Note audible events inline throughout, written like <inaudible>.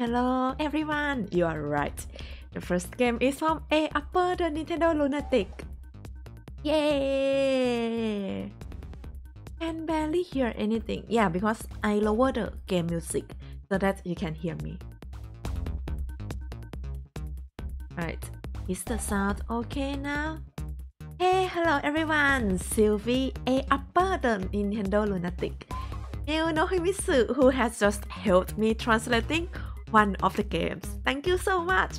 Hello everyone, you are right. The first game is from eh, A Upper the Nintendo Lunatic. Yay! Can barely hear anything. Yeah, because I lower the game music so that you can hear me. Right, is the sound okay now? Hey, hello everyone! Sylvie eh, A Upper the Nintendo Lunatic. Miu no Himisu, who has just helped me translating one of the games. Thank you so much.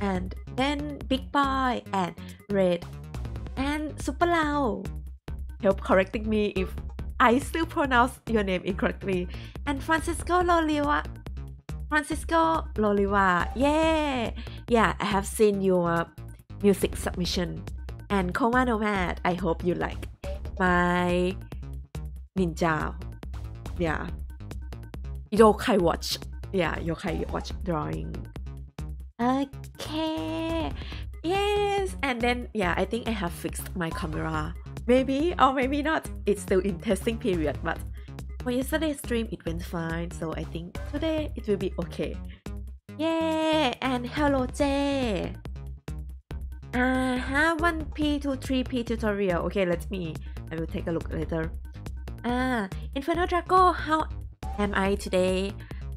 And then Big Boy and Red and Super Lau help correcting me if I still pronounce your name incorrectly. And Francisco Loliva. Francisco Loliva. Yeah. Yeah, I have seen your music submission. And Koma Nomad, I hope you like my Ninja. Yeah. Yokai Watch yeah, yokai watch drawing. Okay. Yes, and then yeah, I think I have fixed my camera. Maybe or maybe not. It's still in testing period, but for yesterday's stream it went fine, so I think today it will be okay. Yay! And hello Jay. Uh have one P to 3P tutorial. Okay, let me. I will take a look later. Ah, Inferno Draco, how am I today?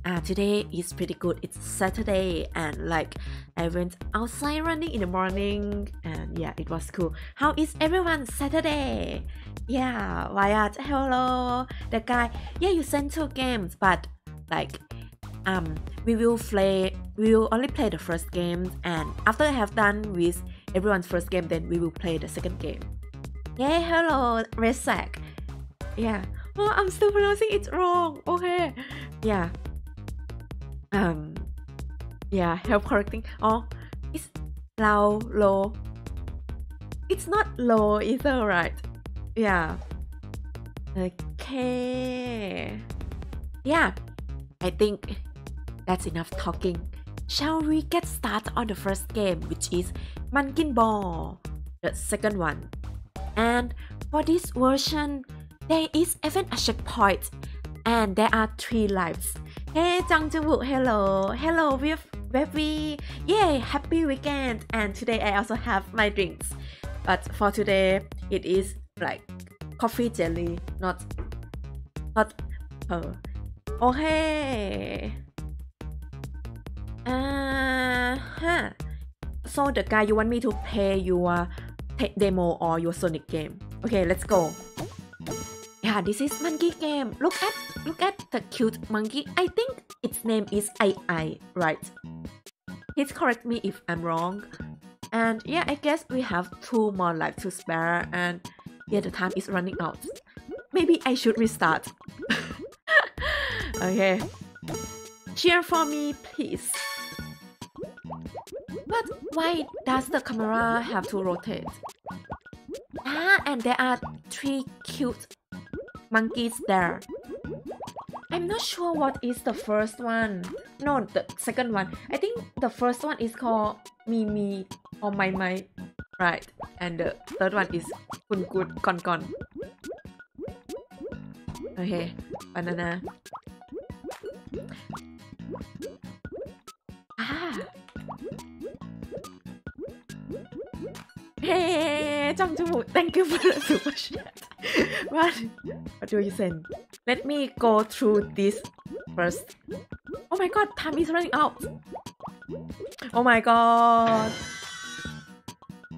Uh, today is pretty good. It's Saturday and like I went outside running in the morning and yeah, it was cool. How is everyone Saturday? Yeah, Wyatt, hello. The guy, yeah, you sent two games, but like um we will play we will only play the first game and after I have done with everyone's first game then we will play the second game. Yeah, hello, Resak. Yeah. Oh, I'm still pronouncing it wrong. Okay. Yeah um yeah help correcting. Oh it's low low it's not low either right? Yeah. Okay. Yeah i think that's enough talking. Shall we get started on the first game which is Monkey Ball the second one. And for this version there is even a checkpoint and there are three lives Hey Jung hello, hello with Webby. Yay, happy weekend. And today I also have my drinks. But for today, it is like coffee jelly, not not oh, oh hey. Uh huh. So the guy you want me to play your demo or your Sonic game? Okay, let's go. Yeah, this is monkey game. Look at look at the cute monkey. I think its name is Ai Ai, right? Please correct me if I'm wrong. And yeah, I guess we have two more lives to spare and yeah, the time is running out. Maybe I should restart. <laughs> okay. Cheer for me, please. But why does the camera have to rotate? Ah, and there are three cute monkeys there. I'm not sure what is the first one. No, the second one. I think the first one is called Mimi or My My. Right. And the third one is Kun Kun Kon Kon. Okay. Banana. Ah. Hey, Jang thank you for the super chat. <laughs> what? What do you send? Let me go through this first. Oh my god, time is running out. Oh my god.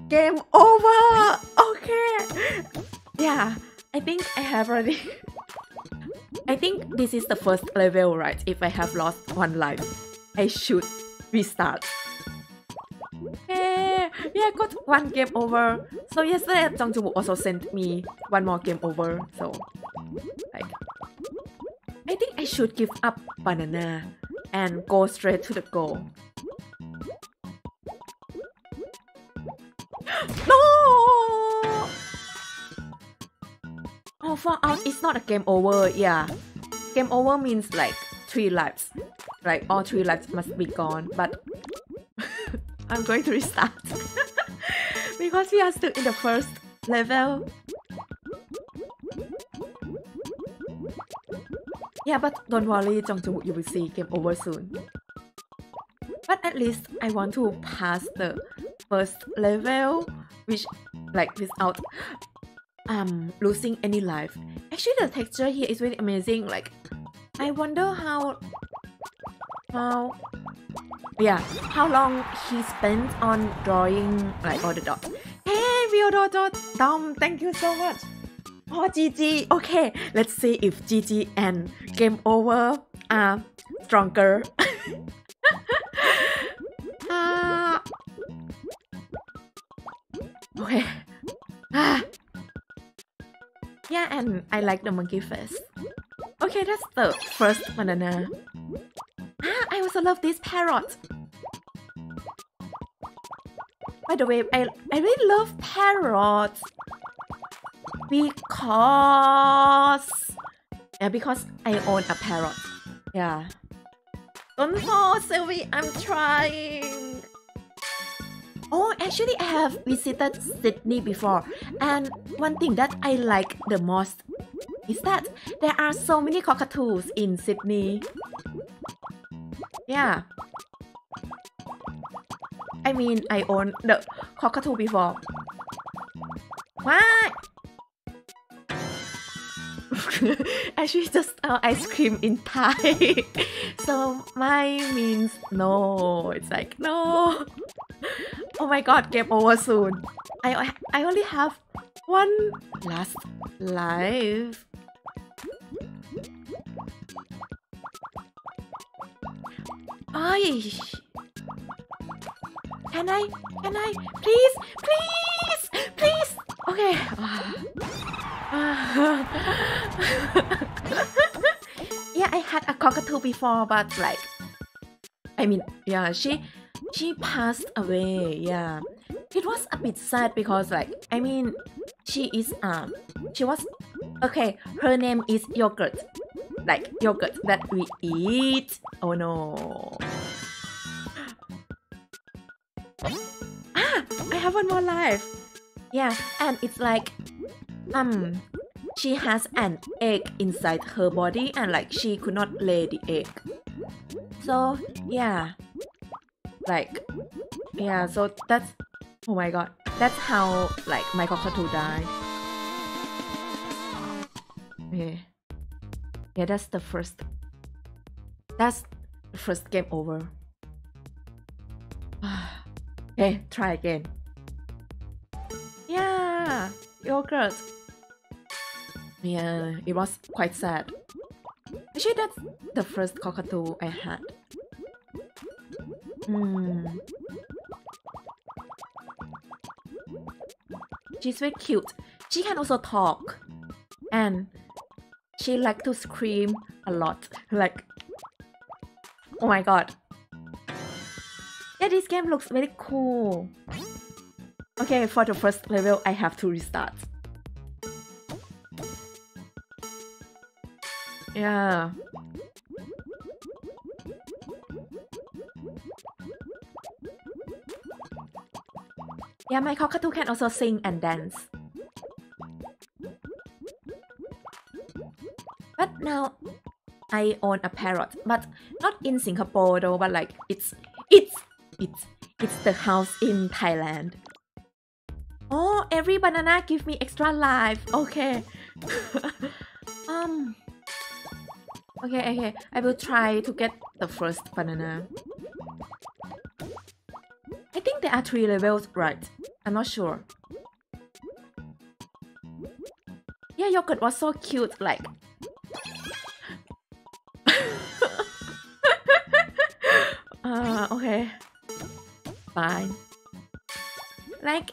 Game over. Okay. Yeah, I think I have already. <laughs> I think this is the first level, right? If I have lost one life, I should restart. Hey, yeah, got one game over. So yesterday, Jung also sent me one more game over. So, like, I think I should give up banana and go straight to the goal. <gasps> no! Oh, for out, it's not a game over. Yeah, game over means like three lives. Like all three lives must be gone. But <laughs> I'm going to restart. <laughs> because we are still in the first level. Yeah, but don't worry, Jung you will see game over soon. But at least I want to pass the first level, which like without um losing any life. Actually, the texture here is really amazing. Like, I wonder how how yeah how long he spent on drawing like all the dots. Hey, real dot dot Dom, thank you so much. Oh, GG. Okay, let's see if GG and Game Over are stronger. <laughs> uh, okay. Ah. Yeah, and I like the monkey face. Okay, that's the first banana. Ah, I also love this parrot. By the way, I, I really love parrots because yeah, because I own a parrot. Yeah. Don't fall, Sylvie. I'm trying. Oh, actually, I have visited Sydney before, and one thing that I like the most is that there are so many cockatoos in Sydney. Yeah. I mean, I own the cockatoo before. What? <laughs> Actually, just uh, ice cream in Thai. <laughs> so my means no. It's like no. <laughs> Oh my god, game over soon. I I only have one last life. Ay. Can I? Can I? Please? Please? Please? Okay. <laughs> yeah, I had a cockatoo before, but like, I mean, yeah, she she passed away. Yeah, it was a bit sad because like, I mean, she is um, she was okay. Her name is yogurt, like yogurt that we eat. Oh no. Ah, I have one more life. Yeah, and it's like um she has an egg inside her body and like she could not lay the egg so yeah like yeah so that's oh my god that's how like my cockatoo died okay yeah that's the first that's the first game over <sighs> okay try again yeah yogurt yeah, it was quite sad. Actually, that's the first cockatoo I had. Hmm. She's very cute. She can also talk. And she like to scream a lot. Like, oh my god. Yeah, this game looks very cool. Okay, for the first level, I have to restart. Yeah. Yeah, my cockatoo can also sing and dance. But now I own a parrot, but not in Singapore though, but like it's it's it's it's the house in Thailand. Oh, every banana give me extra life. Okay. <laughs> um Okay, okay. I will try to get the first banana. I think there are three levels, right? I'm not sure. Yeah, yogurt was so cute, like... uh, okay. Fine. Like,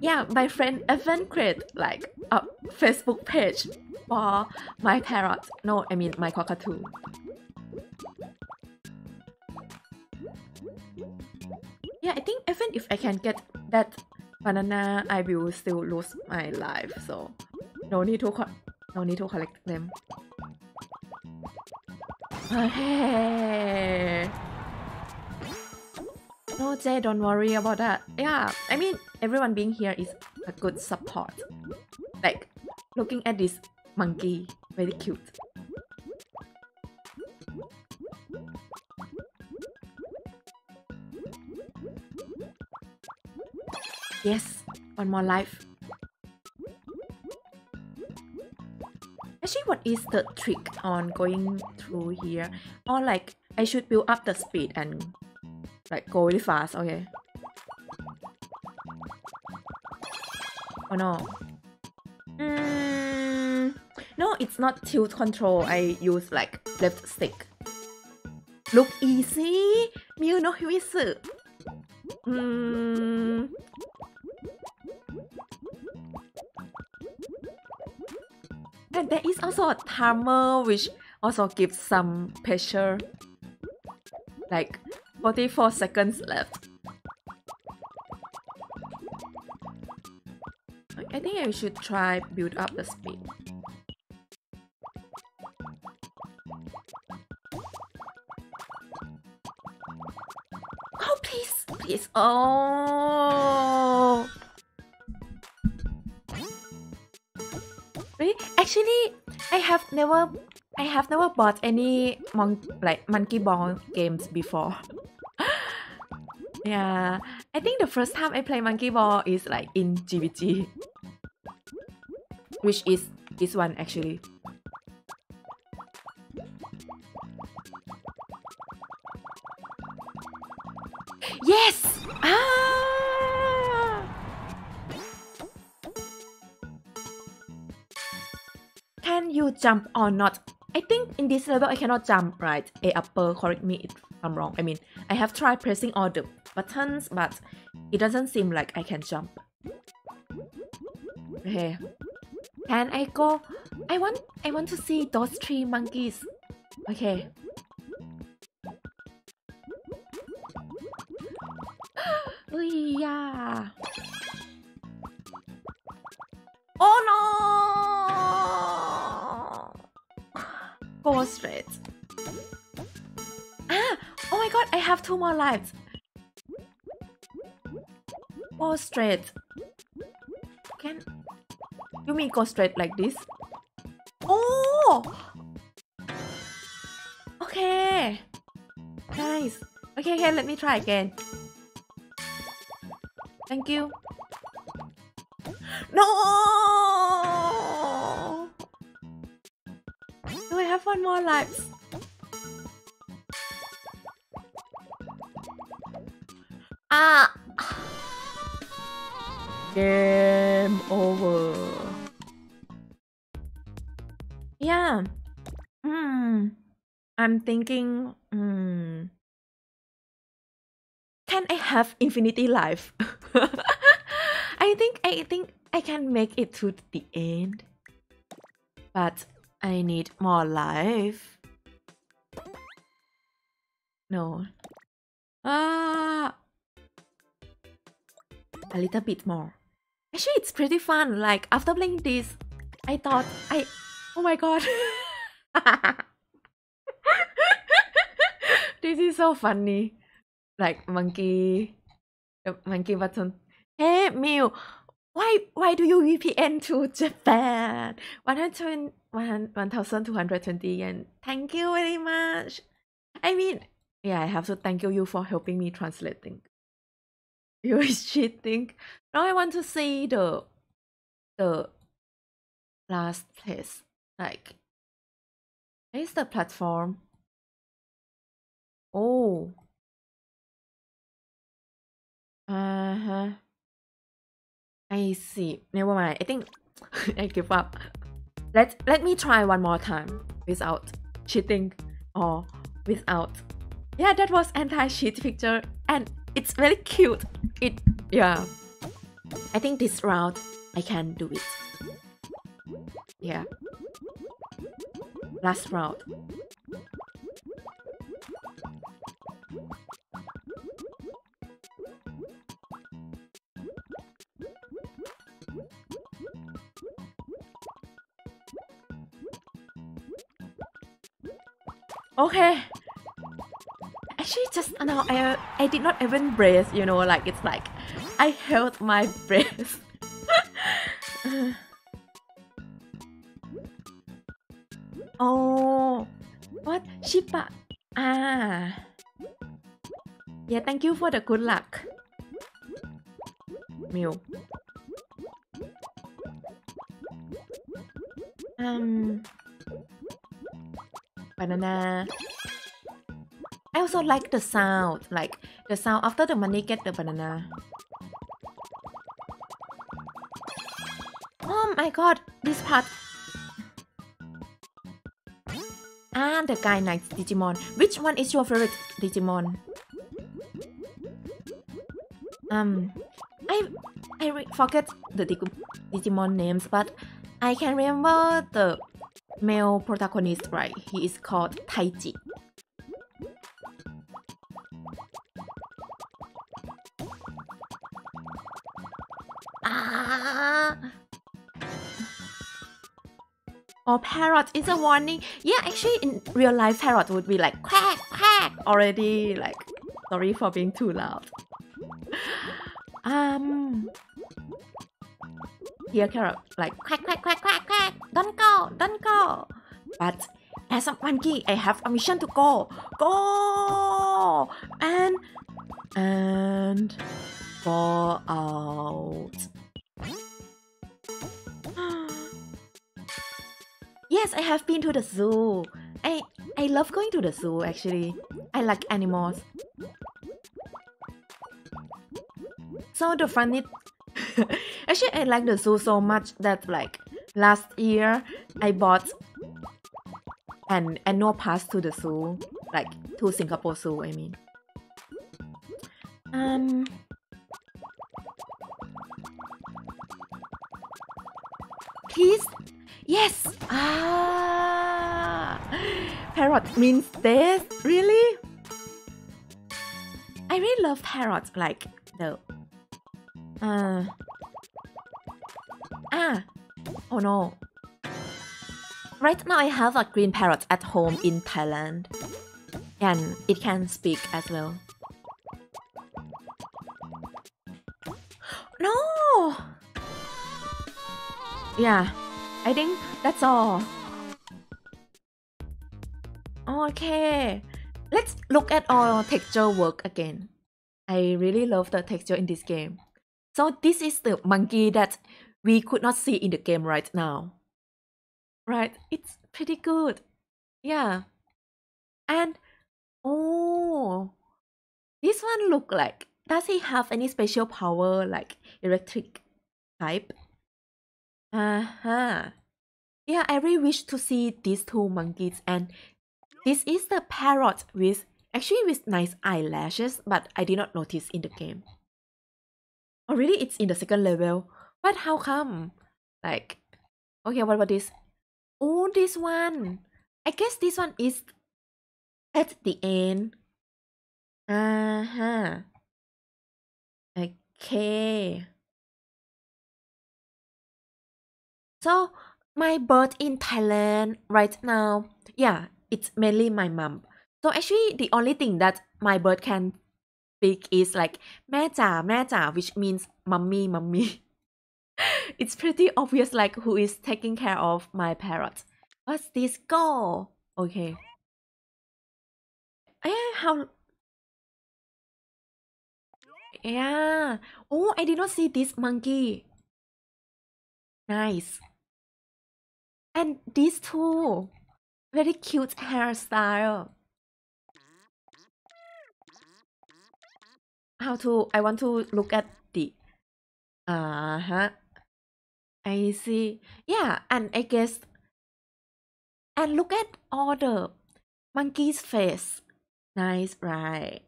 yeah, my friend Evan created like a Facebook page for my parrot. No, I mean my cockatoo. Yeah, I think even if I can get that banana, I will still lose my life. So no need to no need to collect them. Okay. No, Jay, don't worry about that. Yeah, I mean, everyone being here is a good support. Like, looking at this monkey, very cute. Yes, one more life. Actually, what is the trick on going through here? Or like, I should build up the speed and like go really fast, okay. Oh no. Mm, no, it's not tilt control. I use like left stick. Look easy. Miu no Himisu. Mm. And there is also a timer which also gives some pressure. Like 44 seconds left. I think I should try build up the speed. Oh, please, please. Oh. Really? Actually, I have never, I have never bought any mon like monkey ball games before. Yeah, I think the first time I play monkey ball is like in GBG, which is this one actually. Yes! Ah! Can you jump or not? I think in this level I cannot jump, right? A upper, correct me if I'm wrong. I mean, I have tried pressing all the buttons, but it doesn't seem like I can jump. Okay. Can I go? I want I want to see those three monkeys. Okay. <gasps> yeah. Oh no! <gasps> Go straight. Ah! Oh my god, I have two more lives. Go straight. Can you mean go straight like this? Oh! Okay. Nice. Okay, okay, let me try again. Thank you. No! Do I have one more lives? Ah! Game over. Yeah. Hmm. I'm thinking, hmm. Can I have infinity life? <laughs> I think I think I can make it to the end. But I need more life. No. Ah. A little bit more. Actually, it's pretty fun. Like, after playing this, I thought I... Oh my god. <laughs> this is so funny. Like, monkey... Uh, monkey button. Hey, Miu! Why, why do you VPN to Japan? 1,220 yen. Thank you very much. I mean, yeah, I have to thank you for helping me translating. You <laughs> is cheating. Now I want to see the the last place. Like, is the platform? Oh. Uh huh. I see. Never mind. I think <laughs> I give up. Let let me try one more time without cheating or without. Yeah, that was anti-cheat picture and it's very cute. It yeah. I think this round I can do it. Yeah. Last route. Okay. Actually, just now I uh, I did not even breathe. You know, like it's like I held my breath. <laughs> oh, what Shiba? Ah, yeah. Thank you for the good luck. Mew. Um, banana. I also like the sound, like the sound after the money get the banana. My god, this part. And the guy likes Digimon. Which one is your favorite Digimon? Um, I I forget the Digimon names, but I can remember the male protagonist, right? He is called Taichi. Or parrot is a warning. Yeah, actually in real life parrot would be like quack quack already. Like sorry for being too loud. <laughs> Um here carrot like quack quack quack quack quack don't go don't go but as a monkey I have a mission to go go and and fall out yes I have been to the zoo I I love going to the zoo actually I like animals so the funny <laughs> Actually, I like the zoo so much that like last year I bought an annual pass to the zoo, like to Singapore Zoo. I mean, um. Please, yes. Ah, parrot means this. Really? I really love parrots. Like the uh. Ah. Oh no. Right now I have a green parrot at home in Thailand. And it can speak as well. <gasps> No! Yeah, I think that's all. Okay, let's look at our texture work again. I really love the texture in this game. So this is the monkey that we could not see in the game right now. Right? It's pretty good. Yeah. And oh, this one look like does he have any special power like electric type? Uh-huh. Yeah, I really wish to see these two monkeys and this is the parrot with actually with nice eyelashes, but I did not notice in the game. Oh? It's in the second level. But how come? Like, okay, what about this? Oh, this one. I guess this one is at the end. Uh-huh. Okay. So, my birth in Thailand right now, yeah, it's mainly my mom. So actually, the only thing that my bird can speak is like แม่จ๋าแม่จ๋า which means mummy mummy <laughs> it's pretty obvious like who is taking care of my parrot what's this go okay eh how yeah oh I did not see this monkey nice and these two very cute hairstyle. How to I want to look at the uh-huh. I see. Yeah and I guess and look at all the monkey's face. Nice right.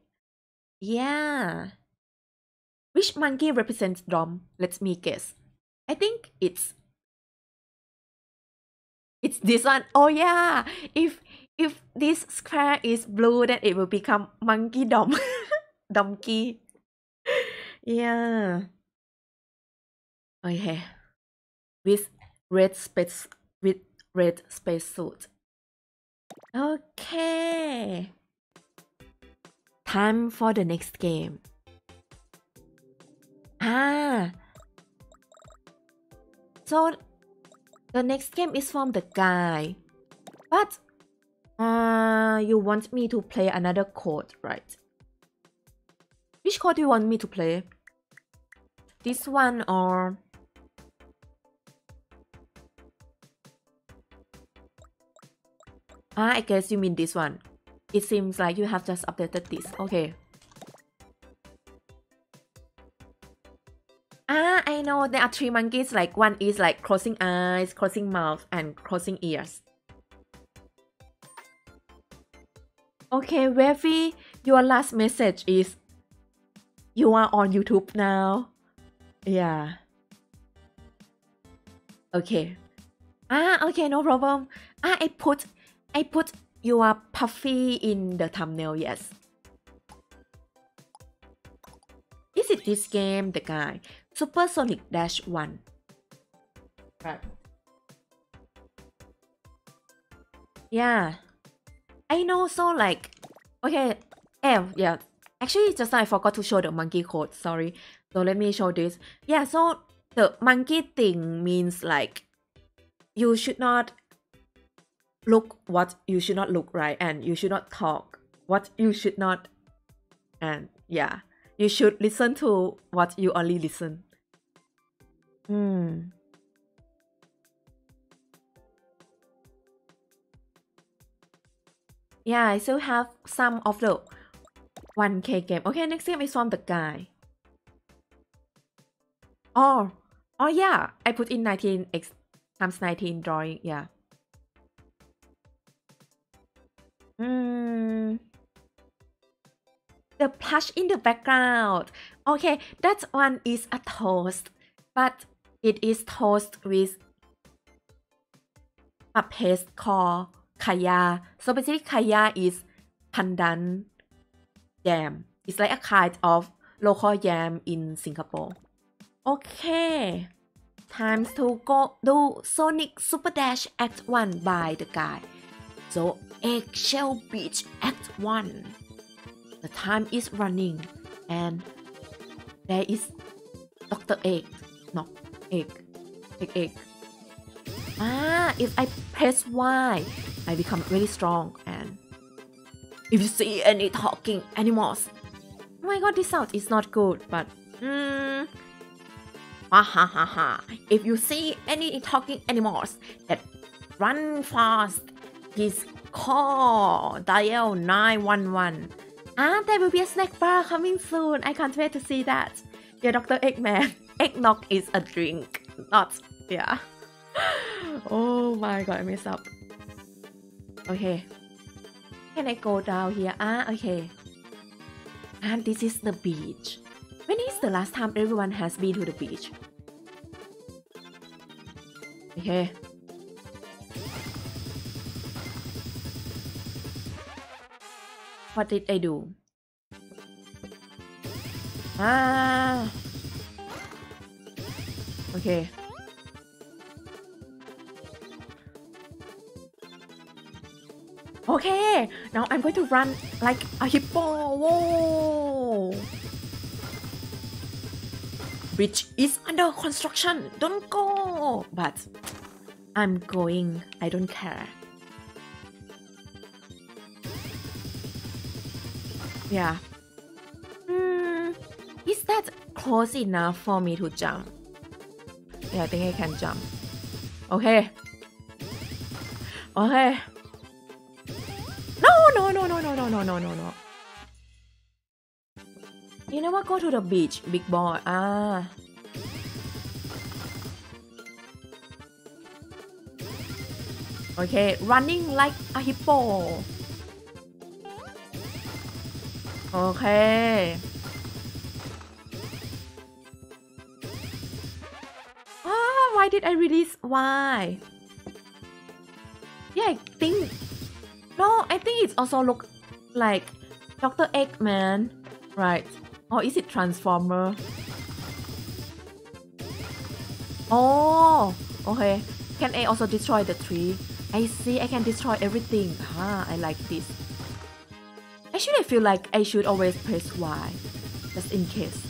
Yeah. Which monkey represents Dom? Let me guess. I think it's it's this one. Oh yeah if if this square is blue then it will become monkey dom <laughs> donkey. yeah. Okay. With red space with red space suit. Okay. Time for the next game. Ah. So the next game is from the guy. But uh you want me to play another chord, right? Which chord do you want me to play? this one or Ah, I guess you mean this one. It seems like you have just updated this. Okay. I know there are three monkeys. Like one is like closing eyes, closing mouth, and closing ears. Okay, Wavy, your last message is you are on YouTube now. Yeah. Okay. Ah, okay, no problem. Ah, I put I put your puffy in the thumbnail, yes. Is it this game, the guy? Supersonic Dash 1. Right. Yeah. I know, so like, okay, eh, yeah. Actually, just I forgot to show the monkey code, sorry. So let me show this. Yeah, so the monkey thing means like, you should not look what you should not look right and you should not talk what you should not and yeah you should listen to what you only listen hmm yeah i still have some of the 1k game okay next game is from the guy oh oh yeah i put in 19x times 19 drawing yeah Mm. The plush in the background. Okay, that one is a toast, but it is toast with a paste called kaya. So basically, kaya is pandan yam. It's like a kind of local yam in Singapore. Okay, time to go do Sonic Super Dash Act 1 by the guy. So Eggshell Beach Act 1. The time is running and there is Dr. Egg. No, egg. Egg, egg. Ah, if I press Y, I become really strong and if you see any talking animals, oh my god, this sound is not good, but hmm, ha ha ha ha. If you see any talking animals that run fast, please call dial 911. Ah, there will be a snack bar coming soon. I can't wait to see that. Yeah, Dr. Eggman. Eggnog is a drink, not, yeah. oh my god, I messed up. Okay. Can I go down here? Ah, okay. And this is the beach. When is the last time everyone has been to the beach? Okay. What did I do? Ah. Okay. Okay, now I'm going to run like a hippo. Whoa! Bridge is under construction. Don't go. But I'm going. I don't care. Yeah. Hmm. Is that close enough for me to jump? Yeah, I think I can jump. Okay. Okay. No, no, no, no, no, no, no, no, no, no. You know what? Go to the beach, big boy. Ah. Okay, running like a hippo. Okay. Why did I release? Why? Yeah, I think... No, I think it's also look like Dr. Eggman. Right. Or is it Transformer? Oh, okay. Can I also destroy the tree? I see, I can destroy everything. Ah, I like this. Actually, I feel like I should always press Y, just in case.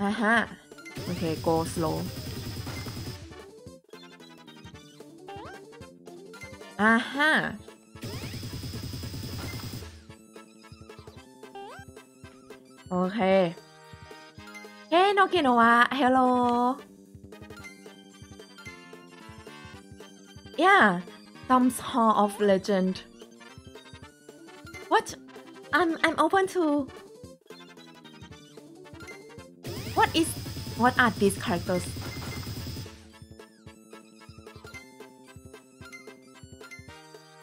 Aha. Okay, go slow. Aha. Okay. Hey, Nokinoa. Hello. Yeah, Thumbs Hall of Legend. What? I'm I'm open to what is what are these characters?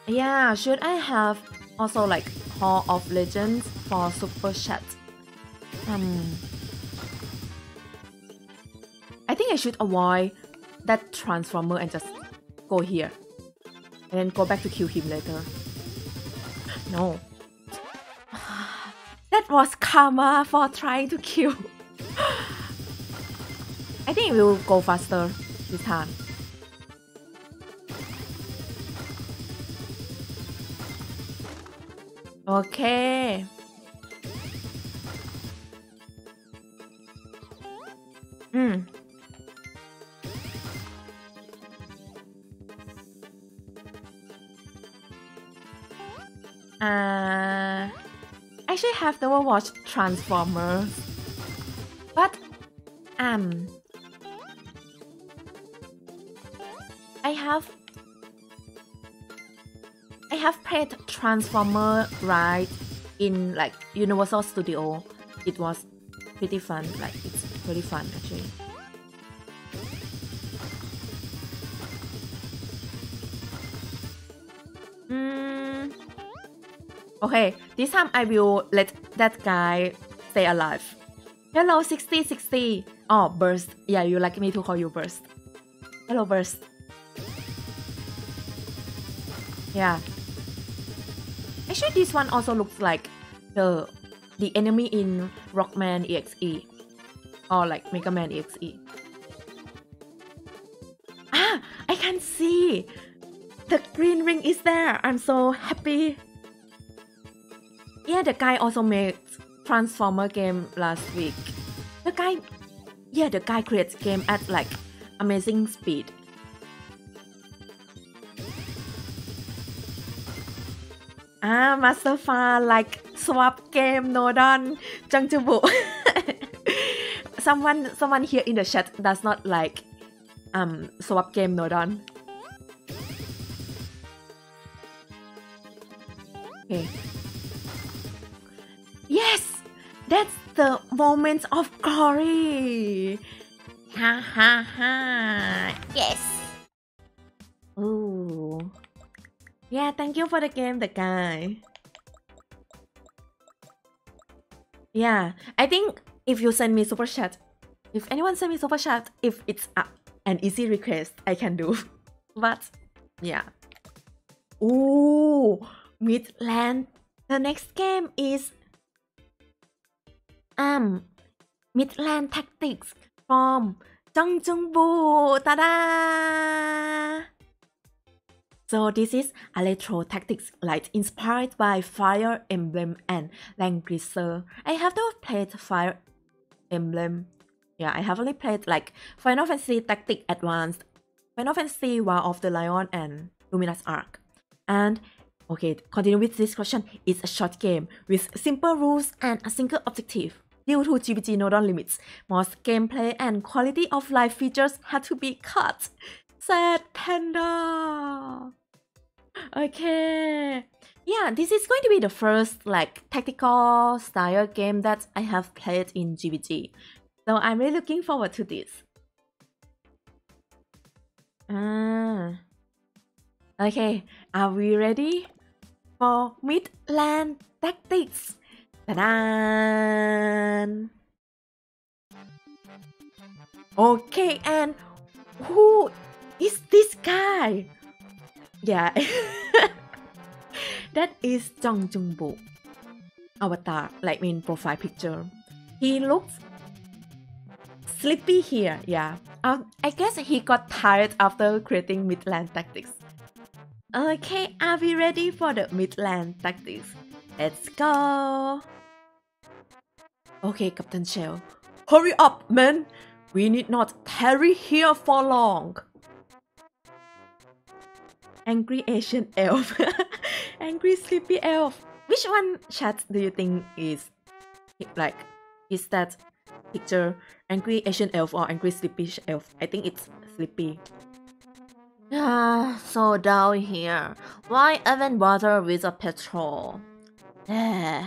Yeah should I have also like Hall of Legends for super chat? Um I think I should avoid that transformer and just go here. And then go back to kill him later. No. <sighs> That was karma for trying to kill think it will go faster this time. Okay. Mm Uh, actually have never watched Transformers, but um, have I have played Transformer ride in like Universal Studio. It was pretty fun. Like it's pretty fun actually. Mm, okay, this time I will let that guy stay alive. Hello, 6060. Oh, Burst. Yeah, you like me to call you Burst. Hello, Burst. Yeah. Actually, this one also looks like the the enemy in Rockman EXE or like Mega Man EXE. Ah, I can see the green ring is there. I'm so happy. Yeah, the guy also made Transformer game last week. The guy, yeah, the guy creates game at like amazing speed. Ah, Master like swap game Nodon Jongjungbu. <laughs> someone someone here in the chat does not like um swap game Nodon. Okay. Yes! That's the moment of glory! Ha ha ha! Yes! Ooh. Yeah, thank you for the game, the guy. Yeah, I think if you send me super chat, if anyone send me super chat, if it's a, an easy request, I can do. <laughs> but yeah. Ooh, Midland. The next game is um Midland Tactics from Jongjungbu. Ta-da! So this is Electro Tactics Light inspired by Fire Emblem and Langrisser. I have not played Fire Emblem. Yeah, I have only played like Final Fantasy Tactic Advanced, Final Fantasy War of the Lion and Luminous Arc. And okay, continue with this question. It's a short game with simple rules and a single objective. Due to GBG Nodon limits, most gameplay and quality of life features had to be cut. Sad panda. Okay. Yeah, this is going to be the first like tactical style game that I have played in GBG. So I'm really looking forward to this. Ah. Okay, are we ready for Midland Tactics? Ta-da! Okay, and who is this guy? Yeah, <laughs> that is Jongjungbu avatar, like in profile picture. He looks sleepy here. Yeah, um, I guess he got tired after creating Midland Tactics. Okay, are we ready for the Midland Tactics? Let's go! Okay, Captain Shell. Hurry up, man! We need not tarry here for long. Angry Asian <laughs> elf. Angry sleepy elf. Which one chat do you think is like is that picture angry Asian elf or angry sleepy elf? I think it's sleepy. Ah, so down here. Why even bother with a petrol? Eh.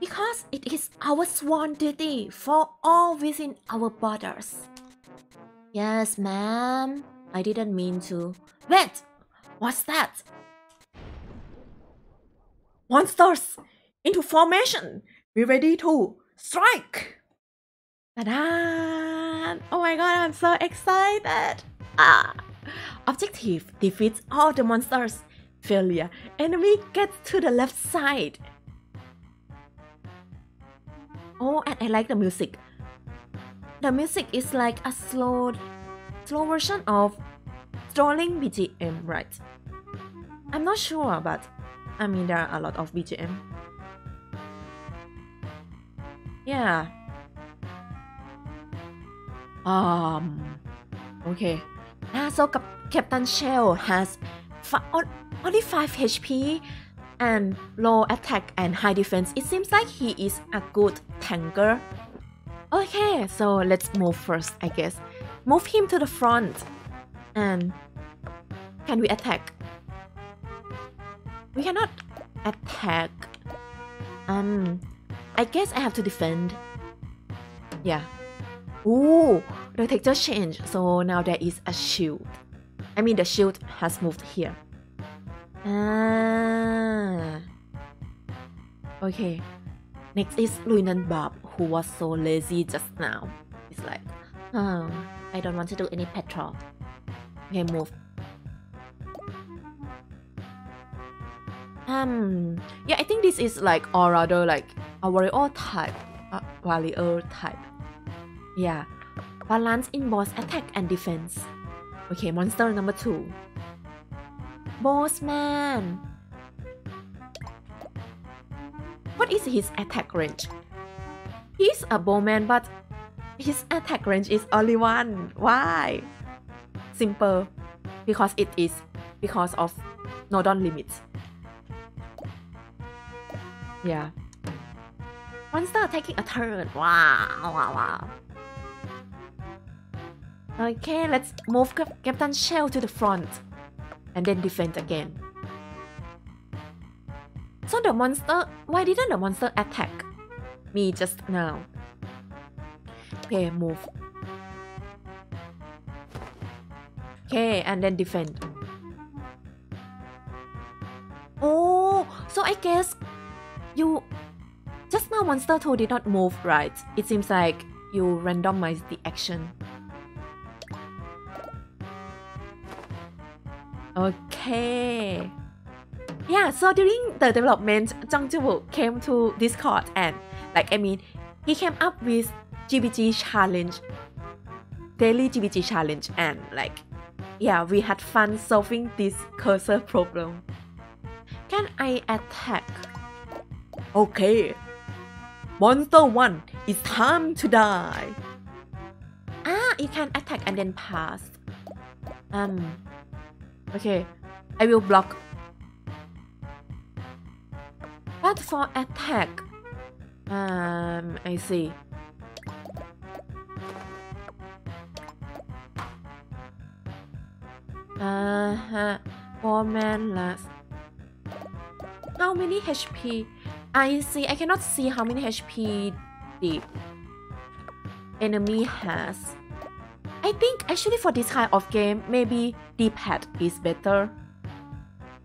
Because it is our sworn duty for all within our borders. Yes, ma'am. I didn't mean to. Wait! What's that? Monsters! Into formation! Be ready to strike! Ta-da! Oh my god, I'm so excited! Ah! Objective defeats all the monsters. Failure. Enemy gets to the left side. Oh, and I like the music. The music is like a slow, slow version of Strolling BGM, right? I'm not sure, but I mean there are a lot of BGM. Yeah. Um. Okay. Ah, so Cap Captain Shell has only 5 HP and low attack and high defense. It seems like he is a good tanker. Okay, so let's move first, I guess. Move him to the front. And can we attack? We cannot attack. Um, I guess I have to defend. Yeah. Ooh, the texture changed, so now there is a shield. I mean, the shield has moved here. Ah. Okay. Next is Lieutenant Bob, who was so lazy just now. He's like, oh, I don't want to do any patrol. Okay, move. Um, yeah, I think this is like, or rather like a warrior type, a warrior type. Yeah, balance in boss attack and defense. Okay, monster number two. Bossman. What is his attack range? He's a bowman, but his attack range is only one. Why? Simple. Because it is because of Nodon limits. Yeah. Monster taking a turn. Wow, wow, wow. Okay, let's move Captain Shell to the front and then defend again. So the monster, why didn't the monster attack me just now? Okay, move. Okay, and then defend. Oh, so I guess you just now monster 2 did not move right. It seems like you randomize the action. Okay. Yeah, so during the development, Jongjungbu came to Discord and like I mean, he came up with GBG challenge, daily GBG challenge and like yeah, we had fun solving this cursor problem. Can I attack? Okay. Monster 1, it's time to die. Ah, you can attack and then pass. Um, okay, I will block. But for attack, um, I see. Uh huh. Four man last. How many HP? I see. I cannot see how many HP the enemy has. I think actually for this kind of game, maybe D-pad is better.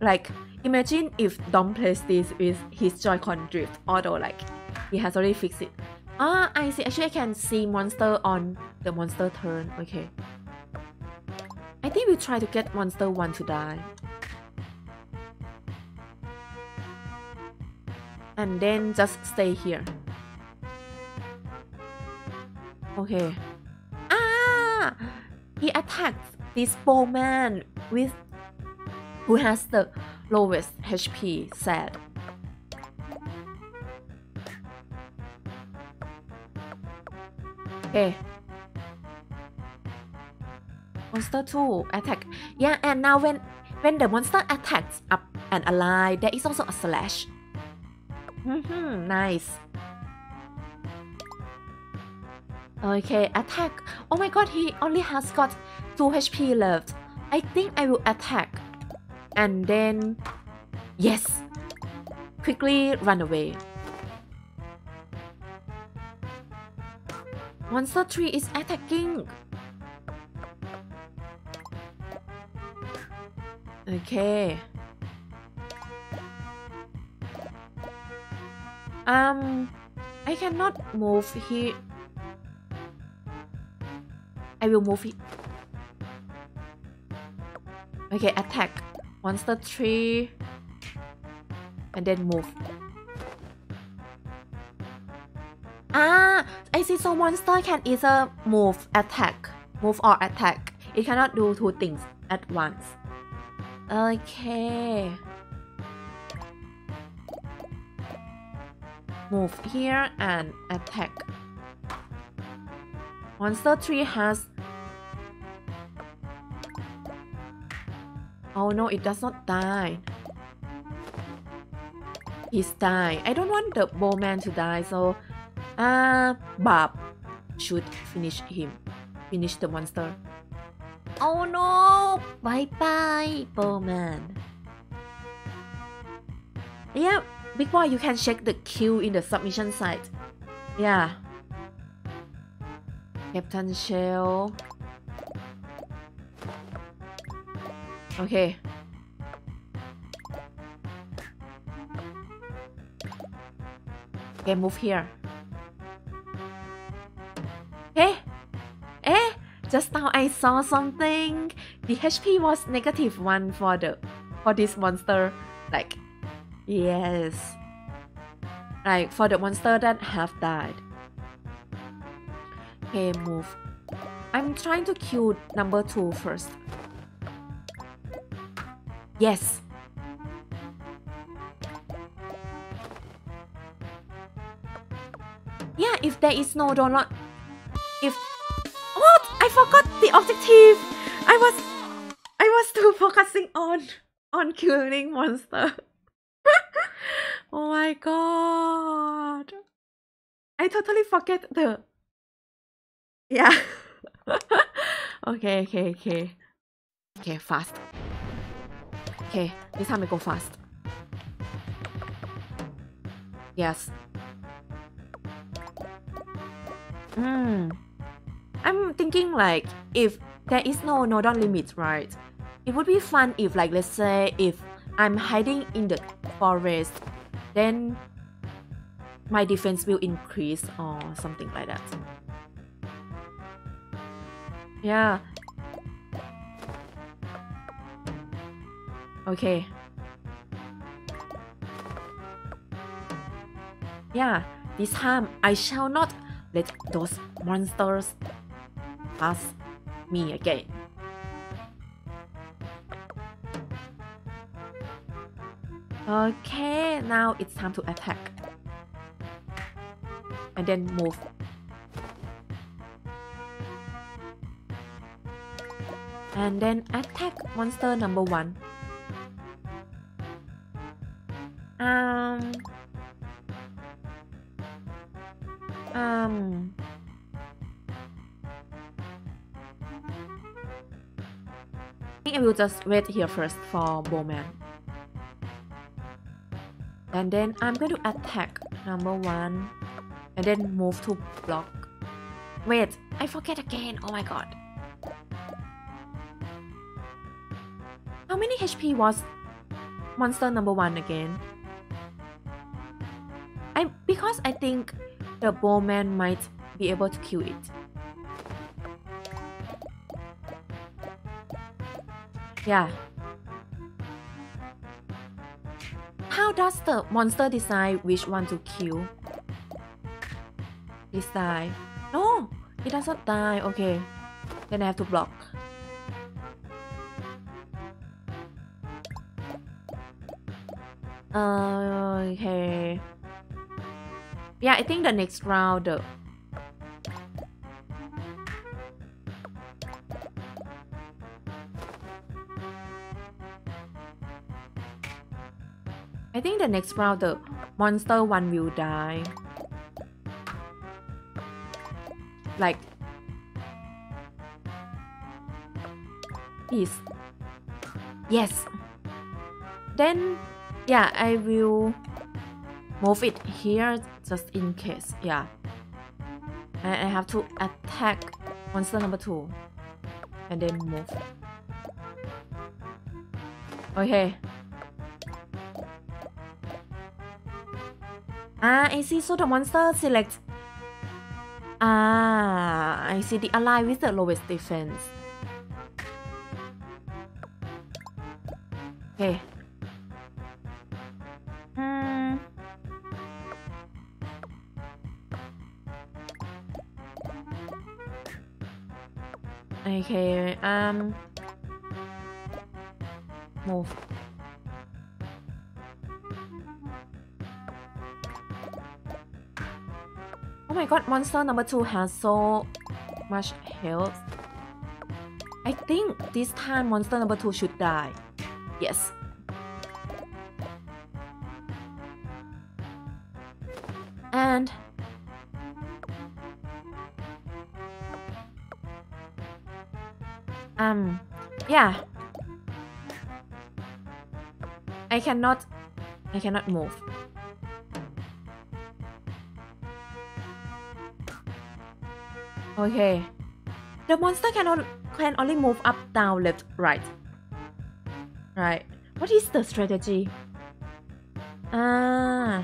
Like, imagine if Dom plays this with his Joy-Con drift, although like, he has already fixed it. Ah, I see. Actually, I can see monster on the monster turn. Okay. Think we try to get monster 1 to die. And then just stay here. Okay. Ah! He attacks this bowman with who has the lowest HP sad. Okay. Monster 2 attack. Yeah, and now when when the monster attacks up an ally, there is also a slash. Mm-hmm, nice. Okay, attack. Oh my god, he only has got 2 HP left. I think I will attack. And then... Yes! Quickly run away. Monster 3 is attacking. Okay. Um, I cannot move here. I will move it. Okay, attack. Monster tree And then move. Ah, I see. So monster can either move, attack, move or attack. It cannot do two things at once. Okay. Move here and attack. Monster 3 has... Oh no, it does not die. He's died. I don't want the bowman to die, so... Uh, Bob should finish him. Finish the monster. Oh no! Bye bye, Bowman. Yeah, Bigboi, you can check the queue in the submission site. Yeah. Captain Shell. Okay. Okay, move here. Just now I saw something. The HP was negative one for the for this monster. Like, yes. Like for the monster that have died. Okay, move. I'm trying to kill number two first. Yes. Yeah, if there is no donut, if I forgot the objective. I was I was too <laughs> focusing on on killing monster. <laughs> oh my god. I totally forget the yeah. <laughs> okay, okay, okay. Okay, fast. Okay, this time I go fast. Yes. Hmm. I'm thinking like if there is no nodon limit, right? It would be fun if like let's say if I'm hiding in the forest, then my defense will increase or something like that. Yeah. Okay. Yeah, this time I shall not let those monsters pass me again. Okay, now it's time to attack. And then move. And then attack monster number one. Um. Um. Think I will just wait here first for Bowman. And then I'm going to attack number one. And then move to block. Wait, I forget again. Oh my god. How many HP was monster number one again? I because I think the bowman might be able to kill it. Yeah. How does the monster decide which one to kill? Die. No, it doesn't die. Okay. Then I have to block. Uh, okay. Yeah, I think the next round I think the next round the monster one will die. like is yes. Then yeah I will move it here just in case yeah. And I have to attack monster number two and then move. Okay ah I see. So the monster select. Ah I see. The ally with the lowest defense. Okay. Hmm. Okay, um. Move. My god, monster number two has so much health. I think this time monster number two should die. Yes. And um yeah I cannot I cannot move okay. The monster can, can only move up down left right. Right. What is the strategy? Ah.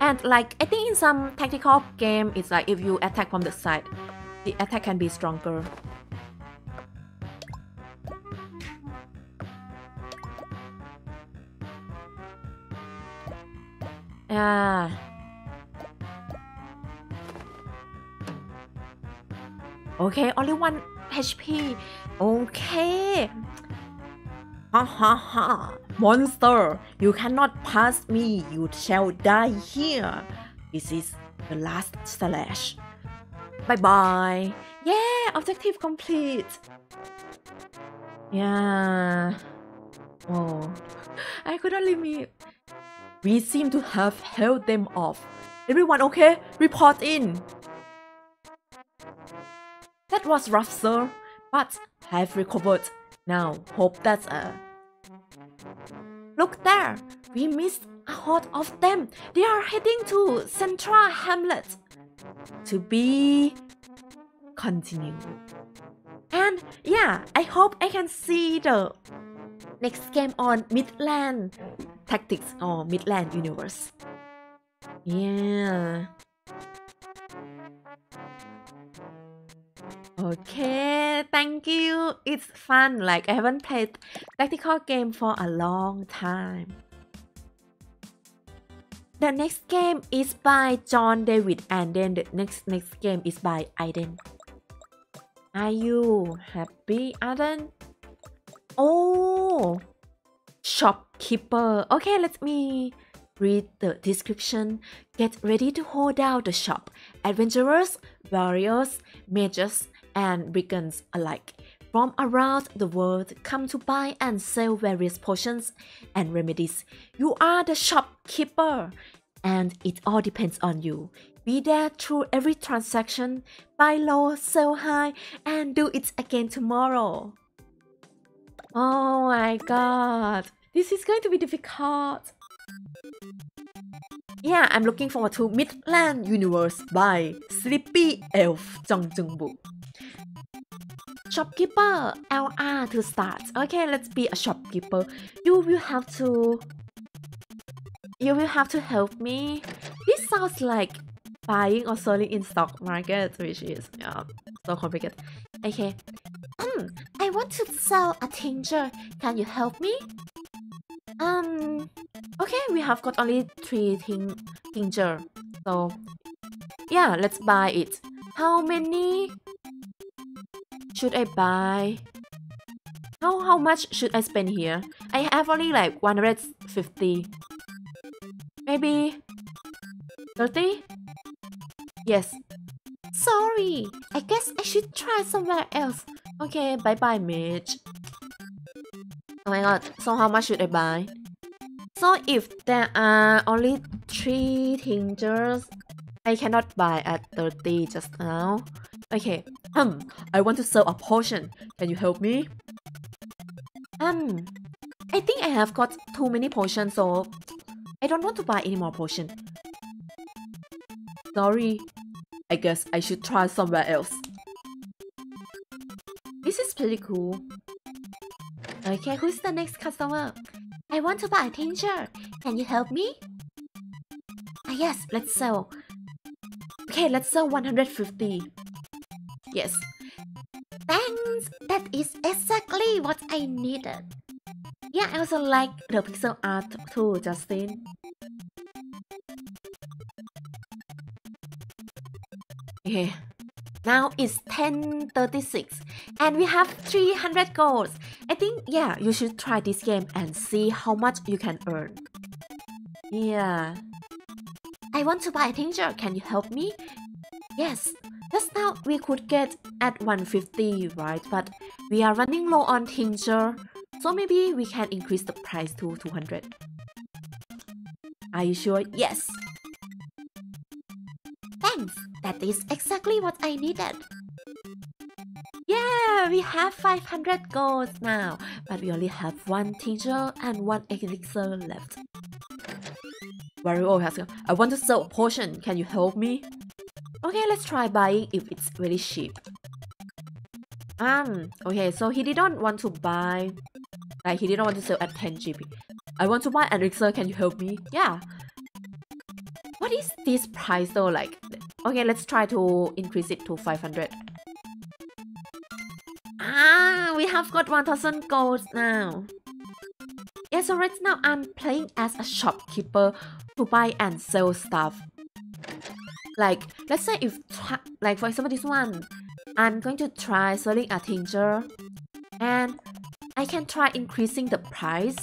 And like I think in some tactical game, it's like if you attack from the side, the attack can be stronger. Yeah. Okay, only one HP. Okay. Ha ha ha. Monster, you cannot pass me. You shall die here. This is the last slash. Bye bye. Yeah, objective complete. Yeah. Oh, I could only me. We seem to have held them off. Everyone okay? Report in. That was rough, sir, but have recovered. Now, hope that's a. Look there! We missed a horde of them. They are heading to Central Hamlet. To be continued. And yeah, I hope I can see the next game on Midland Tactics or Midland Universe. Yeah. Okay, thank you. It's fun. Like I haven't played tactical game for a long time. The next game is by Jon David and then the next next game is by Ayden. Are you happy, Ayden? Oh, shopkeeper. Okay, let me read the description. Get ready to hold down the shop. Adventurers, warriors, mages, and brigands alike from around the world come to buy and sell various potions and remedies. You are the shopkeeper, and it all depends on you. Be there through every transaction, buy low, sell high, and do it again tomorrow. Oh my god, this is going to be difficult. Yeah, I'm looking forward to Midland Universe by Sleepy Elf Jongjungbu. Shopkeeper LR to start. Okay, let's be a shopkeeper. You will have to you will have to help me. This sounds like buying or selling in stock market, which is yeah, so complicated. Okay. Um, I want to sell a tincture. Can you help me? Um, okay, we have got only three ting tincture. So, yeah, let's buy it. How many should I buy? How, how much should I spend here? I have only like 150. Maybe 30? Yes. Sorry, I guess I should try somewhere else. Okay, bye bye, Mitch. Oh my god, so how much should I buy? So if there are only three tinctures. I cannot buy at 30 just now. Okay, um, I want to sell a potion. Can you help me? Um, I think I have got too many potions, so I don't want to buy any more potion. Sorry, I guess I should try somewhere else. This is pretty cool. Okay, who's the next customer? I want to buy a tincture. Can you help me? Ah, yes, let's sell. Okay, let's sell 150. Yes. Thanks! That is exactly what I needed. Yeah, I also like the pixel art too, Justin. Okay. Now it's 1036 and we have 300 golds. I think, yeah, you should try this game and see how much you can earn. Yeah. I want to buy a tincture. Can you help me? Yes. Just now we could get at 150, right? But we are running low on tincture. So maybe we can increase the price to 200. Are you sure? Yes. That is exactly what I needed. Yeah, we have 500 golds now, but we only have one tincture and one elixir left. Wario has I want to sell a potion. Can you help me? Okay, let's try buying if it's really cheap. Um, okay, so he didn't want to buy, like he didn't want to sell at 10 GP. I want to buy an elixir, can you help me? Yeah. What is this price though, like, Okay, let's try to increase it to 500. Ah, we have got 1000 golds now. Yeah, so right now I'm playing as a shopkeeper to buy and sell stuff. Like, let's say if, like for example this one, I'm going to try selling a tincture and I can try increasing the price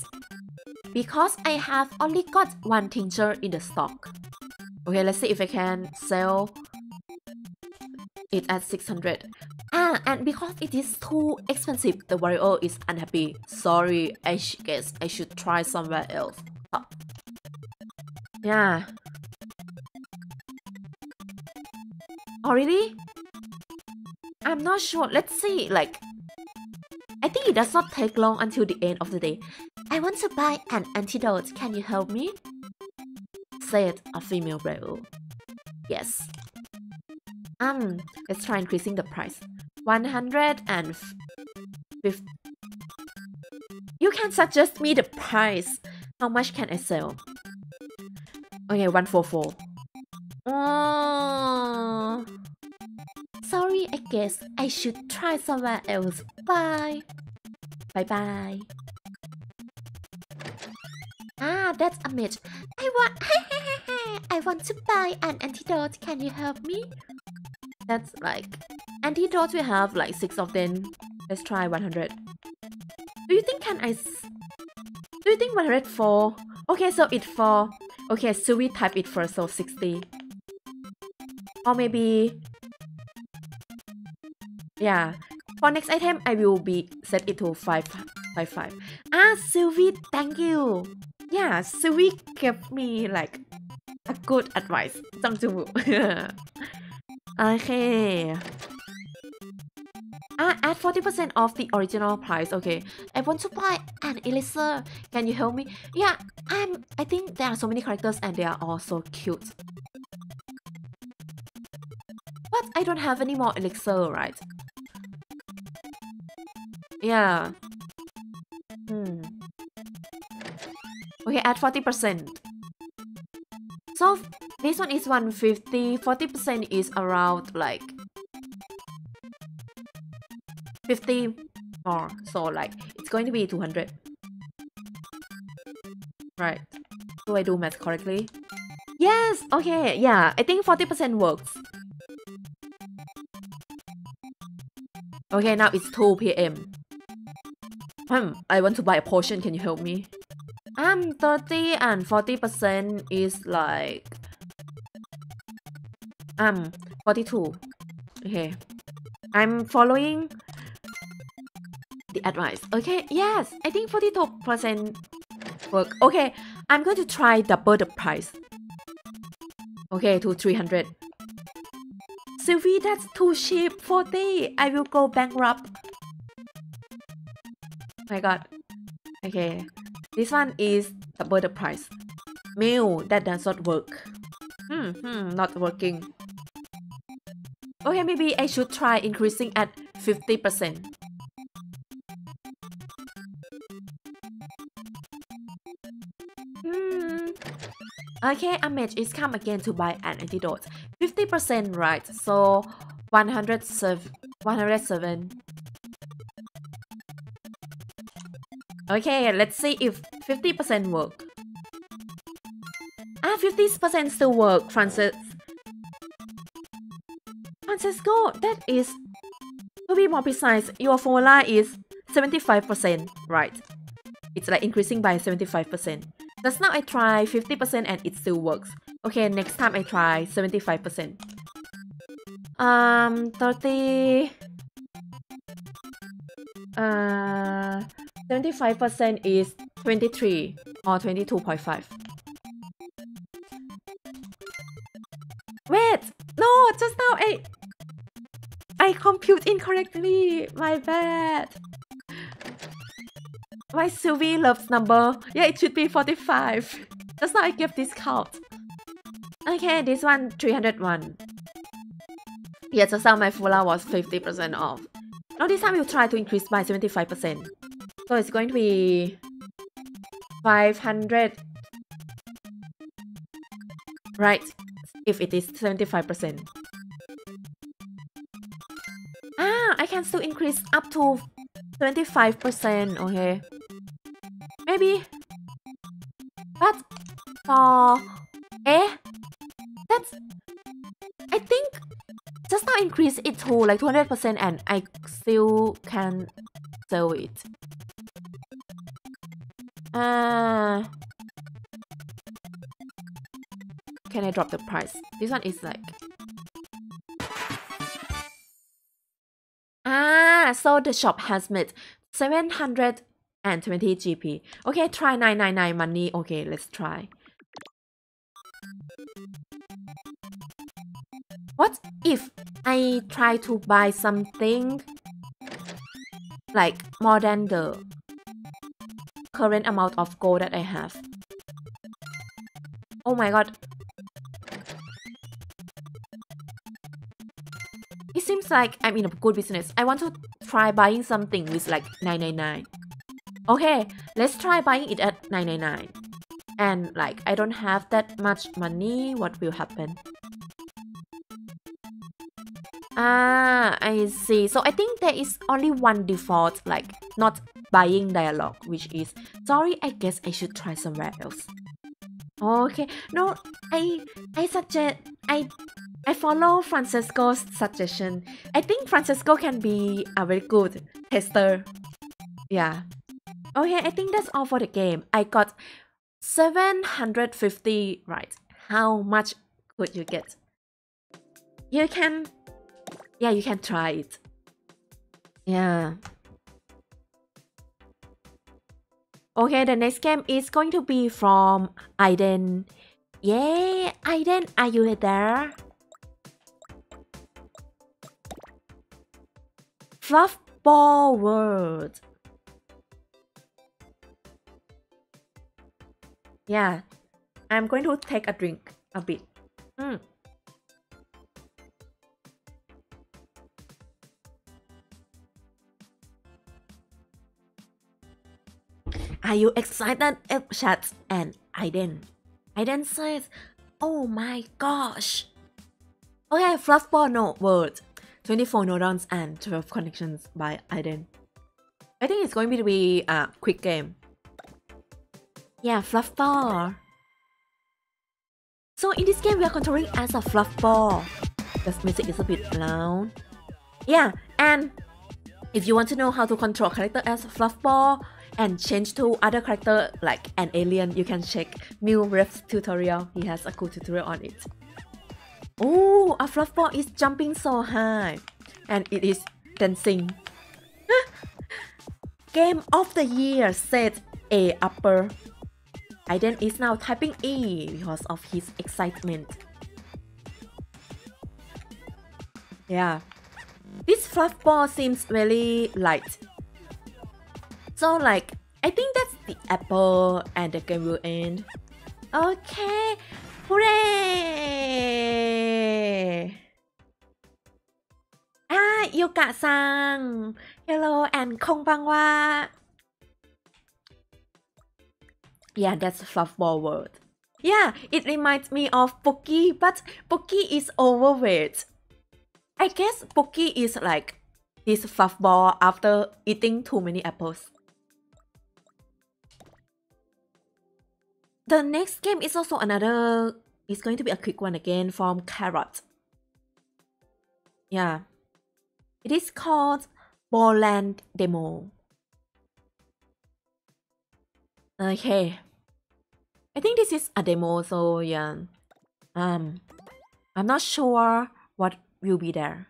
because I have only got one tincture in the stock. Okay, let's see if I can sell it at 600. Ah, and because it is too expensive, the Wario is unhappy. Sorry, I guess I should try somewhere else. Oh. Yeah. Oh, really? I'm not sure. Let's see. Like, I think it does not take long until the end of the day. I want to buy an antidote. Can you help me? Said a female rebel. Yes. Um, let's try increasing the price. 150. You can suggest me the price. How much can I sell? Okay, 144. Oh. Sorry, I guess I should try somewhere else. Bye. Bye bye. Ah, that's a match. I want <laughs> I want to buy an antidote. Can you help me? That's like antidotes we have like six of them. Let's try 100. Do you think can I Do you think 104? Okay, so it for Okay, so we type it first, so 60. Or maybe Yeah. For next item I will be set it to 5 5 5. Ah Sylvie, thank you. Yeah, Sylvie gave me like a good advice. Samsung <laughs> okay. Ah, at 40% of the original price. Okay, I want to buy an elixir. Can you help me? Yeah, I'm. I think there are so many characters and they are all so cute. But I don't have any more elixir, right? Yeah. Hmm. Okay, at 40% so this one is 150, 40% is around like 50 more. So like it's going to be 200. Right. Do I do math correctly? Yes! Okay, yeah, I think 40% works. Okay, now it's 2 p.m. Hmm, I want to buy a potion, can you help me? Um, 30 and 40% is like um 42. Okay. I'm following the advice. Okay, yes, I think 42% work. Okay, I'm going to try double the price. Okay, to 300. Sylvie, that's too cheap. 40. I will go bankrupt. my god. Okay. This one is double the price. Meal, that does not work. Hmm, hmm, not working. Okay, maybe I should try increasing at 50%. Hmm. Okay, Amage is come again to buy an antidote. 50% right, so 107. 107. Okay, let's see if 50% work. Ah, 50% still work, Francis. Francisco, that is... To be more precise, your formula is 75%, right? It's like increasing by 75%. Just now I try 50% and it still works. Okay, next time I try 75%. Um, 30... Uh, 75% is 23 or 22.5. Wait! No, just now I... I compute incorrectly. My bad. Why Sylvie loves number. Yeah, it should be 45. Just now I give discount. Okay, this one 301. Yeah, just now my Fula was 50% off. Now this time we'll try to increase by 75%. So it's going to be 500. Right, if it is 75%. Ah, I can still increase up to 25%, okay. Maybe. But for eh, that's I think just now increase it to like 200% and I still can sell it. Uh, can I drop the price? This one is like Ah, so the shop has made 720 GP. Okay, try 999 money. Okay, let's try. What if I try to buy something like more than the current amount of gold that I have? Oh my god, It seems like I'm in a good business. I want to try buying something with like 999. Okay, let's try buying it at 999. And like I don't have that much money, what will happen? Ah, I see. So I think there is only one default, like not buying dialogue, which is sorry, I guess I should try somewhere else. Okay, no, I I suggest I I follow Francesco's suggestion. I think Francesco can be a very good tester. Yeah. Okay, I think that's all for the game. I got 750 right. How much could you get? You can, yeah, you can try it. Yeah. Okay, the next game is going to be from Ayden. Yay, Ayden, are you there? Fluffball world. Yeah, I'm going to take a drink a bit. Mm. Are you excited, Chat and Ayden? Ayden says, Oh my gosh! Okay, Fluffball no word. 24 neurons and 12 connections by Ayden. I think it's going to be a quick game. Yeah, Fluffball. So in this game, we are controlling as a Fluffball. The music is a bit loud. Yeah, and if you want to know how to control character as Fluffball and change to other character like an alien, you can check Mew rifts tutorial. He has a cool tutorial on it. Oh, a fluff ball is jumping so high and it is dancing. <laughs> Game of the year said A upper. Ayden is now typing E because of his excitement. Yeah. This fluff ball seems really light so like, I think that's the apple and the game will end. Okay. Hooray! Ah, Yuka-san. Hello and Kong konbanwa. Yeah, that's fluff ball world. Yeah, it reminds me of Pocky, but Pocky is overweight. I guess Pocky is like this fluff ball after eating too many apples. The next game is also another, it's going to be a quick one again from Carrot. Yeah. It is called Boland Demo. Okay. I think this is a demo, so yeah. Um, I'm not sure what will be there.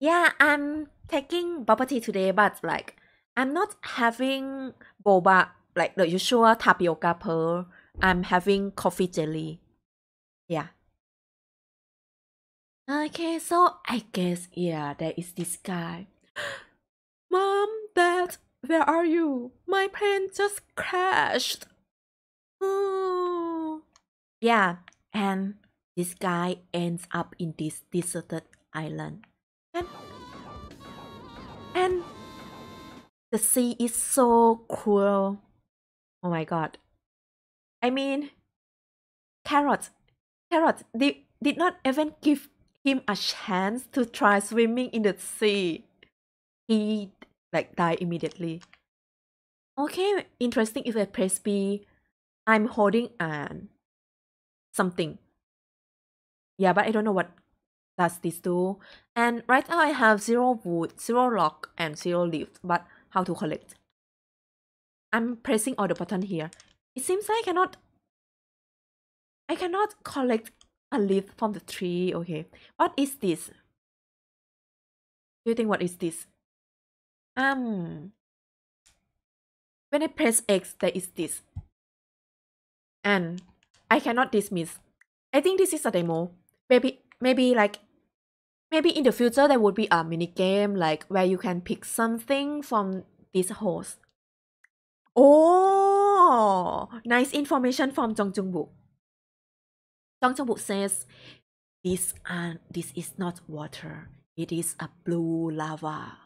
Yeah, I'm taking bubble tea today, but like, I'm not having boba, like the usual tapioca pearl. I'm having coffee jelly. Yeah. Okay, so I guess, yeah, there is this guy. <gasps> Mom, Dad, where are you? My plane just crashed. Oh. Yeah, and this guy ends up in this deserted island. And, and the sea is so cruel. Oh my god. I mean, carrots, carrots did, did not even give him a chance to try swimming in the sea. He like died immediately. Okay, interesting if I press B, I'm holding an something. Yeah, but I don't know what does this do. And right now I have zero wood, zero log, and zero leaf, but how to collect? I'm pressing all the button here. It seems I cannot I cannot collect a leaf from the tree. Okay. What is this? Do you think what is this? Um, when I press X, there is this. And I cannot dismiss. I think this is a demo. Maybe, maybe like, maybe in the future there would be a mini game like where you can pick something from this host. Oh, nice information from Jongjungbu. Jung Jung Book says, this, uh, this is not water. It is a blue lava.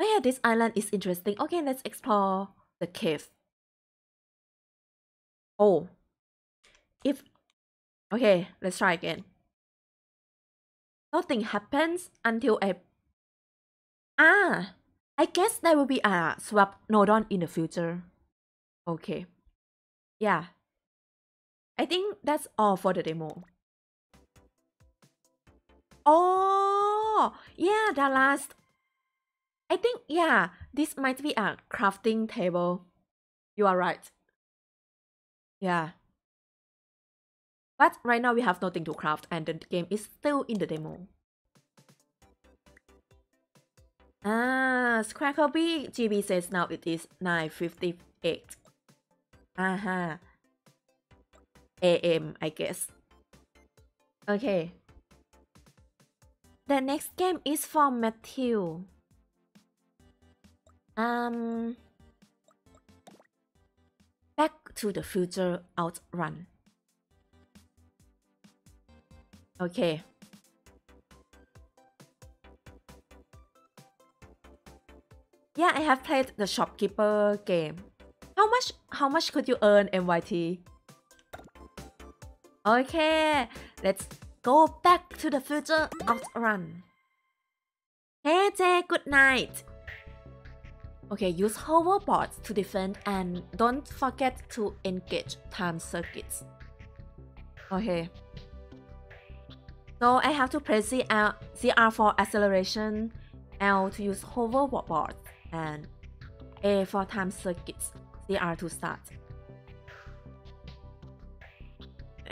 Oh yeah, this island is interesting. Okay, let's explore the cave. Oh. If... Okay, let's try again. Nothing happens until I... Ah! I guess there will be uh, a swap nodon in the future. Okay. Yeah. I think that's all for the demo. Oh! Yeah, the last I think, yeah, this might be a crafting table. You are right. Yeah. But right now we have nothing to craft and the game is still in the demo. Ah, Scrackleby GB says now it is 9.58. Aha. AM, I guess. Okay. The next game is from Matthew. Um, Back to the Future Outrun. Okay. Yeah, I have played the shopkeeper game. How much how much could you earn MYT? Okay, let's go back to the future outrun. Hey Jay, good night. Okay, use hoverboards to defend and don't forget to engage time circuits. Okay. So I have to press CR, CR for acceleration, L to use hoverboard, and a four time circuits, CR to start.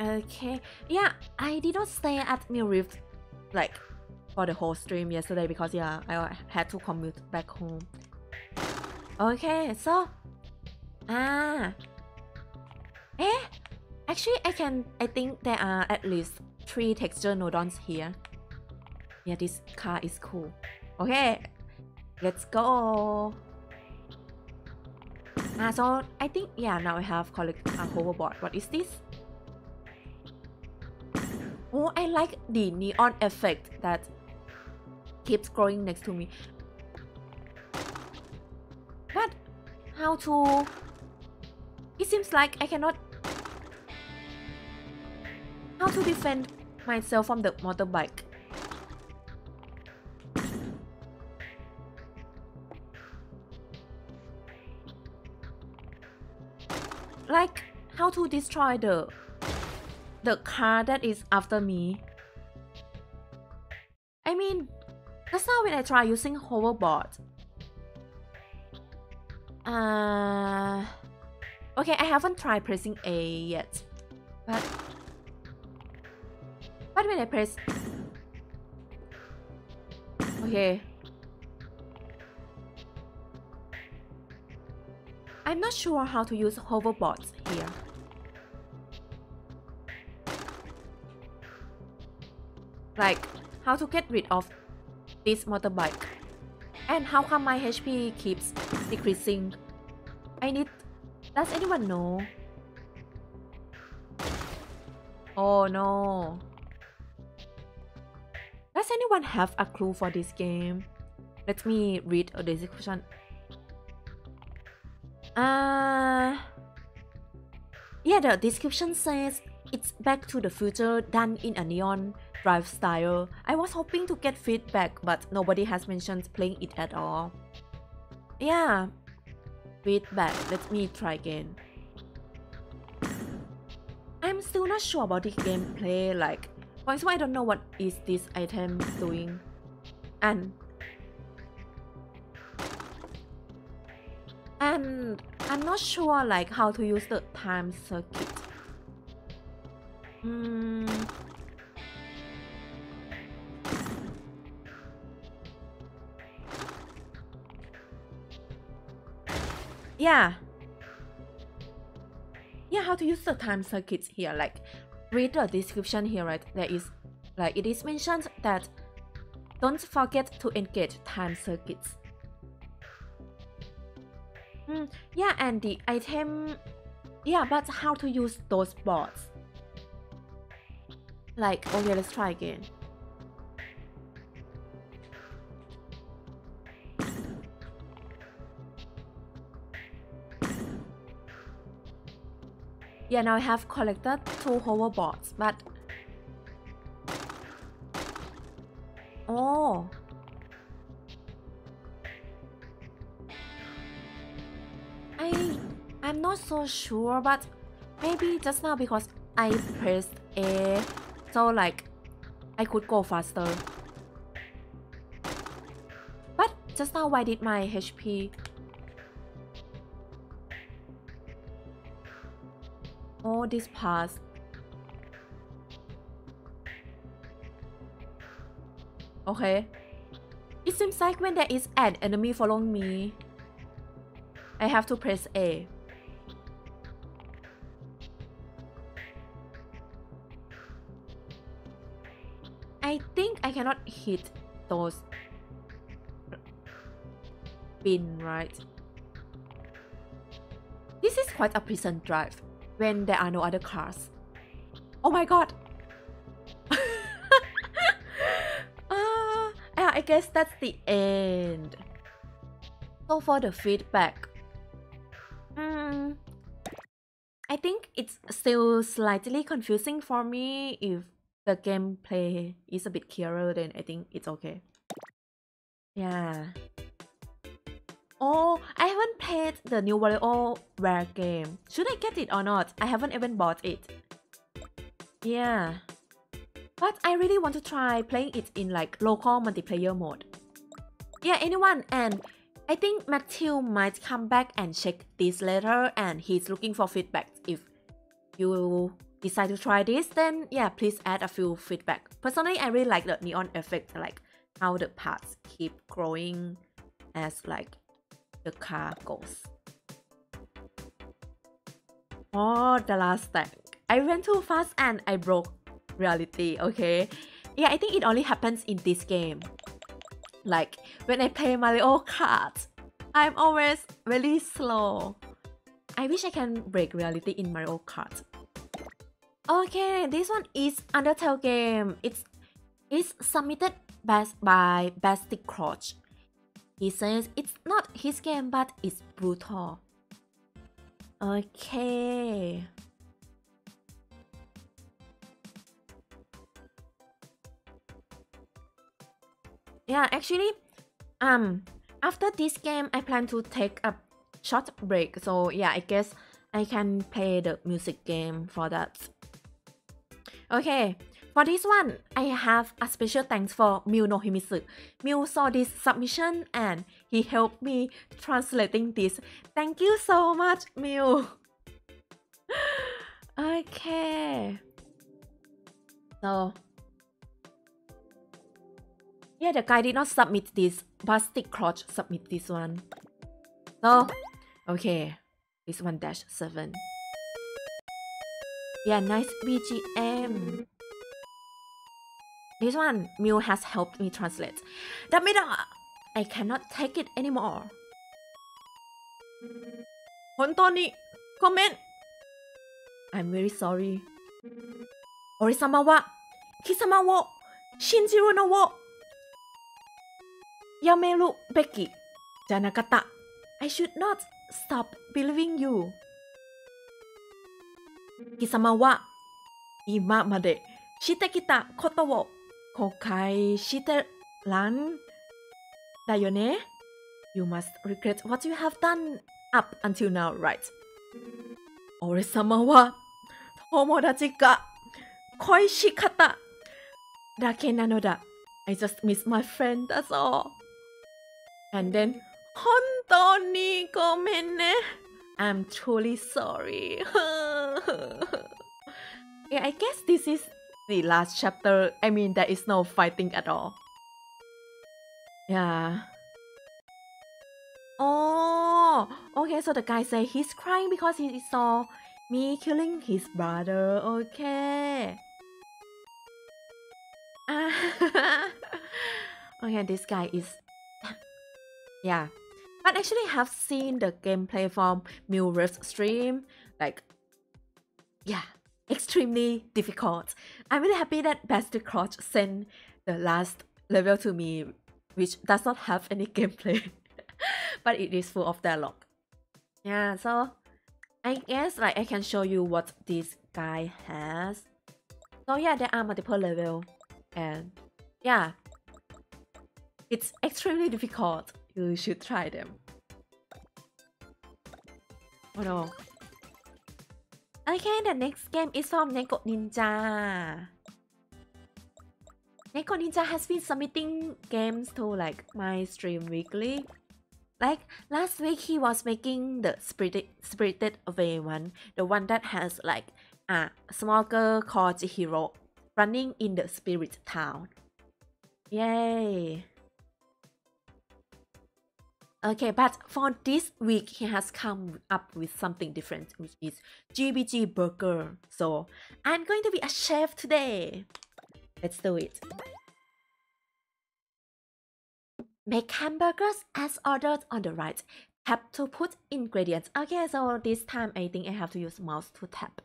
Okay, yeah, I did not stay at Mill Rift like for the whole stream yesterday because yeah, I had to commute back home. Okay, so ah, eh, actually I can I think there are at least three texture nodons here. Yeah, this car is cool. Okay, let's go. Ah, so I think yeah now I have collect a hoverboard. What is this? Oh, I like the neon effect that keeps growing next to me. But how to? It seems like I cannot. How to defend myself from the motorbike? To destroy the the car that is after me. I mean, that's not when I try using hoverboard. Uh, okay, I haven't tried pressing A yet, but but when I press, okay, I'm not sure how to use hoverboards here. Like, how to get rid of this motorbike. And how come my HP keeps decreasing? I need... Does anyone know? Oh no. Does anyone have a clue for this game? Let me read a description uh, yeah, the description says it's Back to the Future done in a neon drive style. I was hoping to get feedback, but nobody has mentioned playing it at all. Yeah, feedback. Let me try again. I'm still not sure about the gameplay. Like, for example, I don't know what is this item doing, and and I'm not sure like how to use the time circuit. Hmm. Yeah. Yeah, how to use the time circuits here. Like, read the description here, right? There is, like, it is mentioned that don't forget to engage time circuits. Mm, yeah, and the item... Yeah, but how to use those bots? Like, okay, let's try again. Yeah, now I have collected two hoverboards, but... Oh, I... I'm not so sure, but maybe just now because I pressed A, so like I could go faster. But just now why did my HP This pass. Okay. It seems like when there is an enemy following me, I have to press A. I think I cannot hit those bin, right? This is quite a pleasant drive when there are no other cars. Oh my god! <laughs> uh, I guess that's the end. So for the feedback, hmm, I think it's still slightly confusing for me if the gameplay is a bit clearer, then I think it's okay. Yeah. Oh, I haven't played the new WarioWare game. Should I get it or not? I haven't even bought it. Yeah. But I really want to try playing it in like local multiplayer mode. Yeah, anyone and I think Matthew might come back and check this later and he's looking for feedback if you decide to try this, then yeah, please add a few feedback. Personally, I really like the neon effect, like how the parts keep growing as like the car goes. Oh, the last tank. I went too fast and I broke reality, okay? Yeah, I think it only happens in this game. Like when I play Mario Kart, I'm always really slow. I wish I can break reality in Mario Kart. Okay, this one is Undertale game. It's it's submitted by, by Basticroch. He says it's not his game but it's brutal. Okay. Yeah, actually, um, after this game, I plan to take a short break. So yeah, I guess I can play the music game for that. Okay, for this one, I have a special thanks for Miu no Himisu. Miu saw this submission and he helped me translating this. Thank you so much, Miu. <laughs> okay. So yeah, the guy did not submit this, but Crotch submit this one. So, okay, this one dash seven. Yeah, nice BGM. This one, Miu has helped me translate. Damida, I cannot take it anymore. 本当にごめん I'm very sorry. 俺様は貴様を信じるのをやめるべきじゃなかった。I should not stop believing you. 貴様は今までしてきたことを 後悔してらんだよね ?You must regret what you have done up until now, right? 俺様は友達が恋しかっただけなのだ。I just miss my friend, that's all. And then 本当にごめんね I'm truly sorry <laughs> yeah I guess this is the last chapter I mean there is no fighting at all yeah oh okay so the guy say he's crying because he saw me killing his brother okay <laughs> okay this guy is <laughs> yeah. But actually have seen the gameplay from Milref's stream. Like, yeah, extremely difficult. I'm really happy that Basticroch sent the last level to me, which does not have any <laughs> gameplay. but it is full of dialogue. Yeah, so I guess like I can show you what this guy has. So yeah, there are multiple level and yeah, it's extremely difficult you should try them. Oh no. Okay, the next game is from Neko Ninja. Neko Ninja has been submitting games to like my stream weekly. Like last week he was making the Spirited, Spirited Away one, the one that has like a small girl called Chihiro running in the spirit town. Yay! Okay, but for this week, he has come up with something different, which is GBG Burger. So I'm going to be a chef today. Let's do it. Make hamburgers as ordered on the right. Tap to put ingredients. Okay, so this time I think I have to use mouse to tap.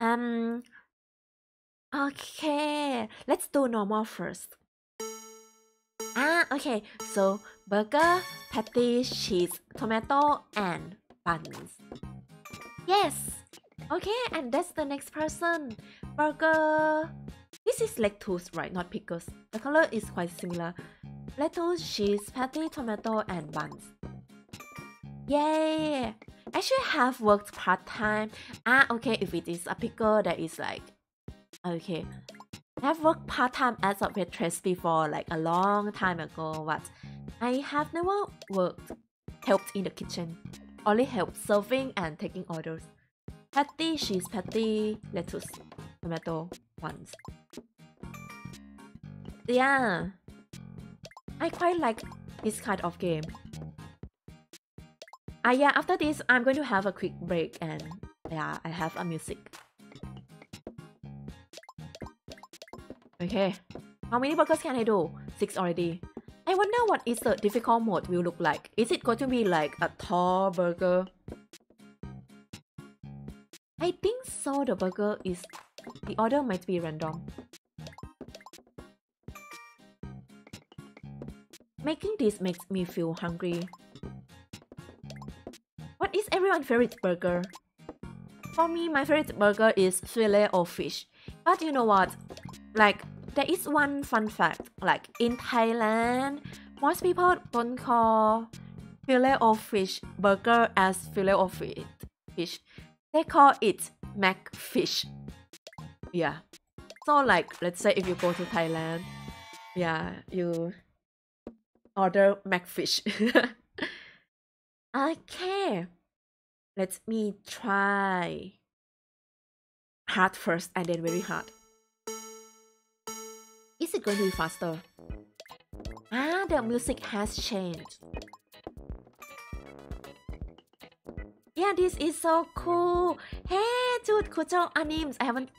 Um. Okay, let's do normal first. Ah, okay. So burger, patty, cheese, tomato, and buns. Yes. Okay, and that's the next person. Burger. This is lettuce, right? Not pickles. The color is quite similar. Lettuce, cheese, patty, tomato, and buns. Yay! Actually, have worked part time. Ah, okay. If it is a pickle, that is like okay. I've worked part-time as a waitress before like a long time ago but I have never worked helped in the kitchen. Only helped serving and taking orders. Patty cheese patty lettuce tomato ones yeah. I quite like this kind of game. Ah yeah after this I'm going to have a quick break and yeah I have a music Okay, how many burgers can I do? Six already. I wonder what is the difficult mode will look like. Is it going to be like a tall burger? I think so. The burger is the order might be random. Making this makes me feel hungry. What is everyone's favorite burger? For me, my favorite burger is filet of fish. But you know what? Like, there is one fun fact. Like, in Thailand, most people don't call filet of fish burger as filet of fish. They call it mac fish. Yeah. So like, let's say if you go to Thailand, yeah, you order macfish. <laughs> okay, let me try hard first and then very hard. Is it going to be faster? Ah, the music has changed. Yeah, this is so cool. Hey, dude, Kucho animes. I haven't.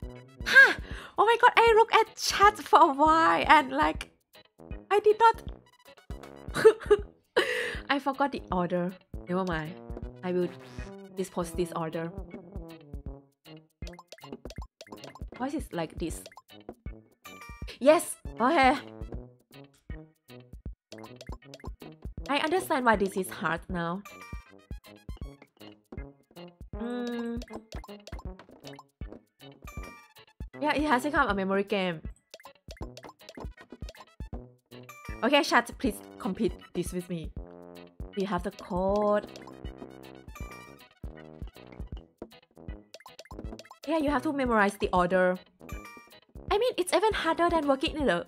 Ha! Oh my god, I look at chat for a while and like, I did not <laughs> I forgot the order. Never mind. I will dispose this order. Why is it like this? Yes! Okay. I understand why this is hard now. Mm. Yeah, it has become a memory game. Okay, chat, please complete this with me. We have the code. Yeah, you have to memorize the order. Even harder than working in the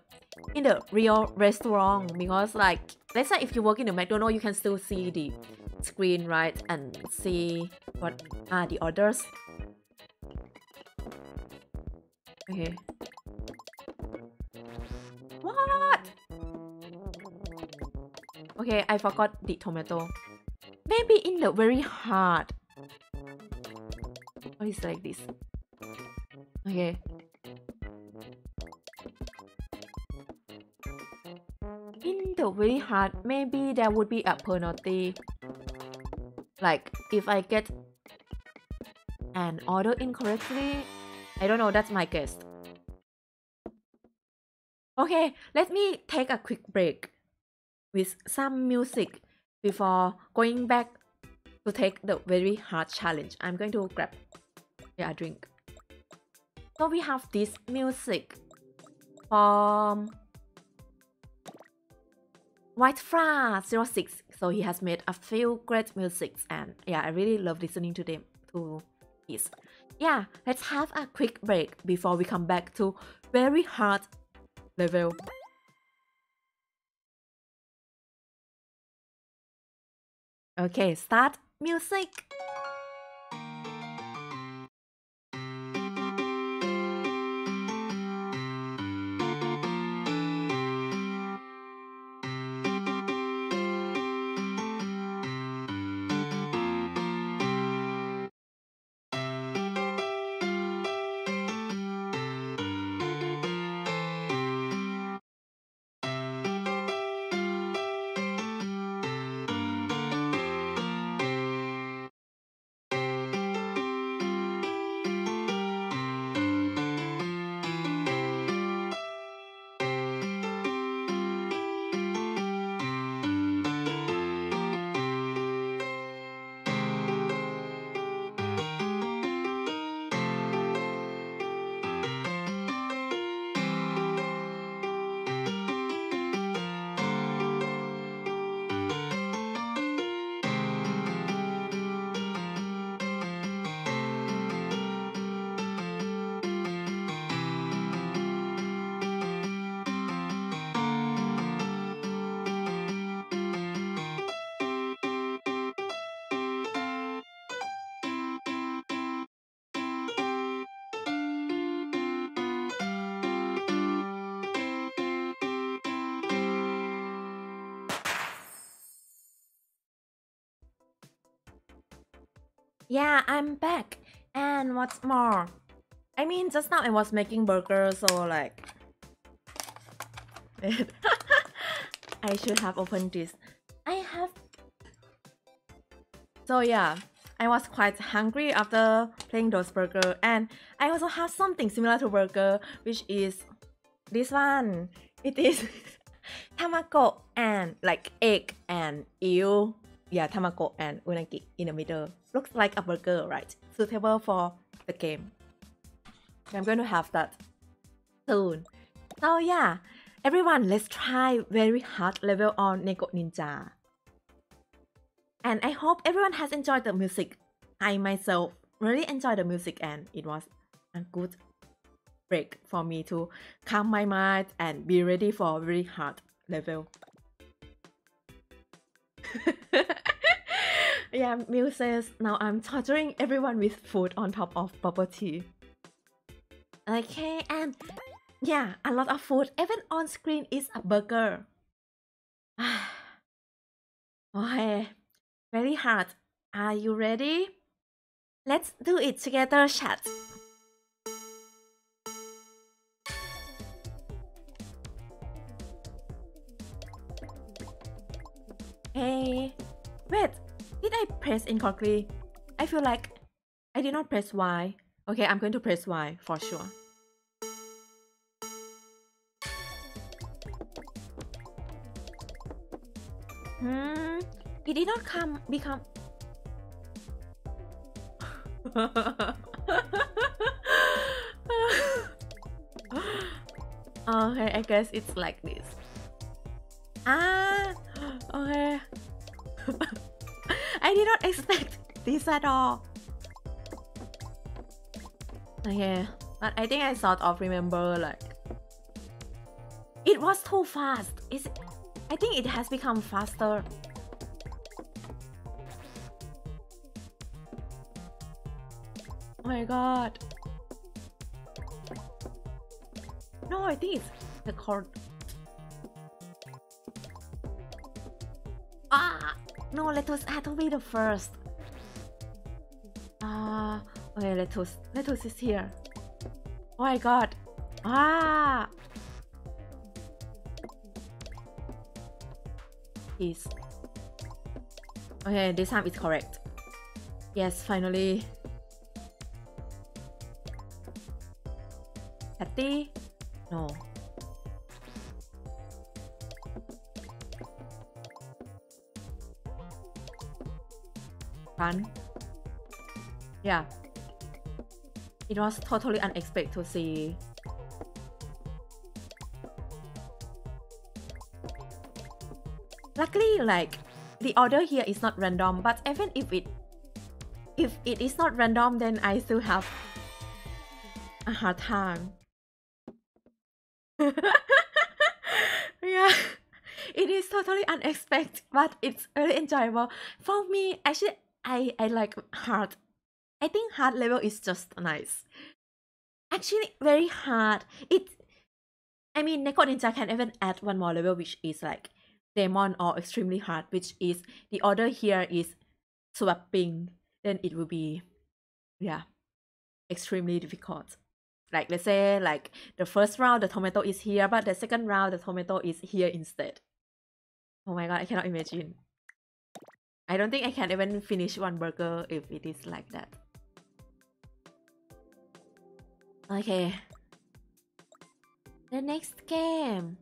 in the real restaurant because like let's say if you work in the McDonald's, you can still see the screen right and see what are the orders. Okay. What? Okay, I forgot the tomato. Maybe in the very hard. Oh, it's like this. Okay. Very hard, maybe there would be a penalty. Like, if I get an order incorrectly, I don't know, that's my guess. Okay, let me take a quick break with some music before going back to take the very hard challenge. I'm going to grab yeah, a drink. So we have this music from White Fra 06. So he has made a few great musics and yeah, I really love listening to them to this. Yeah, let's have a quick break before we come back to very hard level. Okay, start music. Yeah, I'm back. And what's more? I mean, just now I was making burgers, so like, <laughs> I should have opened this. I have. So yeah, I was quite hungry after playing those burger, and I also have something similar to burger, which is this one. It is <laughs> tamago and like egg and eel. Yeah, tamago and unagi in the middle. Looks like a burger, right? Suitable for the game. I'm going to have that soon. So yeah, everyone, let's try very hard level on Neko Ninja. And I hope everyone has enjoyed the music. I myself really enjoyed the music and it was a good break for me to calm my mind and be ready for a very hard level. <laughs> yeah, Miu says, now I'm torturing everyone with food on top of bubble tea. Okay, and yeah, a lot of food. Even on screen is a burger. <sighs> okay, very hard. Are you ready? Let's do it together, chat. Hey, wait, did I press incorrectly? I feel like I did not press Y. Okay, I'm going to press Y for sure. Hmm, it did not come become. <laughs> okay, I guess it's like this. Ah, okay. I did not expect <laughs> this at all. Okay, but I think I sort of remember like it was too fast. Is I think it has become faster. Oh my god. No, I think it's the cord. No, let us have to be the first. Ah, okay, let us, let us is here. Oh my god. Ah! Is Okay, this time it's correct. Yes, finally. Patty? Yeah. It was totally unexpected to see. Luckily like the order here is not random but even if it if it is not random then I still have a hard time. <laughs> Yeah. It is totally unexpected but it's really enjoyable. For me actually I I like hard I think hard level is just nice actually very hard it I mean Neko Ninja can even add one more level which is like demon or extremely hard, which is the order here is swapping, then it will be, yeah, extremely difficult. Like let's say like the first round the tomato is here, but the second round the tomato is here instead. Oh my god, I cannot imagine. I don't think I can even finish one burger if it is like that. Okay. The next game.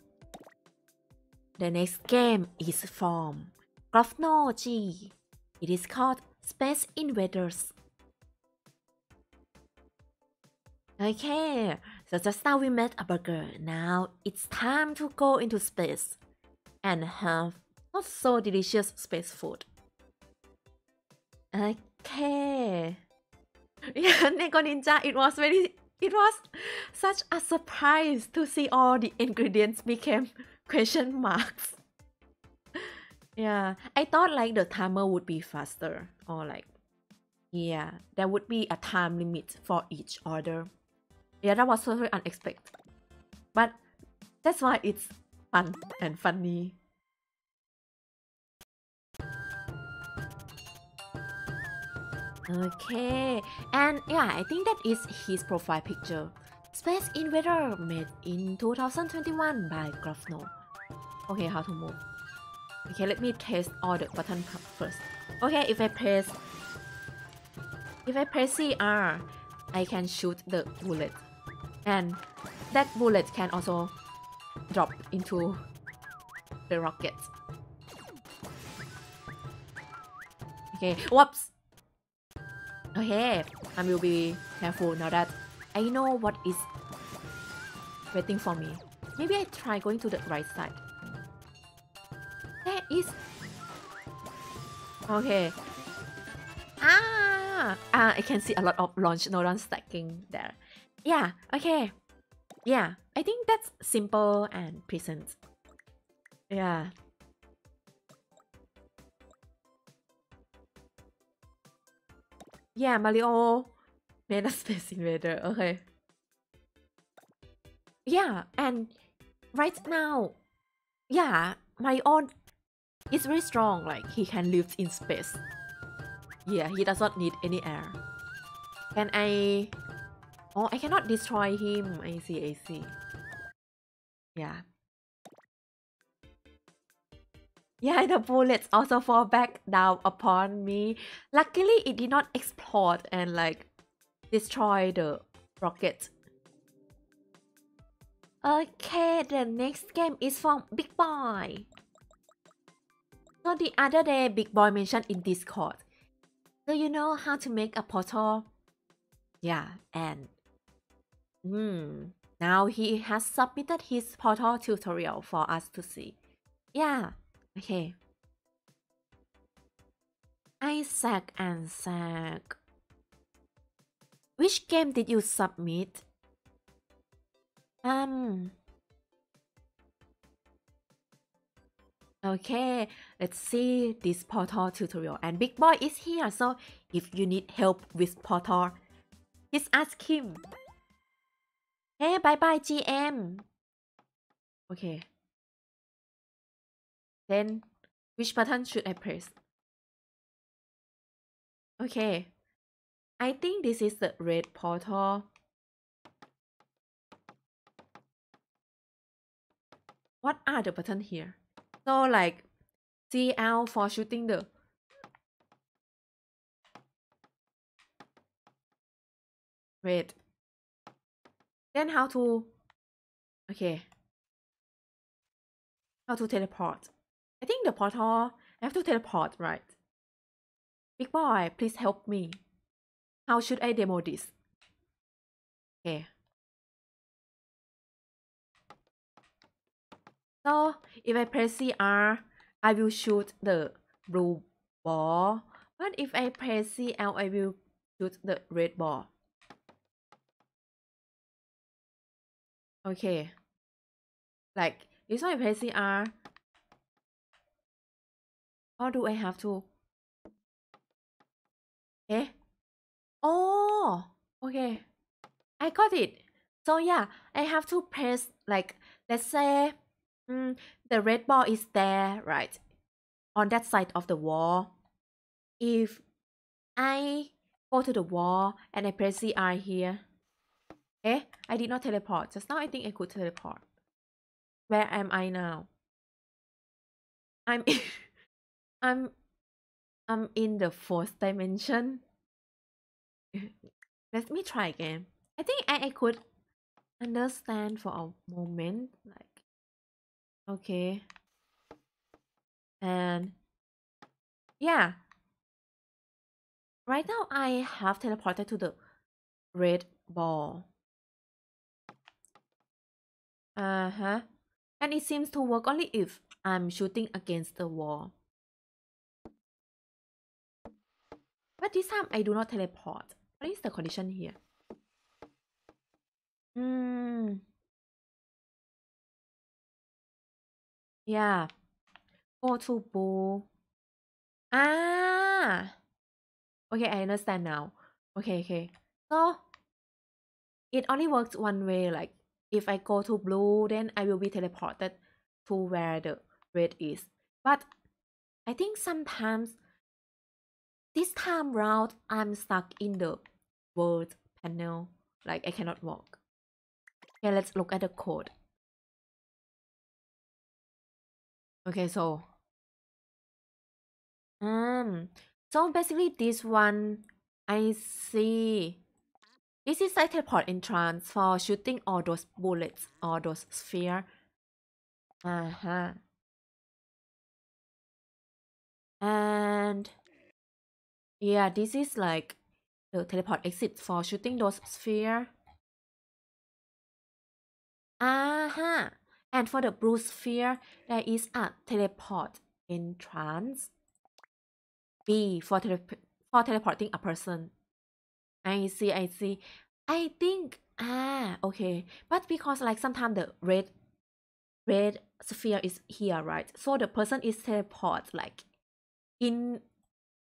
The next game is from Grofno G. It is called Space Invaders. Okay, so just now we met a burger. Now it's time to go into space and have not so delicious space food. Okay. <laughs> Yeah, Neko Ninja, it was very it was such a surprise to see all the ingredients became <laughs> question marks. <laughs> yeah, I thought like the timer would be faster or like, yeah, there would be a time limit for each order. Yeah, that was totally unexpected. But that's why it's fun and funny. Okay, and yeah, I think that is his profile picture. Space Invader made in 2021 by Grofno. Okay, how to move? Okay, let me test all the button first. Okay, if I press if I press CR, I can shoot the bullet. And that bullet can also drop into the rocket. Okay, whoops! Okay, I will be careful now that I know what is waiting for me. Maybe I try going to the right side. There is... Okay. Ah! ah! I can see a lot of launch nodon stacking there. Yeah, okay. Yeah, I think that's simple and present. Yeah. Yeah, Mario made a space invader. Okay. Yeah, and right now, yeah, my own is very strong. Like he can live in space. Yeah, he does not need any air. Can I? Oh, I cannot destroy him. I see. I see. Yeah. Yeah, the bullets also fall back down upon me. Luckily, it did not explode and like destroy the rocket. Okay, the next game is from Bigboi. So the other day, Bigboi mentioned in Discord. Do you know how to make a portal? Yeah, and hmm, now he has submitted his portal tutorial for us to see. Yeah, okay. Isaac and Zack. Which game did you submit? Um. Okay, let's see this portal tutorial. And Bigboi is here, so if you need help with portal, just ask him. Hey, bye bye, GM. Okay. Then, which button should I press? Okay. I think this is the red portal. What are the buttons here? So like CL for shooting the red. Then how to okay. How to teleport? I think the portal I have to teleport, right? Bigboi, please help me. How should I demo this? Okay. So if I press CR, I will shoot the blue ball. But if I press CL, I will shoot the red ball. Okay. Like, if I press CR, or do I have to? Eh? Oh, okay. I got it. So yeah, I have to press like, let's say Mm, the red ball is there, right? On that side of the wall. If I go to the wall and I press CR here. Eh? I did not teleport. Just now I think I could teleport. Where am I now? I'm <laughs> I'm I'm in the fourth dimension. <laughs> Let me try again. I think I, I could understand for a moment. Like Okay. And yeah. Right now I have teleported to the red ball. Uh-huh. And it seems to work only if I'm shooting against the wall. But this time I do not teleport. What is the condition here? Hmm. Yeah. Go to bowl. Ah. Okay, I understand now. Okay, okay. So it only works one way. Like if I go to blue, then I will be teleported to where the red is. But I think sometimes this time round I'm stuck in the world panel. Like I cannot walk. Okay, let's look at the code. Okay, so um so basically this one I see this is like teleport entrance for shooting all those bullets all those sphere. Uh-huh. And yeah, this is like the teleport exit for shooting those sphere. Uh-huh. And for the blue sphere, there is a teleport entrance. B for, tele for teleporting a person. I see, I see. I think, ah, okay. But because like sometimes the red, red sphere is here, right? So the person is teleport like in,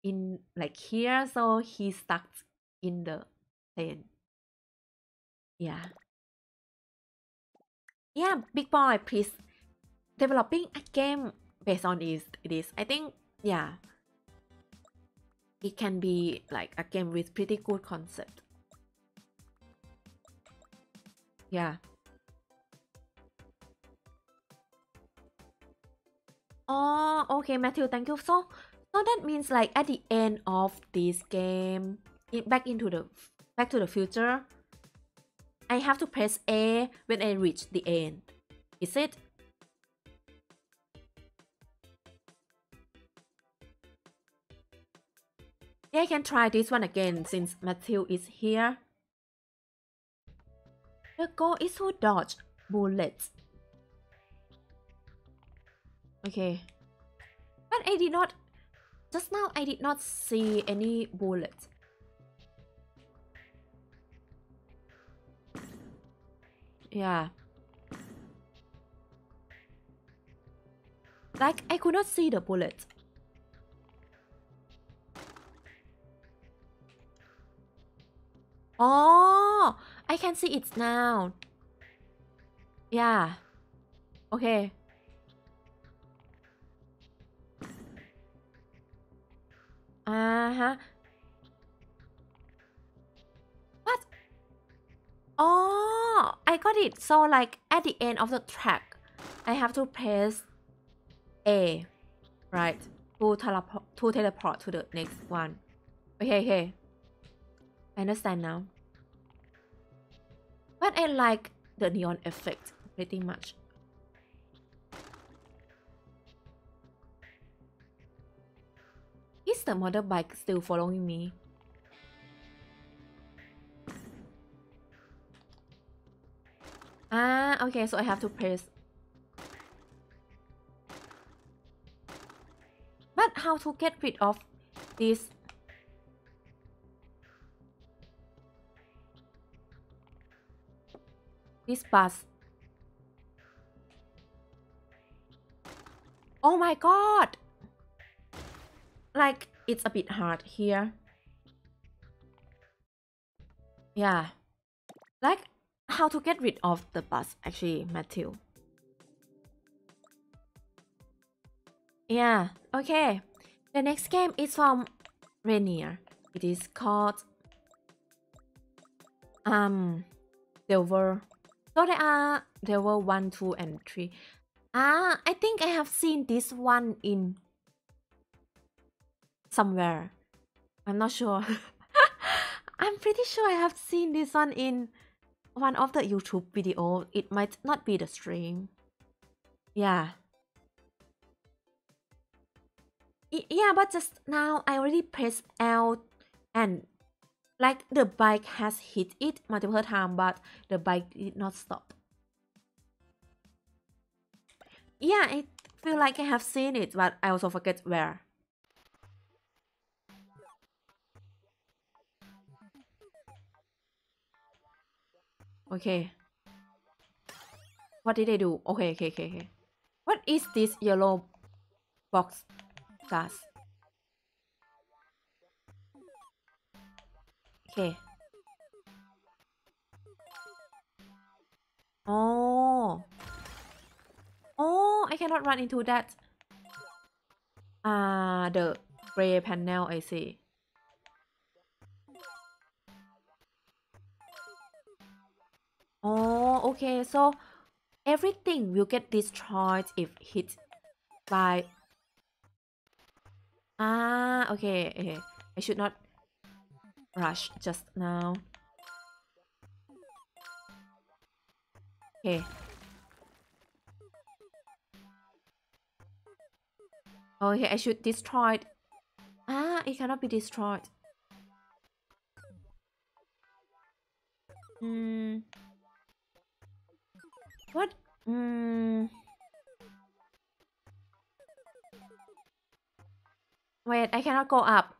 in like here. So he stuck in the plane. Yeah. Yeah, Bigboi, please developing a game based on this. This I think, yeah, it can be like a game with pretty good concept. Yeah. Oh, okay, Matthew, thank you. So, so that means like at the end of this game, it back into the back to the future, I have to press A when I reach the end. Is it? Yeah, I can try this one again since Matthew is here. The goal is to dodge bullets. Okay. But I did not... Just now I did not see any bullets. Yeah. Like, I could not see the bullet. Oh, I can see it now. Yeah. Okay. Uh-huh. What? Oh, I got it. So like at the end of the track, I have to press A, right? To teleport to teleport to the next one. Okay, okay. I understand now. But I like the neon effect pretty much. Is the motorbike still following me? Ah, okay, so I have to press. But how to get rid of this this bus. Oh my god! Like, it's a bit hard here. Yeah. Like, how to get rid of the bus, actually, Matthew. Yeah, okay. The next game is from Renier. It is called um Delver so there are there were one, two, and three. Ah, I think I have seen this one in somewhere. I'm not sure. <laughs> I'm pretty sure I have seen this one in one of the YouTube video. It might not be the stream. Yeah. yeah, but just now I already pressed L and like the bike has hit it multiple times, but the bike did not stop. Yeah, I feel like I have seen it, but I also forget where. Okay. What did I do? Okay, okay, okay, okay. What is this yellow box does? Okay. Oh. Oh, I cannot run into that. Ah, the gray panel, I see. Oh, okay. So everything will get destroyed if hit by. Ah, okay. okay. I should not rush just now. Okay. Okay, I should destroy it. Ah, it cannot be destroyed. Hmm. What? Hmm. Wait, I cannot go up.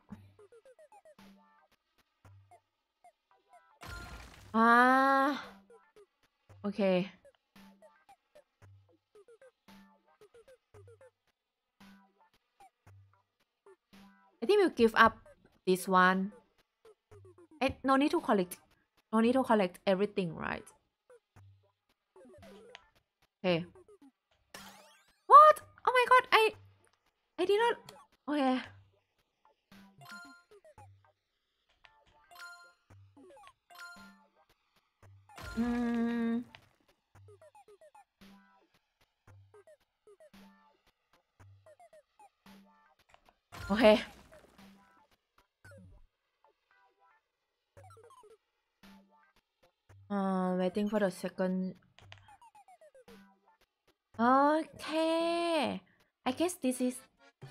Ah. Okay. I think we'll give up this one. I, no need to collect. No need to collect everything, right? What? Oh my god, I... I did not... Okay. Hmm... Okay. Uh, waiting for the second. Okay. I guess this is.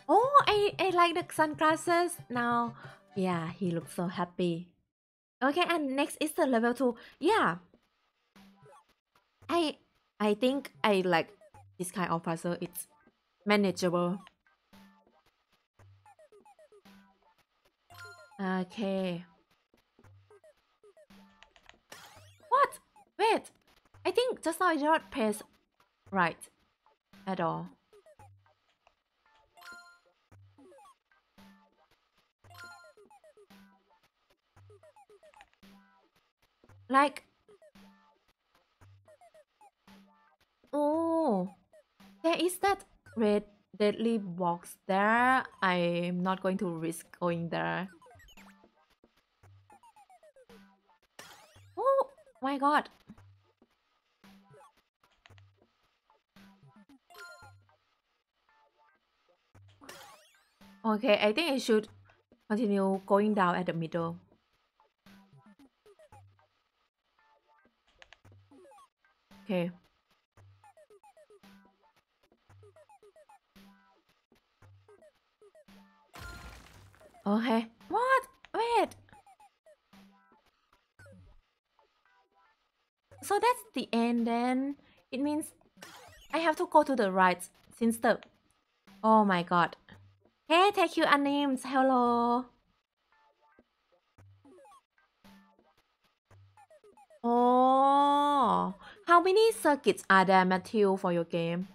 Oh, I, I like the sunglasses now. Yeah, he looks so happy. Okay, and next is the level 2. Yeah. I I think I like this kind of puzzle. It's manageable. Okay. What? Wait. I think just now I did not press right at all. Like Oh there is that red deadly box there. I'm not going to risk going there. Oh my god. Okay, I think I should continue going down at the middle. Okay. Okay. What? Wait. So that's the end then. It means I have to go to the right since the... Oh my god. Hey, thank you, unnamed. Hello. Oh, how many circuits are there, Matthew, for your game?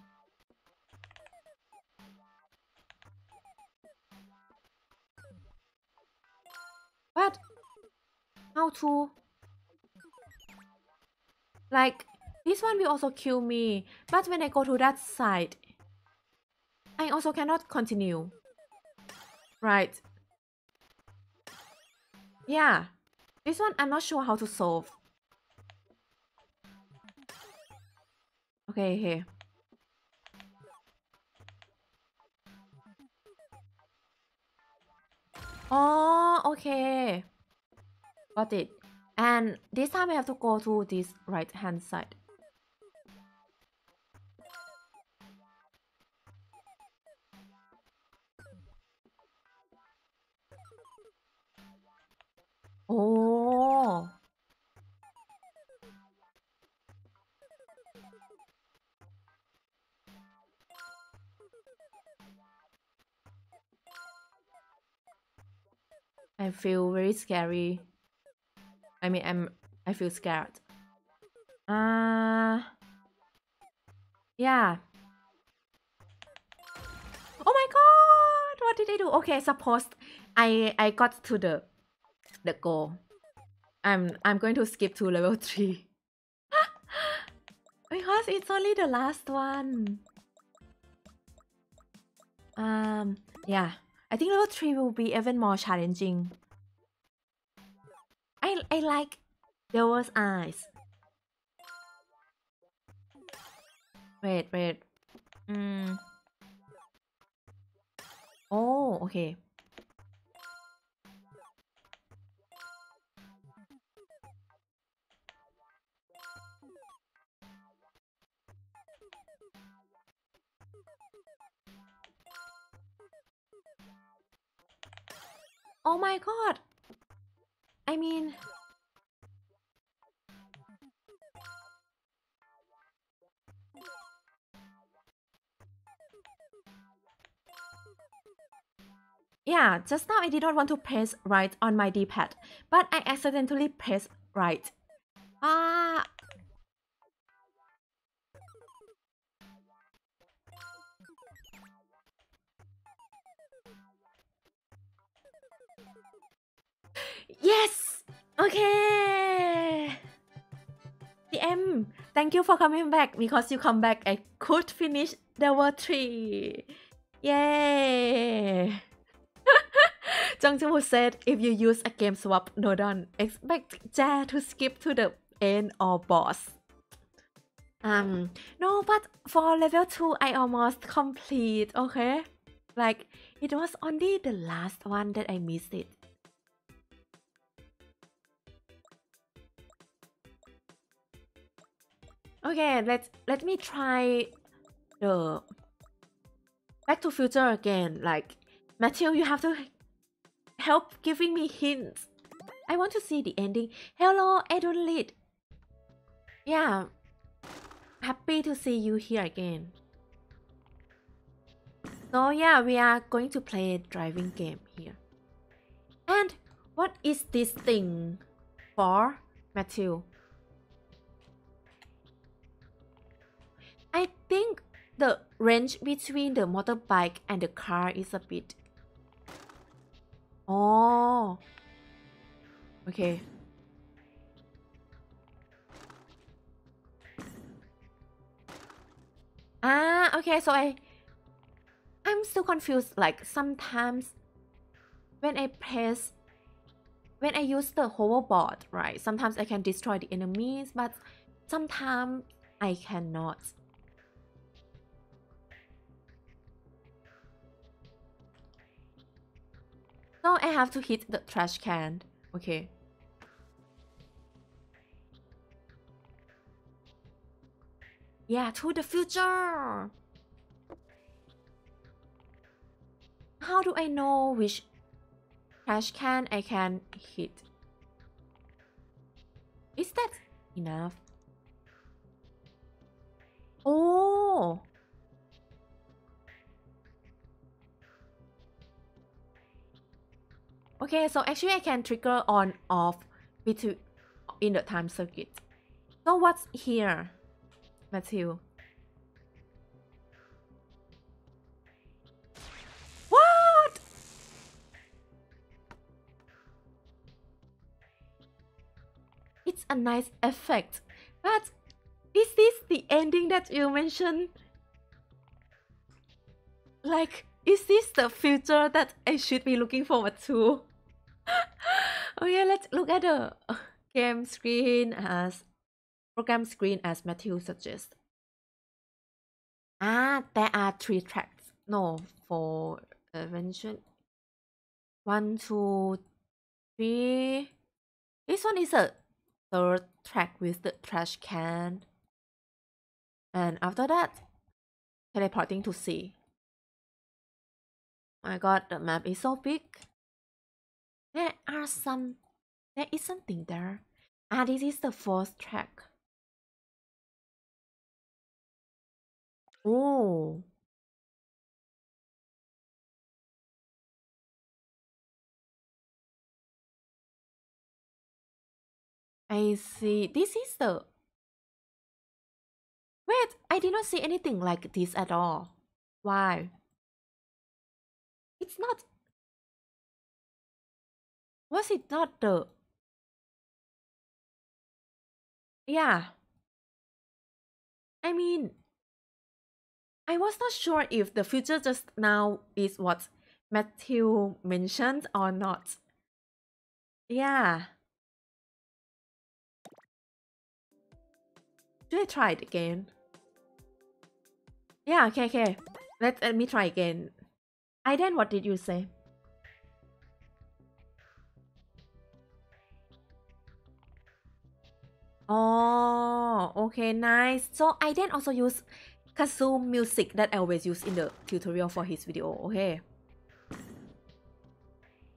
What? How to? Like, this one will also kill me. But when I go to that side, I also cannot continue. Right. Yeah. This one I'm not sure how to solve. Okay, here. Oh, okay. Got it. And this time I have to go to this right hand side. Oh. I feel very scary. I mean, I'm I feel scared. Uh Yeah. Oh my god! What did I do? Okay, I suppose I I got to the the goal. I'm I'm going to skip to level <laughs> 3. because it's only the last one. Um yeah. I think level 3 will be even more challenging. I, I like Devil's Eyes. Wait, wait. Mm. Oh, okay. Oh my god! I mean... Yeah, just now I did not want to press right on my D-pad, but I accidentally pressed right. Ah! Yes! Okay! DM, thank you for coming back. Because you come back, I could finish the world 3. Yay! <laughs> Jung said, if you use a game swap nodon, expect Ja to skip to the end or boss. Um, no, but for level 2, I almost complete, okay? Like, it was only the last one that I missed it. Okay, let let me try the Back to Future again. Like, Matthew, you have to help giving me hints. I want to see the ending. Hello, Edulid. Yeah, happy to see you here again. So yeah, we are going to play a driving game here. And what is this thing for, Matthew? I think the range between the motorbike and the car is a bit Oh. Okay. Ah, okay, so I I'm still confused like sometimes when I press when I use the hoverboard, right? Sometimes I can destroy the enemies, but sometimes I cannot. Now I have to hit the trash can. Okay. Yeah, to the future! How do I know which trash can I can hit? Is that enough? Oh! Okay, so actually I can trigger on off between in the time circuit. So what's here, Matthew? What? It's a nice effect, but is this the ending that you mentioned? Like, is this the future that I should be looking forward to? Oh yeah, let's look at the game screen as program screen as Matthew suggests. Ah, there are three tracks. No, for mention. One, two, three. This one is a third track with the trash can. And after that, teleporting to sea. My god, the map is so big. There are some... There is something there. Ah, this is the fourth track. Oh. I see. This is the... Wait, I did not see anything like this at all. Why? It's not was it not the yeah i mean i was not sure if the future just now is what matthew mentioned or not yeah should i try it again Yeah, okay, okay. Let's let me try again. I then what did you say? Oh, okay, nice. So Ayden also use Kazoo music that I always use in the tutorial for his video, okay?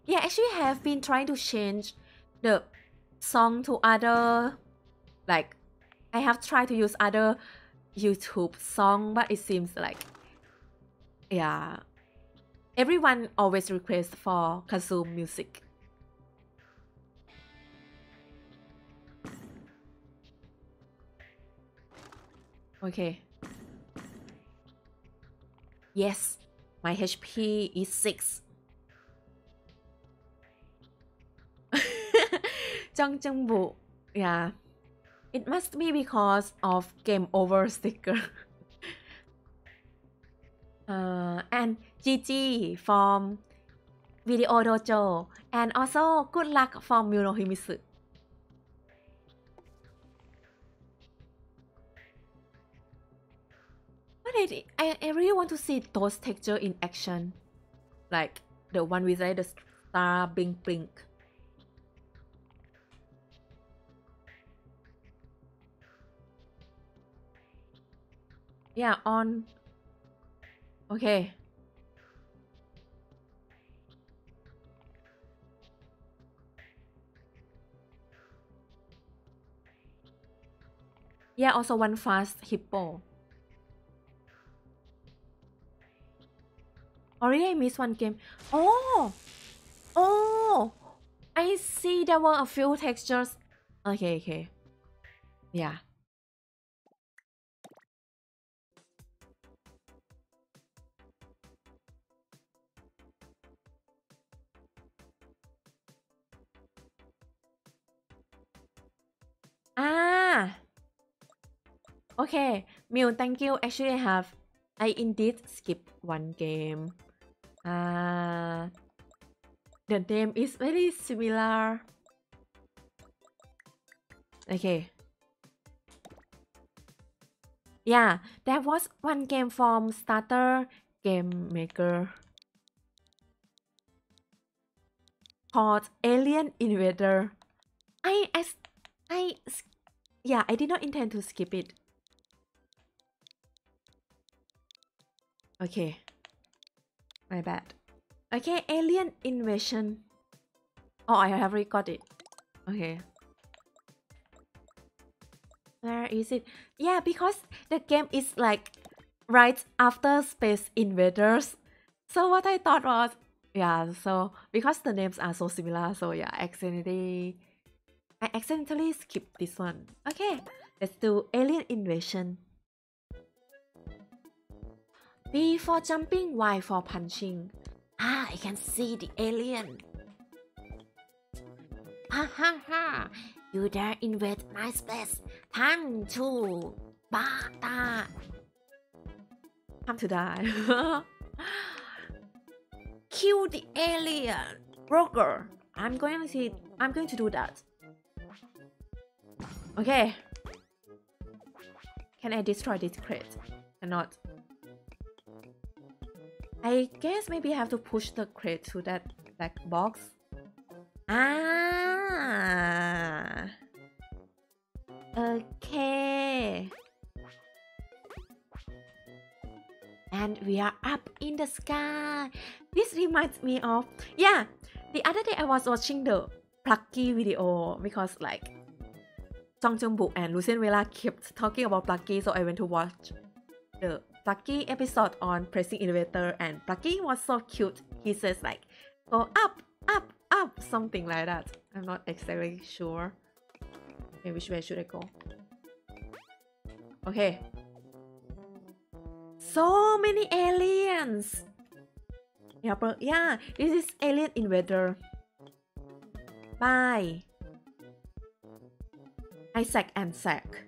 Yeah, actually I have been trying to change the song to other, like, I have tried to use other YouTube song, but it seems like, yeah, everyone always requests for Kazoo music. Okay. Yes, my HP is 6. <laughs> Jung Jung. Yeah. It must be because of game over sticker. <laughs> uh, and GG from Video Dojo. And also good luck from Murohimisu. But I, I, I really want to see those texture in action. Like the one with like, the star blink blink. Yeah, on. Okay. Yeah, also one fast hippo. Already I missed one game. Oh! Oh! I see there were a few textures. Okay, okay. Yeah. Ah! Okay, Mew, thank you. Actually, I have, I indeed skipped one game. Ah, the name is very similar. Okay. Yeah, there was one game from Starter Game Maker called Alien Invader. I, I, I, yeah, I did not intend to skip it. Okay. My bad. Okay, alien invasion. Oh, I have already got it. Okay. Where is it? Yeah, because the game is like right after Space Invaders. So what I thought was, yeah, so because the names are so similar, so yeah, accidentally, I accidentally skipped this one. Okay, let's do Alien Invasion. B for jumping, Y for punching. Ah, I can see the alien. Ha ha ha! You dare invade my space? Time to bata. Time to die. <laughs> Kill the alien, Broker. I'm going to. I'm going to do that. Okay. Can I destroy this crate? Cannot. I guess maybe I have to push the crate to that black box. Ah. Okay. And we are up in the sky. This reminds me of yeah. The other day I was watching the Plucky video because like Jongjungbu and Lucien Vela kept talking about Plucky, so I went to watch the Plucky episode on pressing elevator and Plucky was so cute. He says like, go up, up, up, something like that. I'm not exactly sure. Okay, which way should I go? Okay. So many aliens! Yeah, yeah, this is Alien Invader. Bye. Isaac and Zack.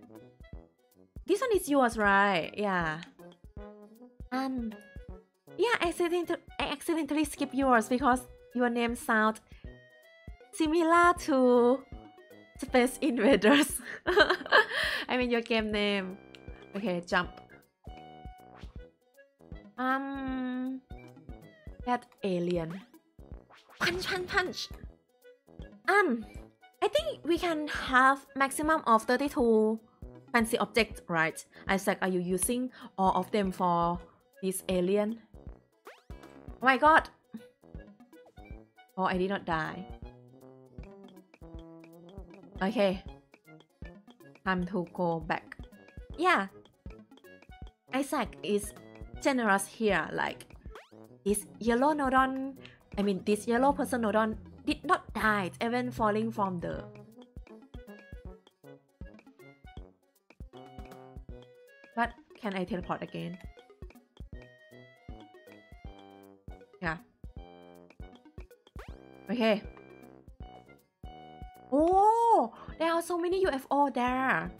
This one is yours, right? Yeah. Um, yeah, I accidentally, I accidentally skip yours because your name sounds similar to Space Invaders. <laughs> I mean your game name. Okay, jump. Um, that alien. Punch, punch, punch. Um, I think we can have maximum of 32 fancy objects, right? Isaac, are you using all of them for this alien? Oh my god! Oh, I did not die. Okay. Time to go back. Yeah. Isaac is generous here, like this yellow nodon, I mean this yellow person nodon did not die even falling from the But can I teleport again? Yeah. Okay. Oh, there are so many UFO there.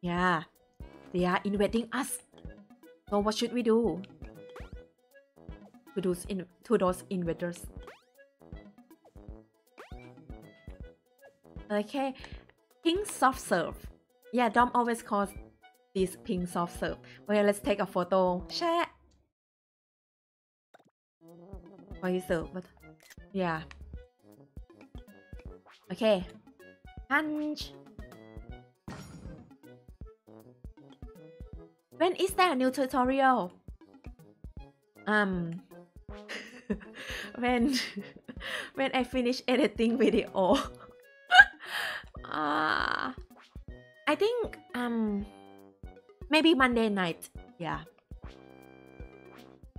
Yeah, they are invading us. So what should we do? To those in to those invaders. Okay, pink soft serve. Yeah, Dom always calls this pink soft serve. Okay, let's take a photo. Share. Why you serve? But yeah. Okay. Punch. When is there a new tutorial? Um, <laughs> when <laughs> when I finish editing video. <laughs> uh, I think um maybe Monday night. Yeah.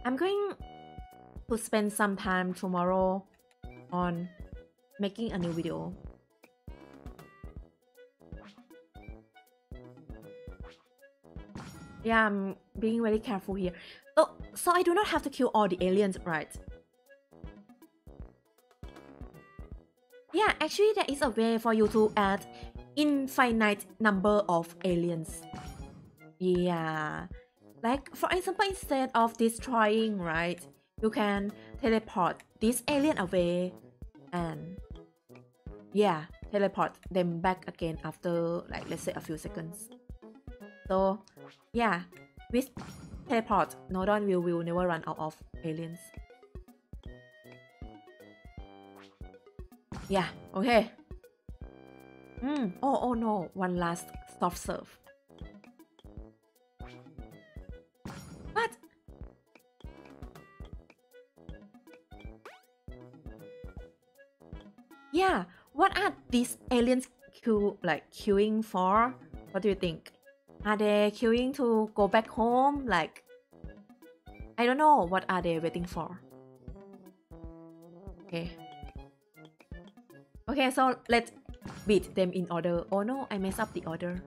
I'm going to spend some time tomorrow on making a new video. Yeah, I'm being very careful here. Oh, so I do not have to kill all the aliens, right? Yeah, actually there is a way for you to add infinite number of aliens. Yeah. Like, for example, instead of destroying, right, you can teleport this alien away and yeah, teleport them back again after like let's say a few seconds. So yeah, with teleport, Nodon will, will never run out of aliens. Yeah, okay. Hmm, oh, oh no, one last soft serve. Yeah, what are these aliens queue, like queuing for? What do you think? Are they queuing to go back home? Like, I don't know. What are they waiting for? Okay. Okay, so let's beat them in order. Oh no, I messed up the order.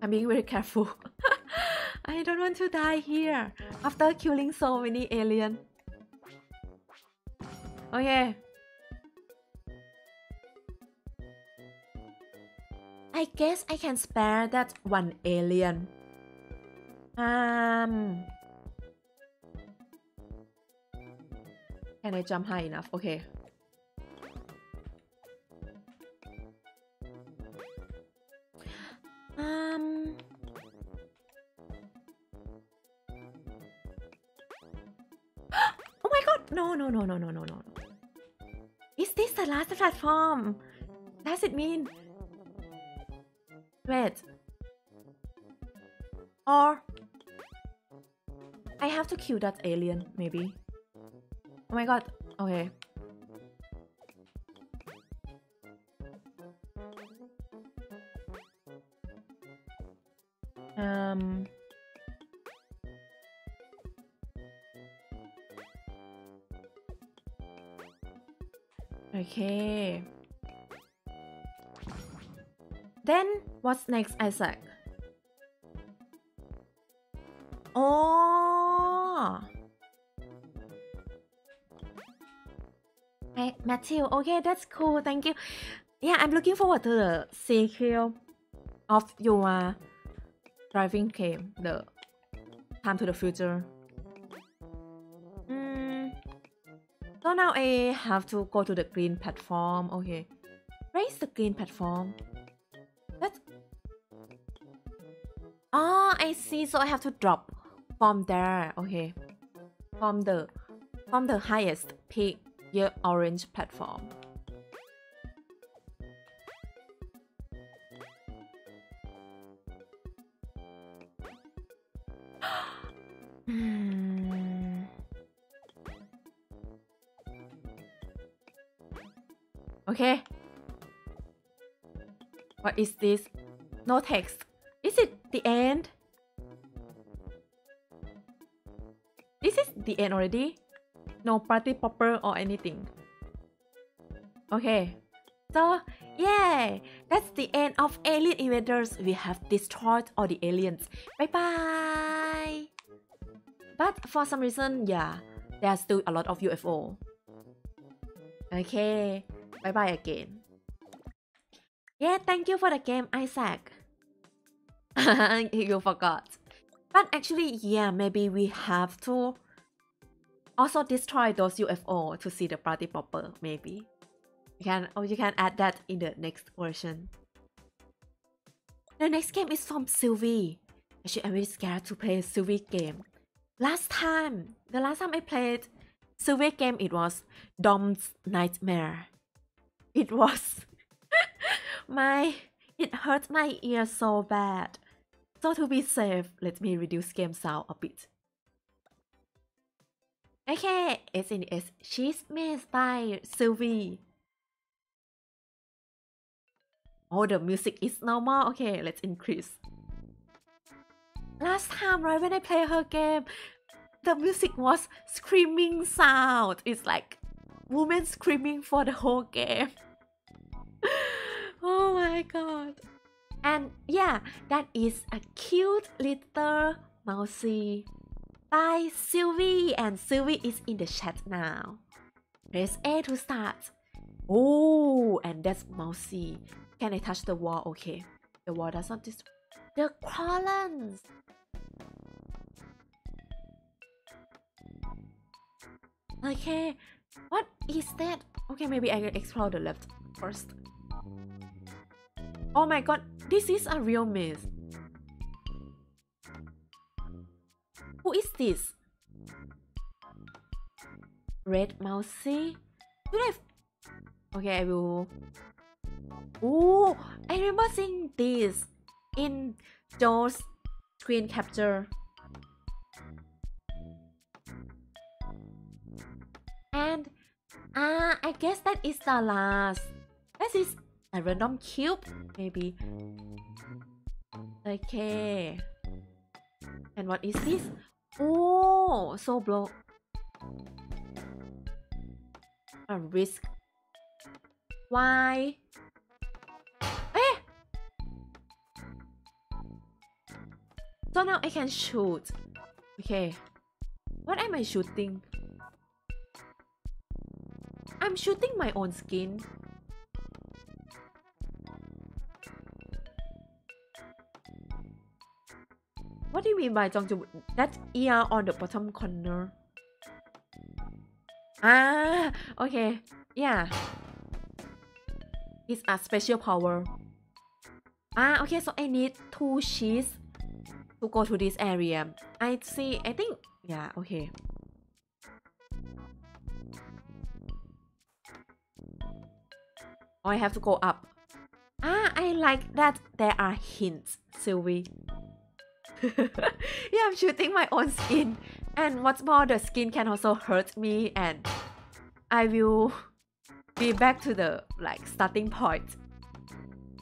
I'm being very careful. <laughs> I don't want to die here after killing so many aliens. Okay. I guess I can spare that one alien. Um. Can I jump high enough? Okay. Um. <gasps> oh my god! No, no, no, no, no, no, no. Is this the last platform? Does it mean? Wait. Or I have to kill that alien, maybe. Oh my god. Okay. Um. Okay. Then what's next, Isaac? Oh. Hey, Matthew. Okay, that's cool. Thank you. Yeah, I'm looking forward to the sequel of your driving game, the Time to the Future. Now I have to go to the green platform. Okay. Where is the green platform? That's Oh, I see. So I have to drop from there. Okay. From the from the highest peak your orange platform. Is this? No text. Is it the end? This is the end already? No party popper or anything. Okay. So, yay! That's the end of Alien Invaders. We have destroyed all the aliens. Bye bye! But for some reason, yeah, there are still a lot of UFO. Okay, bye bye again. Yeah, thank you for the game, Isaac. <laughs> you forgot. But actually, yeah, maybe we have to also destroy those UFO to see the party popper, maybe. You can or you can add that in the next version. The next game is from Sylvie. Actually, I'm really scared to play Sylvie game. Last time, the last time I played Sylvie game, it was Dom's Nightmare. It was <laughs> my it hurts my ear so bad. So to be safe, let me reduce game sound a bit. Okay, SNS She's Made by Sylvie. Oh, the music is normal. Okay, let's increase. Last time, right, when I play her game, the music was screaming sound. It's like women screaming for the whole game. Oh my god. And yeah, that is a cute little mousy by Sylvie. And Sylvie is in the chat now. Press A to start. Oh, and that's mousy. Can I touch the wall? Okay. The wall does not destroy. The columns. Okay. What is that? Okay, maybe I can explore the left first. Oh my god, this is a real maze. Who is this? Red Mousy? Do have... Okay, I will... Oh, I remember seeing this in Joe's screen capture. And ah, I guess that is the last. That is a random cube, maybe. Okay. And what is this? Oh, so blow. A risk. Why? Eh! So now I can shoot. Okay. What am I shooting? I'm shooting my own skin. Do you mean by Jongju? That ear on the bottom corner. Ah, okay. Yeah. It's a special power. Ah, okay, so I need two sheets to go to this area. I see, I think, yeah, okay. Oh, I have to go up. Ah, I like that there are hints, Sylvie. <laughs> yeah, I'm shooting my own skin. And what's more, the skin can also hurt me and I will be back to the like starting point.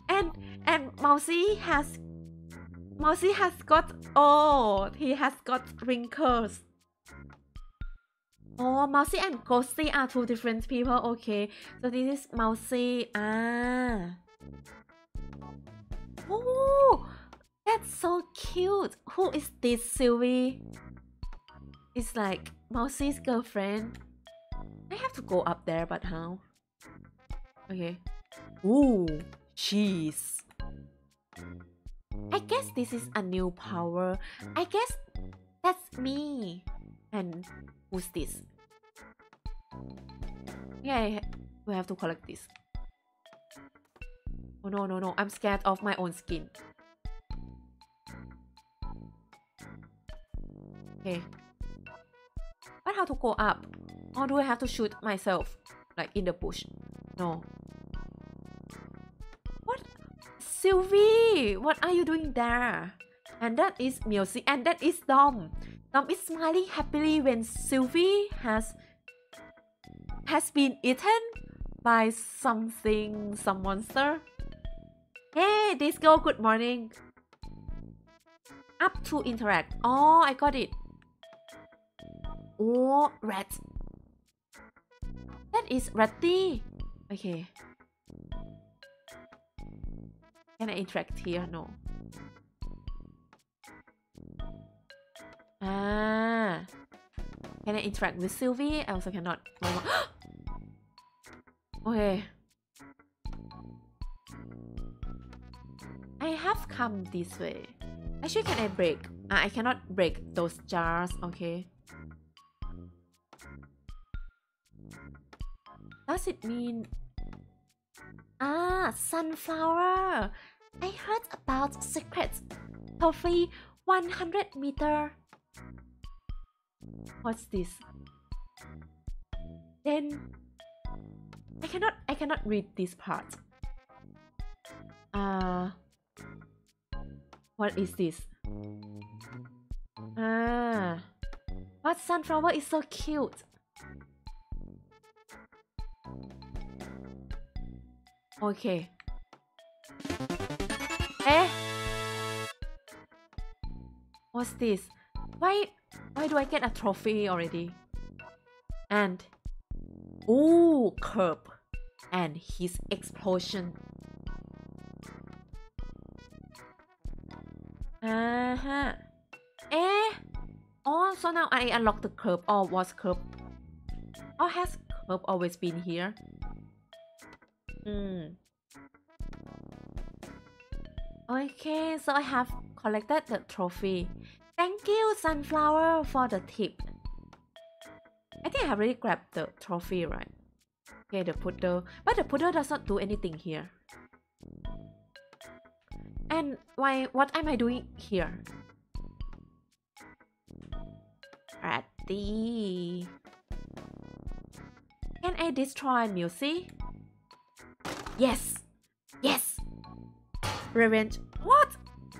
And and Mousy has Mousy has got old. he has got wrinkles. Oh, Mousy and Ghosty are two different people. Okay, so this is Mousy. Ah. Oh, that's so cute. Who is this, Sylvie? It's like Mousy's girlfriend. I have to go up there, but how? Okay. Ooh, cheese. I guess this is a new power. I guess that's me. And who's this? Yeah, we have to collect this. Oh no, no, no. I'm scared of my own skin. Okay. But how to go up? Or do I have to shoot myself? Like in the bush? No. What? Sylvie! What are you doing there? And that is music. And that is Dom. Dom is smiling happily when Sylvie has has been eaten by something, some monster. Hey, this girl, good morning. Up to interact. Oh, I got it. Oh, rat. That is ratty. Okay. Can I interact here? No. Ah. Can I interact with Sylvie? I also cannot. <gasps> okay. I have come this way. Actually, can I break? Ah, I cannot break those jars. Okay. Does it mean... Ah, sunflower! I heard about secret Coffee 100 meter. What's this? Then... I cannot, I cannot read this part. Uh... What is this? Ah... But sunflower is so cute. Okay. Eh? What's this? Why why do I get a trophy already? And Ooh, curb and his explosion. Uh-huh. Eh? Oh, so now I unlock the curb. Or oh, was curb? Or has curb always been here? Mm. Okay, so I have collected the trophy. Thank you, Sunflower, for the tip. I think I have already grabbed the trophy, right? Okay, the poodle. But the poodle does not do anything here. And why? what am I doing here? Ready. Can I destroy music? Yes! Yes! Revenge. What?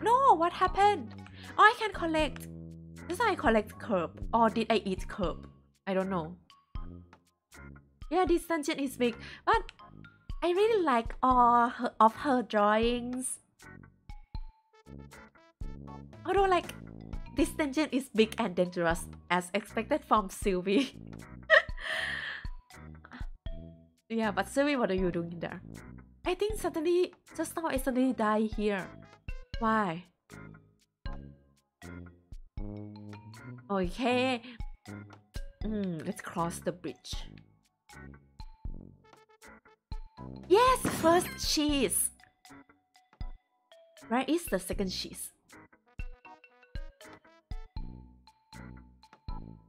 No, what happened? Oh, I can collect. This I collect curb. Or did I eat curb? I don't know. Yeah, this dungeon is big. But I really like all her, of her drawings. Although like, this dungeon is big and dangerous as expected from Sylvie. <laughs> Yeah, but Siri, what are you doing there? I think suddenly, just now I suddenly die here. Why? Okay. Mm, let's cross the bridge. Yes, first cheese. Where is the second cheese?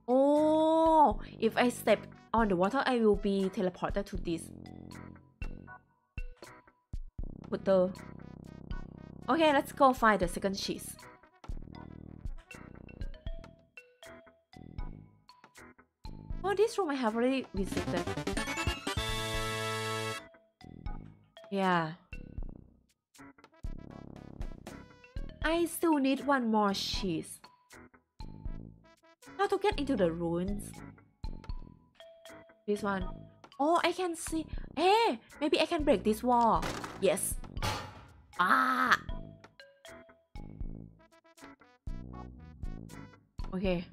Oh, if I step on the water, I will be teleported to this. The... Okay, let's go find the second cheese. Oh, this room I have already visited. Yeah. I still need one more cheese. How to get into the ruins? This one. Oh, I can see. Hey, maybe I can break this wall. Yes. Ah. Okay.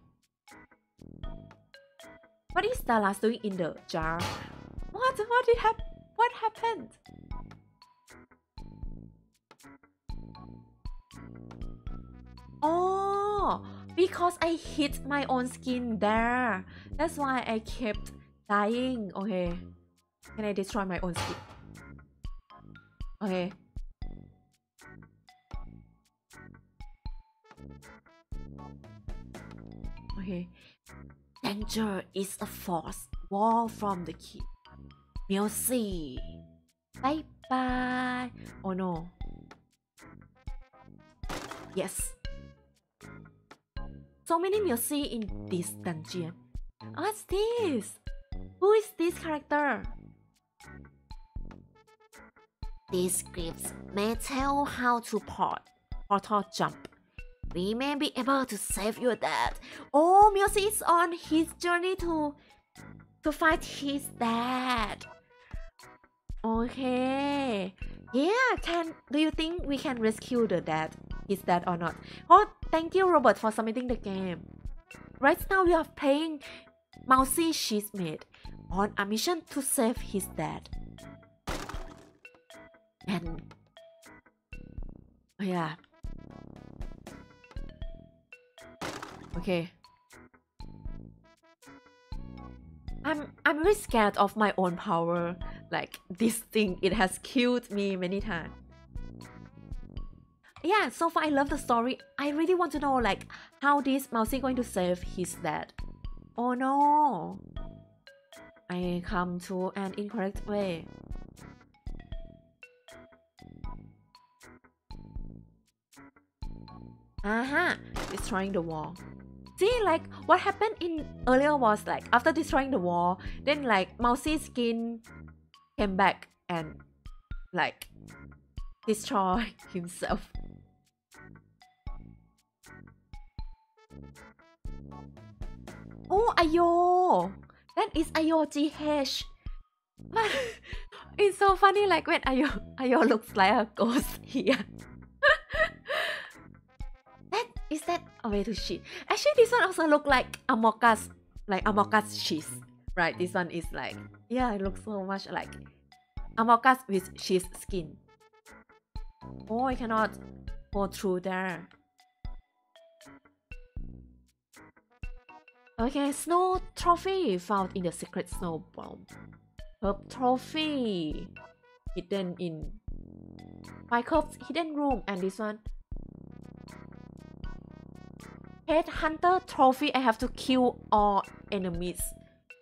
What is Dallas doing in the jar? What? What did hap What happened? Oh, because I hit my own skin there. That's why I kept Dying. Okay. Mm. Can I destroy my own skin? Okay. Okay. Danger is a force. Wall from the key. Music. Bye bye. Oh no. Yes. so many Milsey in this dungeon. What's this? Who is this character? These scripts may tell how to port, portal jump. We may be able to save your dad. Oh, Milsey is on his journey to to fight his dad. Okay. Yeah, can do you think we can rescue the dad? His dad or not? Oh, thank you, Robert, for submitting the game. Right now we are playing Mousy Cheesemate on a mission to save his dad. And oh, yeah. Okay. I'm I'm really scared of my own power. Like this thing, it has killed me many times. Yeah, so far I love the story. I really want to know like how this Mousy going to save his dad. Oh no! I come to an incorrect way. Aha! Destroying the wall. See, like, what happened in earlier was like, after destroying the wall, then like, Mousy's skin came back and like, destroy <laughs> himself. Oh, Ayo! That is Ayo GH. <laughs> it's so funny, like when Ayo, Ayo <laughs> looks like a ghost here. <laughs> that is that a way to cheat? Actually, this one also look like Amoka's, like Amoka's cheese. Right, this one is like, yeah, it looks so much like Amoka's with cheese skin. Oh, I cannot go through there. Okay, snow trophy found in the secret snow bomb. Herb trophy hidden in Michael's hidden room and this one. Head hunter trophy. I have to kill all enemies.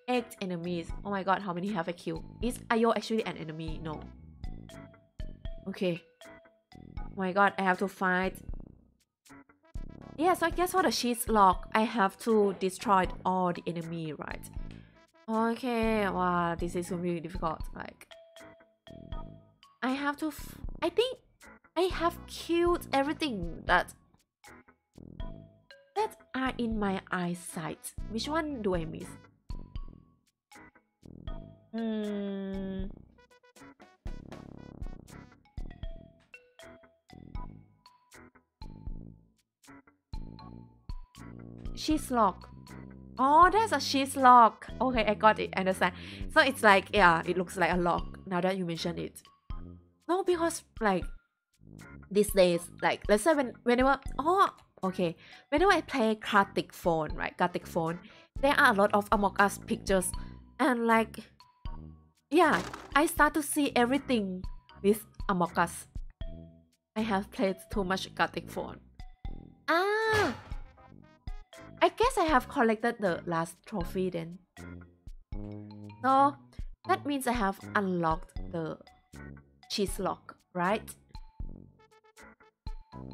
Eight enemies. Oh my god, how many have I killed? Is Ayo actually an enemy? No. Okay. Oh my god, I have to fight yeah, so I guess for the cheese lock, I have to destroy all the enemy, right? Okay, wow, this is be difficult. Like, I have to. I think I have killed everything that that are in my eyesight. Which one do I miss? Hmm. Cheese lock. Oh, that's a cheese lock. Okay, I got it. I understand. So it's like, yeah, it looks like a lock now that you mention it. No, because like these days, like let's say when whenever oh okay, whenever I play Gartic Phone, right? Gartic Phone, there are a lot of Among Us pictures, and like, yeah, I start to see everything with Among Us. I have played too much Gartic Phone. Ah, I guess I have collected the last trophy then. So that means I have unlocked the cheese lock, right?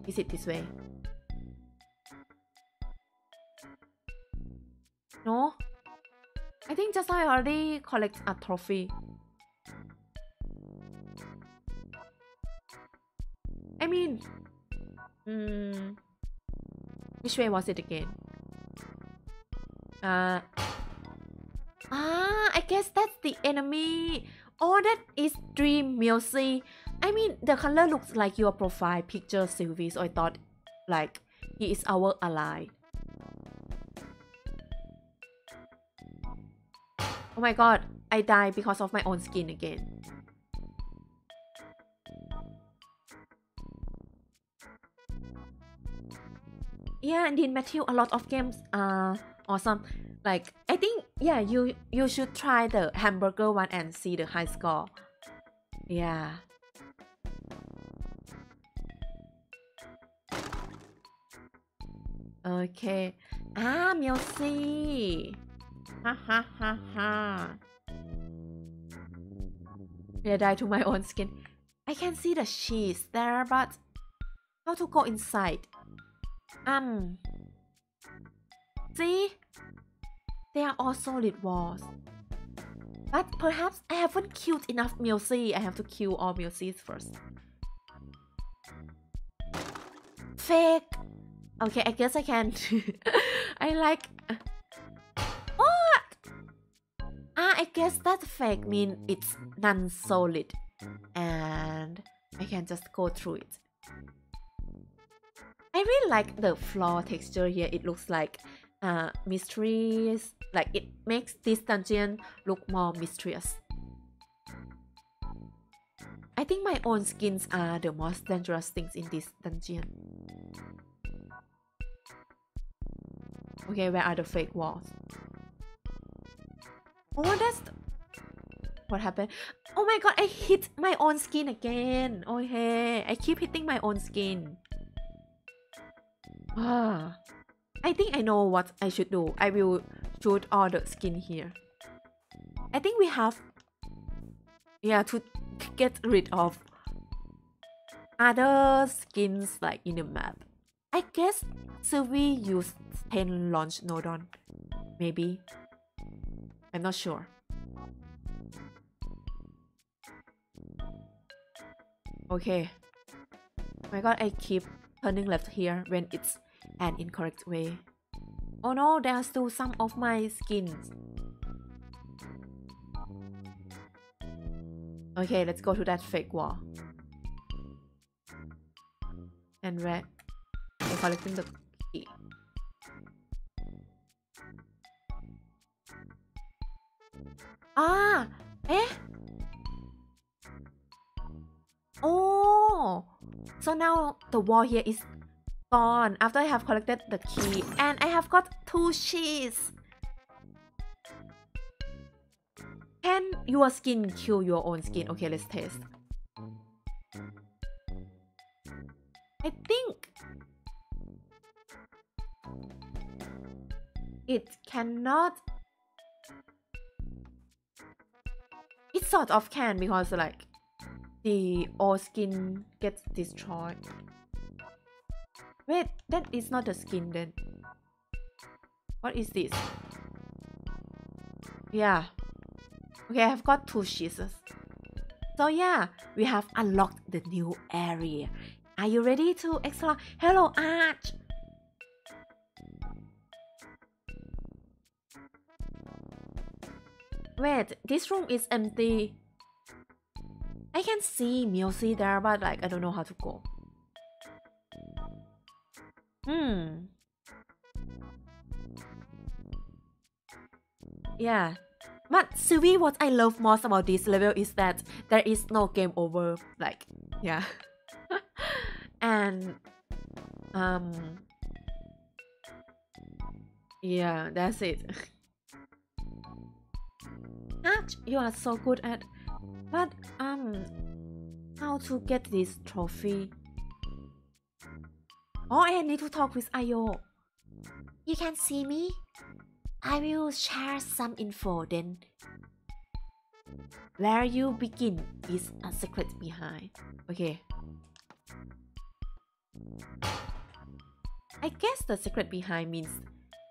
Is it this way? No? I think just now I already collect a trophy. I mean, mm, which way was it again? Uh, ah, I guess that's the enemy. Oh, that is Dream Milsey. I mean, the color looks like your profile picture, Sylvie, so I thought, like, he is our ally. Oh my god, I died because of my own skin again. Yeah, and in Matthew, a lot of games are awesome like i think yeah you you should try the hamburger one and see the high score. Yeah. Okay. Ah Milsey ha ha ha ha. I die to my own skin? I can see the cheese. There but how to go inside? Um See? They are all solid walls. But perhaps I haven't killed enough Milsey. I have to kill all Milseys first. Fake! Okay, I guess I can. <laughs> I like... What? Ah, I guess that fake mean it's non-solid. And I can just go through it. I really like the floor texture here. It looks like uh, mysteries. Like it makes this dungeon look more mysterious. I think my own skins are the most dangerous things in this dungeon. Okay, where are the fake walls? Oh, that's... What happened? Oh my god, I hit my own skin again! Oh hey, I keep hitting my own skin. Ah, I think I know what I should do. I will shoot all the skin here. I think we have, yeah, to get rid of other skins like in the map. I guess Sylvie used 10 launch Nodon. Maybe. I'm not sure. Okay. Oh my god, I keep turning left here when it's an incorrect way. Oh no, there are still some of my skins. Okay, let's go to that fake wall. And I'm collecting the key. Ah! Eh? Oh! So now the wall here is gone after I have collected the key and I have got two cheese. Can your skin kill your own skin? Okay, let's test. I think it cannot it sort of can because like the old skin gets destroyed Wait, that is not the skin then. What is this? Yeah. Okay, I've got two cheeses. So yeah, we have unlocked the new area. Are you ready to explore? Hello, Arch! Wait, this room is empty. I can see Milsey there, but like I don't know how to go. Hmm. Yeah. But Sylvie, what I love most about this level is that there is no game over. Like, yeah. <laughs> and um yeah, that's it. <laughs> Arch, you are so good at but um how to get this trophy Oh, I need to talk with Ayo. You can see me? I will share some info then. Where you begin is a secret behind. Okay. I guess the secret behind means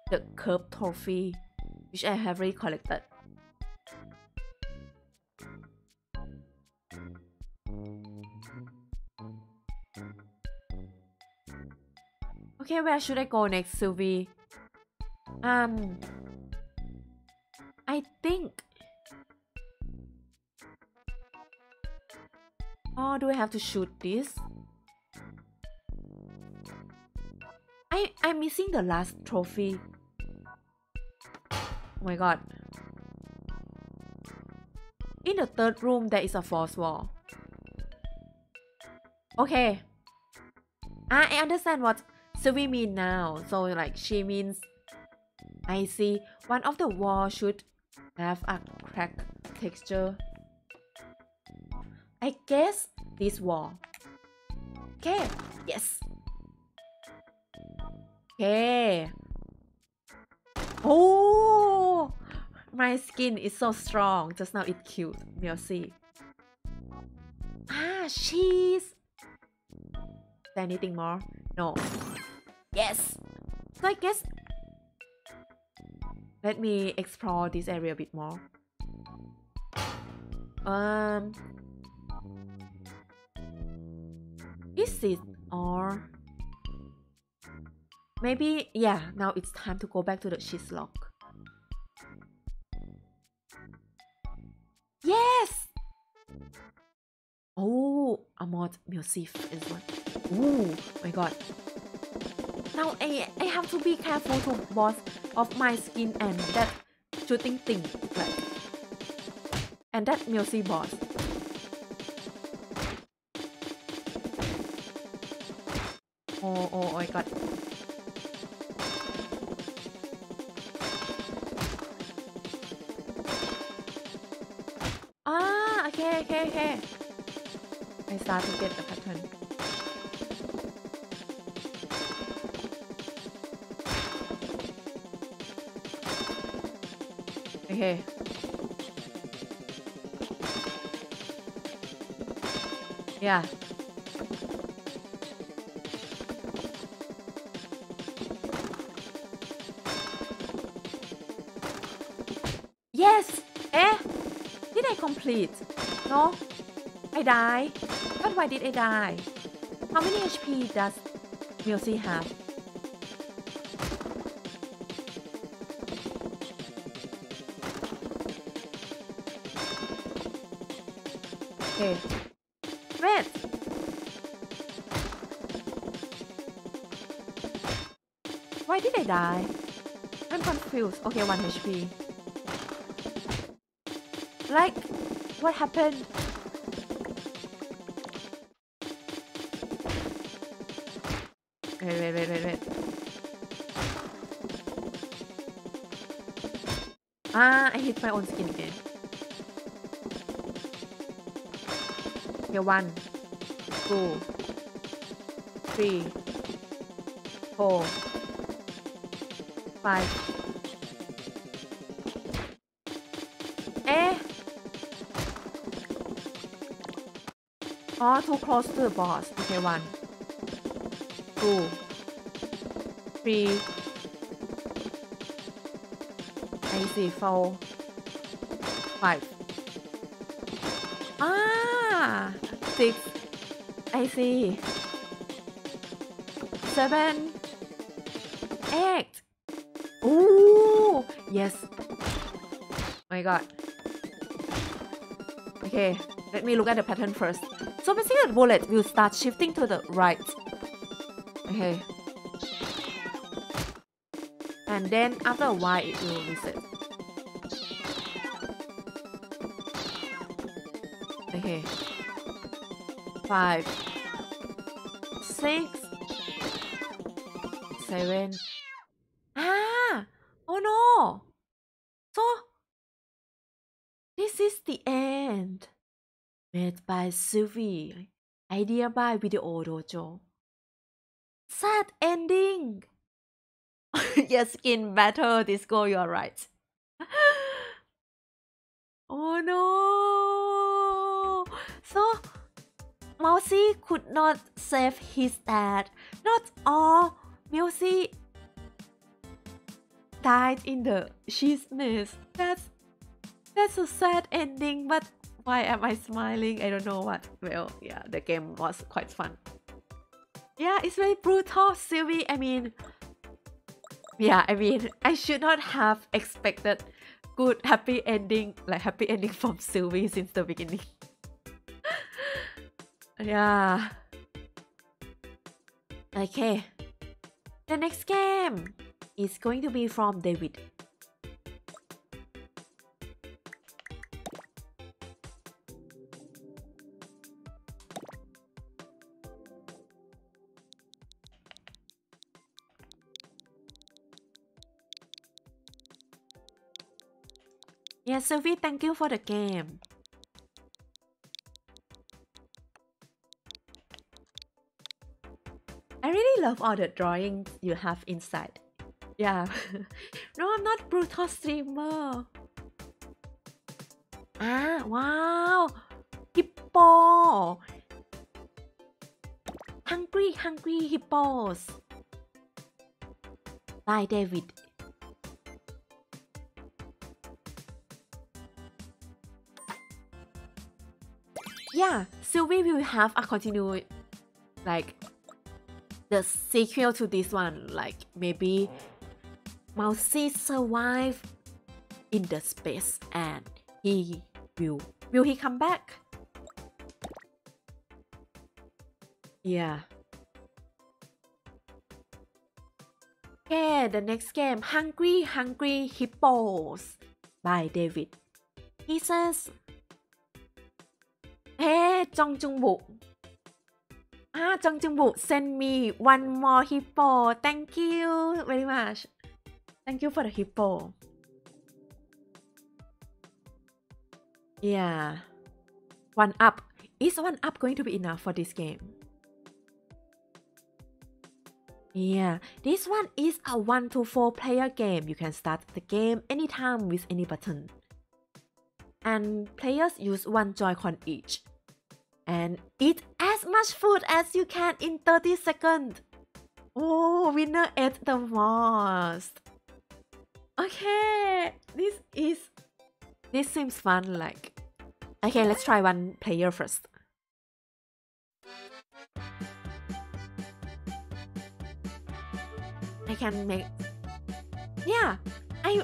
the curb trophy, which I have already collected. Okay, where should I go next, Sylvie? Um, I think. Oh, do I have to shoot this? I I'm missing the last trophy. Oh my god. In the third room, there is a force wall. Okay. I understand what so we mean now. So like she means I see one of the wall should have a crack texture. I guess this wall. Okay, yes. Okay. Oh, my skin is so strong. Just now it killed. We'll see. Ah, cheese. Is there anything more? No. Yes! So I guess let me explore this area a bit more. Um, is it or maybe yeah? Now it's time to go back to the cheese lock. Yes. Oh, Amod Musif is one. Oh my god. Now I, I have to be careful to both of my skin and that shooting thing. Like, and that Milsy boss. Oh, oh, oh my god. Ah, okay, okay, okay. I start to get the pattern. Okay. Yeah. Yes! Eh? Did I complete? No? I die? But why did I die? How many HP does Milsy have? Okay. Why did I die? I'm confused. Okay, 1 HP. Like, what happened? Wait, wait, wait, wait, wait. Ah, I hit my own skin again. Okay, one, two, three, four, five. Eh? Oh, too close to the boss. Okay, one, two, three. I see four, five. Ah, six. I see. Seven, eight. Ooh, yes. Oh my god. Okay, let me look at the pattern first. So basically the bullet will start shifting to the right. Okay. And then after a while it will reset. Okay. Five, six, seven. Ah! Oh no! So, this is the end. Made by Sylvie. Idea by Video Dojo. Sad ending! <laughs> yes, skin battle disco, you're right. Not save his dad. Not all Mousy died in the nest. That's that's a sad ending, but why am I smiling? I don't know what. Well, yeah, the game was quite fun. Yeah, it's very brutal, Sylvie. I mean, yeah, I mean, I should not have expected good happy ending, like happy ending <laughs> from Sylvie since the beginning. <laughs> yeah. Okay. The next game is going to be from David. Yes, Sophie, thank you for the game. love all the drawings you have inside. Yeah. <laughs> no, I'm not brutal streamer. Ah, wow. Hippo. Hungry, hungry hippos. Bye, David. Yeah, so we will have a continue like the sequel to this one, like maybe Mousy survive in the space and he will will he come back? Yeah. Okay, the next game, Hungry Hungry Hippos by David. He says, Hey, Jung Jung Ah, Jung Jung Book, send me one more hippo. Thank you very much. Thank you for the hippo. Yeah. One up. Is one up going to be enough for this game? Yeah, this one is a 1 to 4 player game. You can start the game anytime with any button. And players use one Joy-Con each. And eat as much food as you can in 30 seconds. Oh, winner ate the most. Okay, this is this seems fun like Okay, let's try one player first. I can make Yeah, I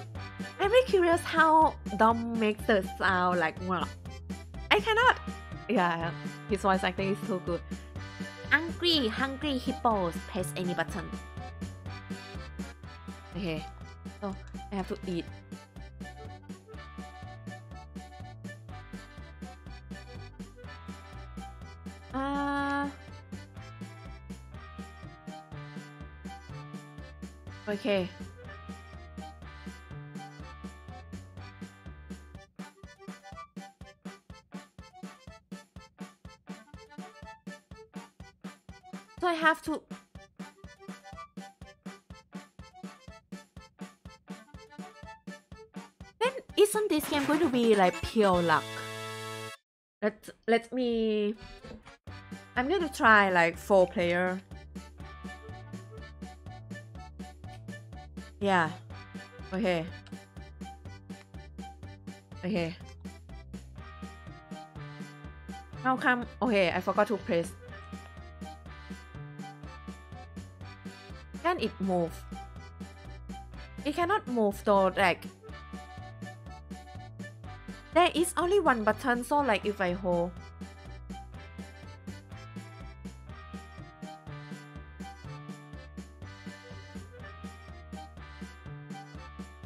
I'm very curious how Dom makes the sound like. I cannot Yeah, his voice acting is too good. Angry, hungry hippos. Press any button. Okay, so I have to eat. Uh, okay. I have to Then isn't this game going to be like pure luck? Let let me I'm going to try like four player. Yeah. Okay. Okay. How come? Okay, I forgot to press. Can it move? It cannot move though, like there is only one button, so like if I hold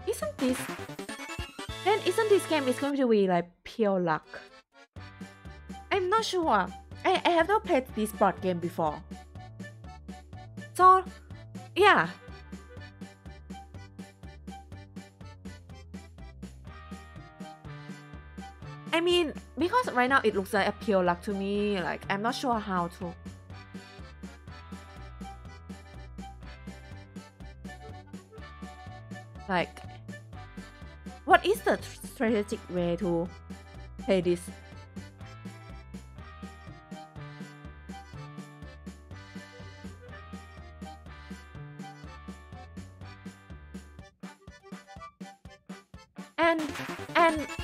Isn't this then isn't this game is going to be like pure luck? I'm not sure. I, I have not played this board game before. So yeah. I mean, because right now it looks like a pure luck to me, like I'm not sure how to. Like, what is the strategic way to play this?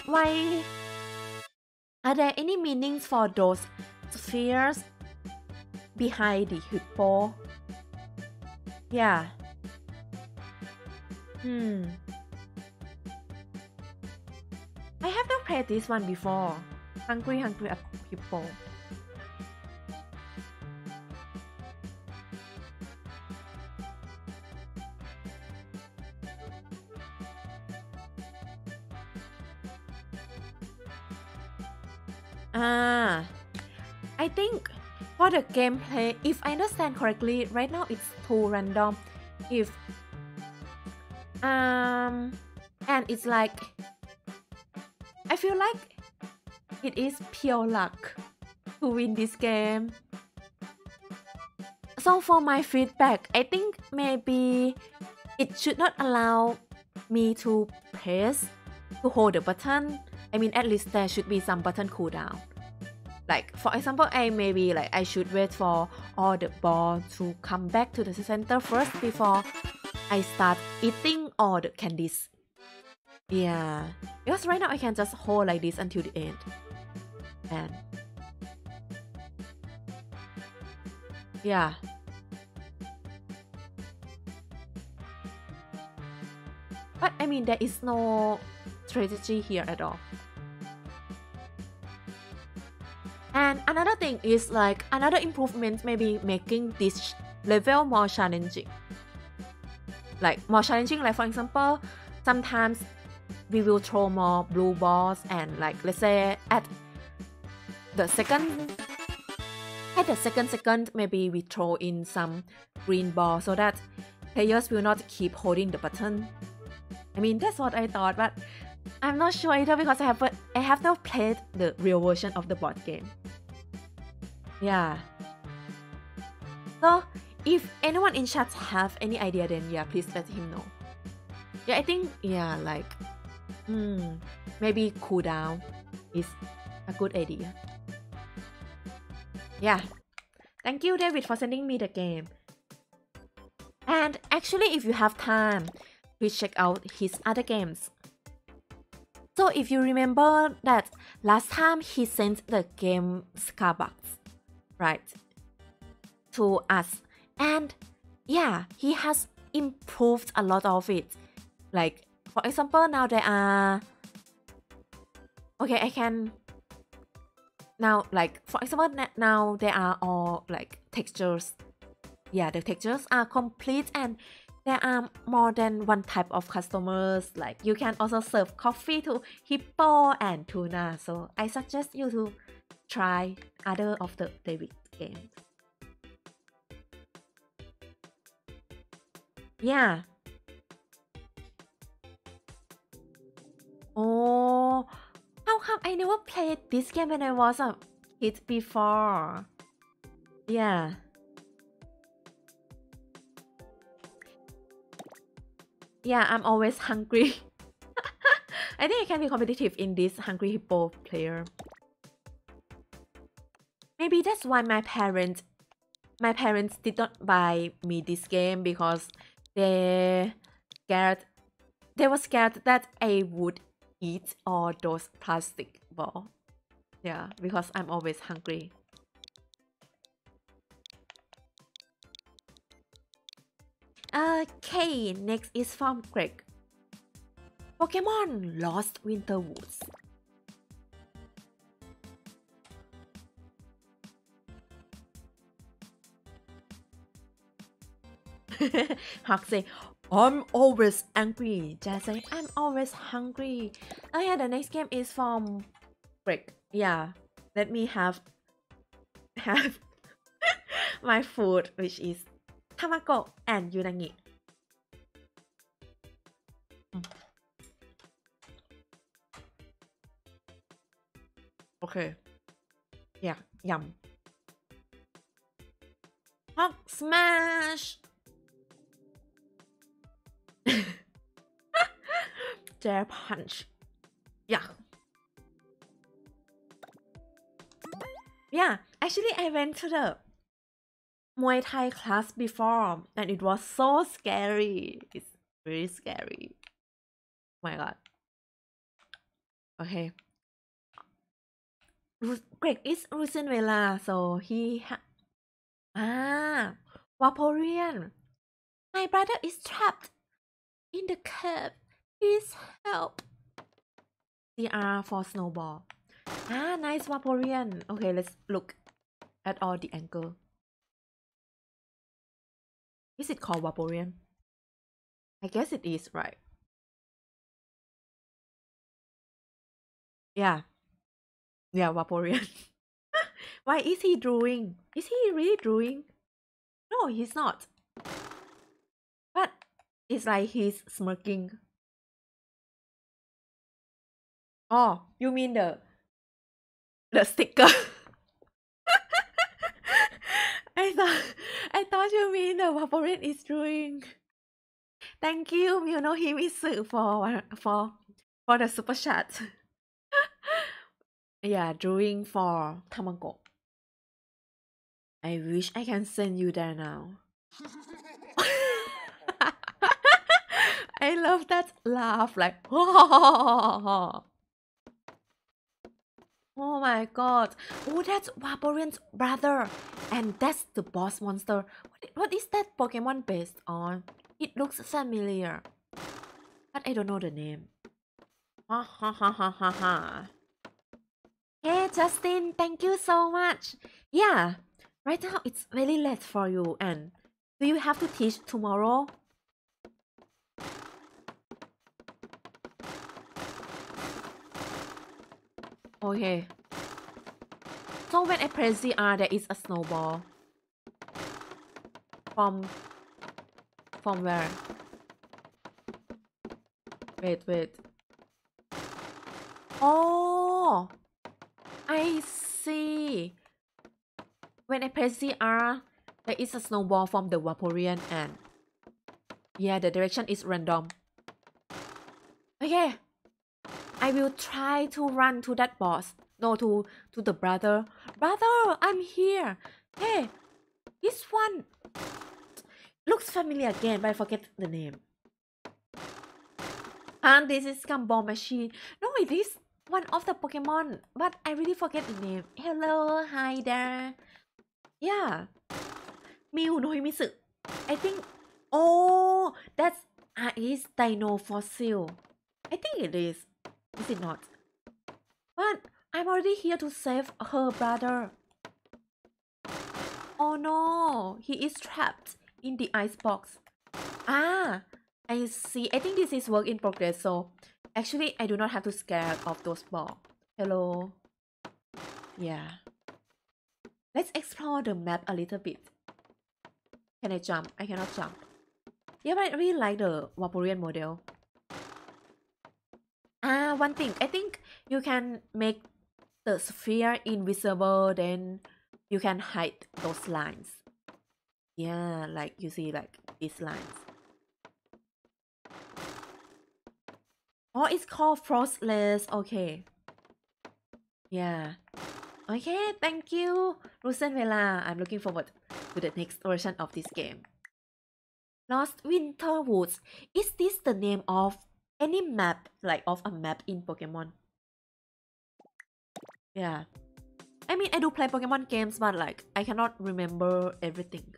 Why are there any meanings for those spheres behind the hippo? Yeah. Hmm. I have not played this one before. Hungry Hungry Hippo. Think for the gameplay, if I understand correctly, right now it's too random. If um, and it's like I feel like it is pure luck to win this game. So for my feedback, I think maybe it should not allow me to press to hold the button. I mean, at least there should be some button cooldown like for example I maybe like I should wait for all the ball to come back to the center first before I start eating all the candies. Yeah. Because right now I can just hold like this until the end. And yeah. But I mean there is no strategy here at all. And another thing is like another improvement maybe making this level more challenging. Like more challenging, like for example, sometimes we will throw more blue balls and like let's say at the second at the second second maybe we throw in some green ball so that players will not keep holding the button. I mean that's what I thought but I'm not sure either because I haven't I have not played the real version of the board game. Yeah. So if anyone in chat have any idea then yeah please let him know. Yeah I think yeah like hmm maybe cool down is a good idea. Yeah. Thank you David for sending me the game. And actually if you have time, please check out his other games. So if you remember that last time he sent the game Scarbox, right, to us. And yeah, he has improved a lot of it. Like, for example, now there are. Okay, I can. Now, like, for example, now there are all like textures. Yeah, the textures are complete and there are more than one type of customers like you can also serve coffee to hippo and tuna. So i suggest you to try other of the david games. Yeah. Oh how come i never played this game when i was a kid before? Yeah Yeah, I'm always hungry. <laughs> I think I can be competitive in this Hungry Hippo player. Maybe that's why my parents my parents did not buy me this game because they scared they were scared that I would eat all those plastic ball. Yeah, because I'm always hungry. Okay, next is from Greg. Pokemon Lost Winter Woods. <laughs> Hawk say, I'm always angry. Jazz say, I'm always hungry. Oh yeah, the next game is from Greg. Yeah, let me have <laughs> have my food, which is Tamago and Unagi. Okay. Yeah, yum. Hot smash! Dare punch. Yeah. Yeah, actually I went to the Muay Thai class before and it was so scary. It's really scary. Oh my god. Okay. Greg is Vela, so he ha Ah, Vaporeon. My brother is trapped in the cave. Please help. CR for snowball. Ah, nice Vaporeon. Okay, let's look at all the angle. Is it called Vaporeon? I guess it is, right? Yeah. Yeah, Vaporeon. <laughs> Why is he drawing? Is he really drawing? No, he's not. But it's like he's smirking. Oh, you mean the the sticker? <laughs> I thought I thought you mean the Vaporeon is drawing. Thank you, you know him is for for for the super chat. Yeah, drawing for Tamago. I wish I can send you there now. <laughs> I love that laugh, like oh <laughs> Oh my god. Oh, that's Vaporeon's brother. And that's the boss monster. What, what is that Pokemon based on? It looks familiar. But I don't know the name. Ha ha ha ha ha ha. Hey Justin, thank you so much. Yeah, right now it's very late for you and do you have to teach tomorrow? Oh, okay. So when I press the R, there is a snowball. From... From where? Wait, wait. Oh! I see. When I press the R, there is a snowball from the Vaporeon and... Yeah, the direction is random. Okay. I will try to run to that boss. No, to to the brother. Brother, I'm here. Hey, this one looks familiar again, but I forget the name. And this is Gumball Machine. No, it is one of the Pokemon, but I really forget the name. Hello, hi there. Yeah. Mew Nohimitsu. I think. Oh, that's uh, is Dino Fossil. I think it is. Is it not? But I'm already here to save her brother. Oh no, he is trapped in the ice box. Ah, I see. I think this is work in progress, so actually I do not have to scare of those balls. Hello. Yeah. Let's explore the map a little bit. Can I jump? I cannot jump. Yeah, but I really like the Vaporeon model. Ah, one thing. I think you can make the sphere invisible, then you can hide those lines. Yeah, like you see like these lines. Oh, it's called Froslass. Okay. Yeah. Okay, thank you, Rusen Vela. I'm looking forward to the next version of this game. Lost Winter Woods. Is this the name of any map, like of a map in Pokemon. Yeah. I mean, I do play Pokemon games, but like, I cannot remember everything.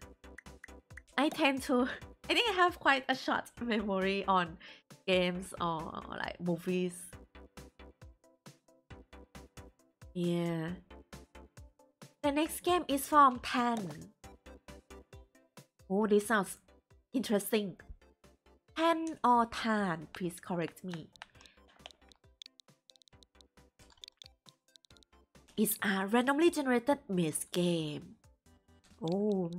I tend to, I think I have quite a short memory on games or like movies. Yeah. The next game is from Tan. Oh, this sounds interesting. Tan or Tan? Please correct me. It's a randomly generated maze game. Oh.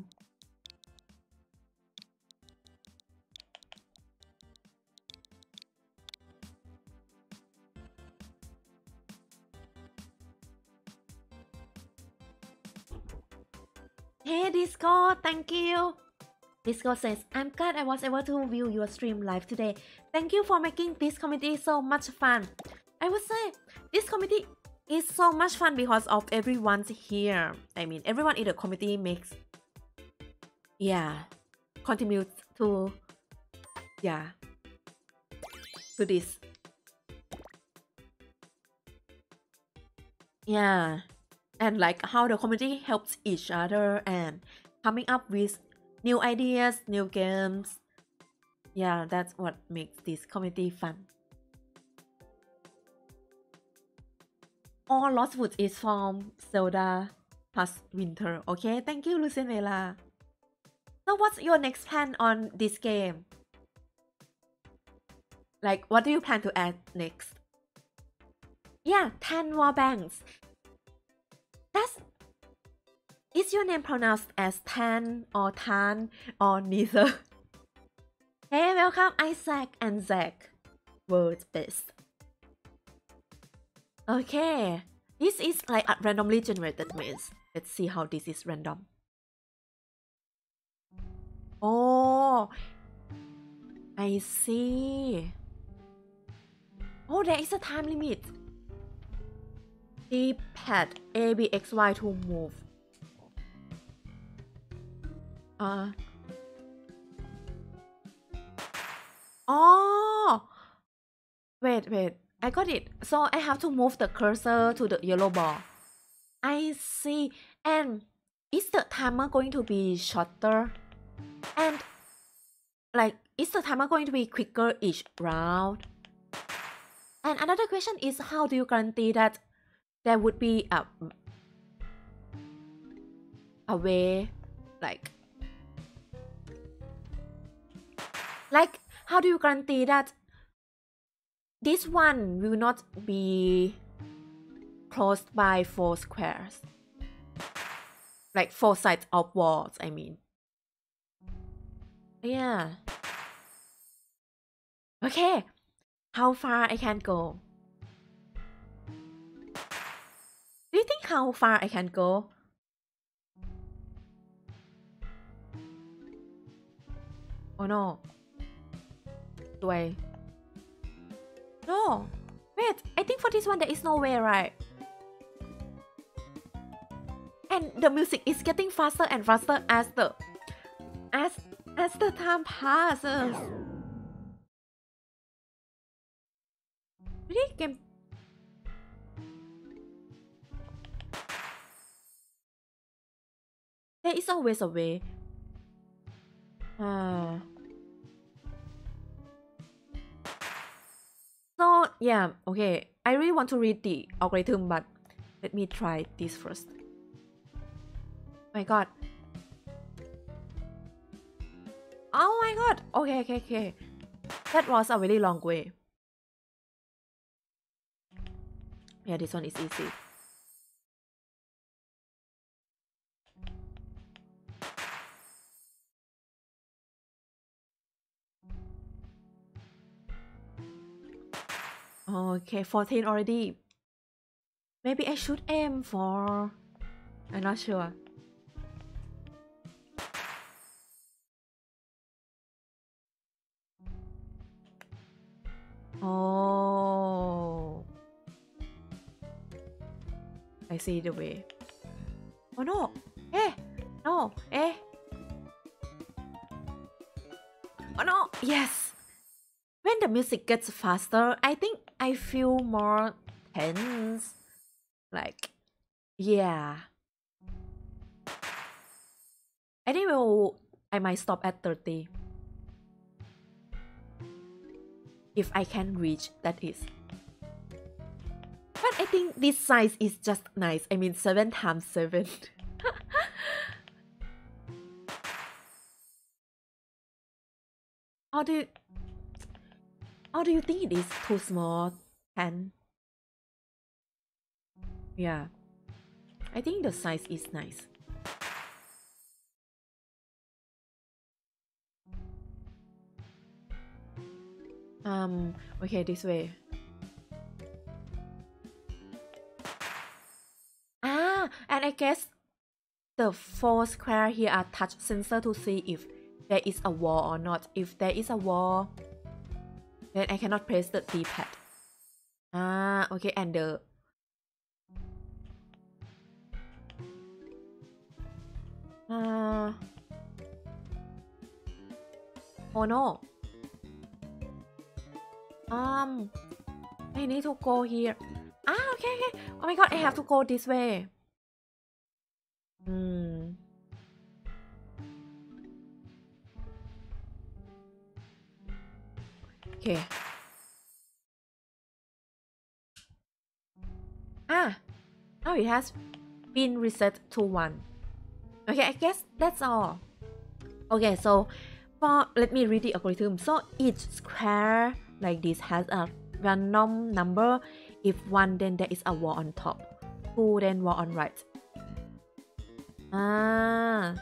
Hey Discord, thank you. Disco says, I'm glad I was able to view your stream live today. Thank you for making this community so much fun. I would say this community is so much fun because of everyone's here. I mean, everyone in the community makes, yeah, contributes to, yeah, to this. Yeah, and like how the community helps each other and coming up with new ideas, new games. Yeah, that's what makes this community fun. All Lost Woods is from Zelda plus Winter. Okay, thank you, Lucinella. So what's your next plan on this game? Like, what do you plan to add next? Yeah, 10 more banks. That's is your name pronounced as Tan or Tan or neither? <laughs> hey, welcome Isaac and Zach. World's best. Okay, this is like a randomly generated maze. Let's see how this is random. Oh, I see. Oh, there is a time limit. D-pad A, B, X, Y to move. Uh. Oh! Wait, wait. I got it. So I have to move the cursor to the yellow ball. I see. And is the timer going to be shorter? And like, is the timer going to be quicker each round? And another question is how do you guarantee that there would be a, a way like like how do you guarantee that this one will not be closed by four squares? Like four sides of walls i mean. Yeah. Okay how far I can go. How far I can go? Oh no. Do I? No. Wait, I think for this one there is no way, right? And the music is getting faster and faster as the as as the time passes. Really? Game Is always a way. Ah. So yeah, okay. I really want to read the algorithm, but let me try this first. My god. Oh my god. Okay, okay, okay. That was a really long way. Yeah, this one is easy. Okay, 14 already. Maybe I should aim for... I'm not sure. Oh. I see the way. Oh no! Eh! No! Eh! Oh no! Yes! When the music gets faster, I think I feel more tense. Like, yeah. I think we'll, I might stop at 30. If I can reach, that is. But I think this size is just nice. I mean, 7 times 7. <laughs> or do or do you think it is too small? 10? Yeah. I think the size is nice. Um, okay, this way. Ah, and I guess the four square here are touch sensor to see if there is a wall or not. If there is a wall, then I cannot press the D-pad. Ah, okay, and the uh, oh no. Um, I need to go here. Ah, okay, okay. Oh my god, I have to go this way. Hmm. Okay. Ah, now it has been reset to 1. Okay, I guess that's all. Okay, so for let me read the algorithm. So each square like this has a random number. If 1, then there is a wall on top. 2, then wall on right. Ah,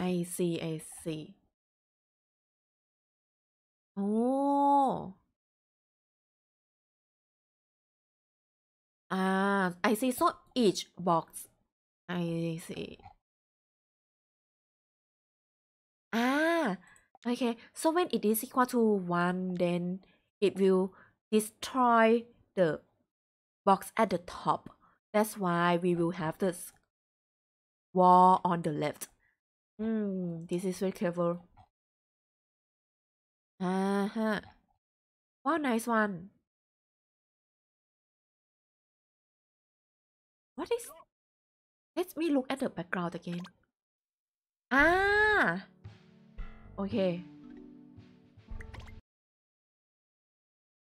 I see, I see. Oh. Ah, I see. So each box. I see. Ah, okay. So when it is equal to 1, then it will destroy the box at the top. That's why we will have this wall on the left. Hmm, this is very clever. Uh-huh. Wow, nice one. What is... Let me look at the background again. Ah! Okay.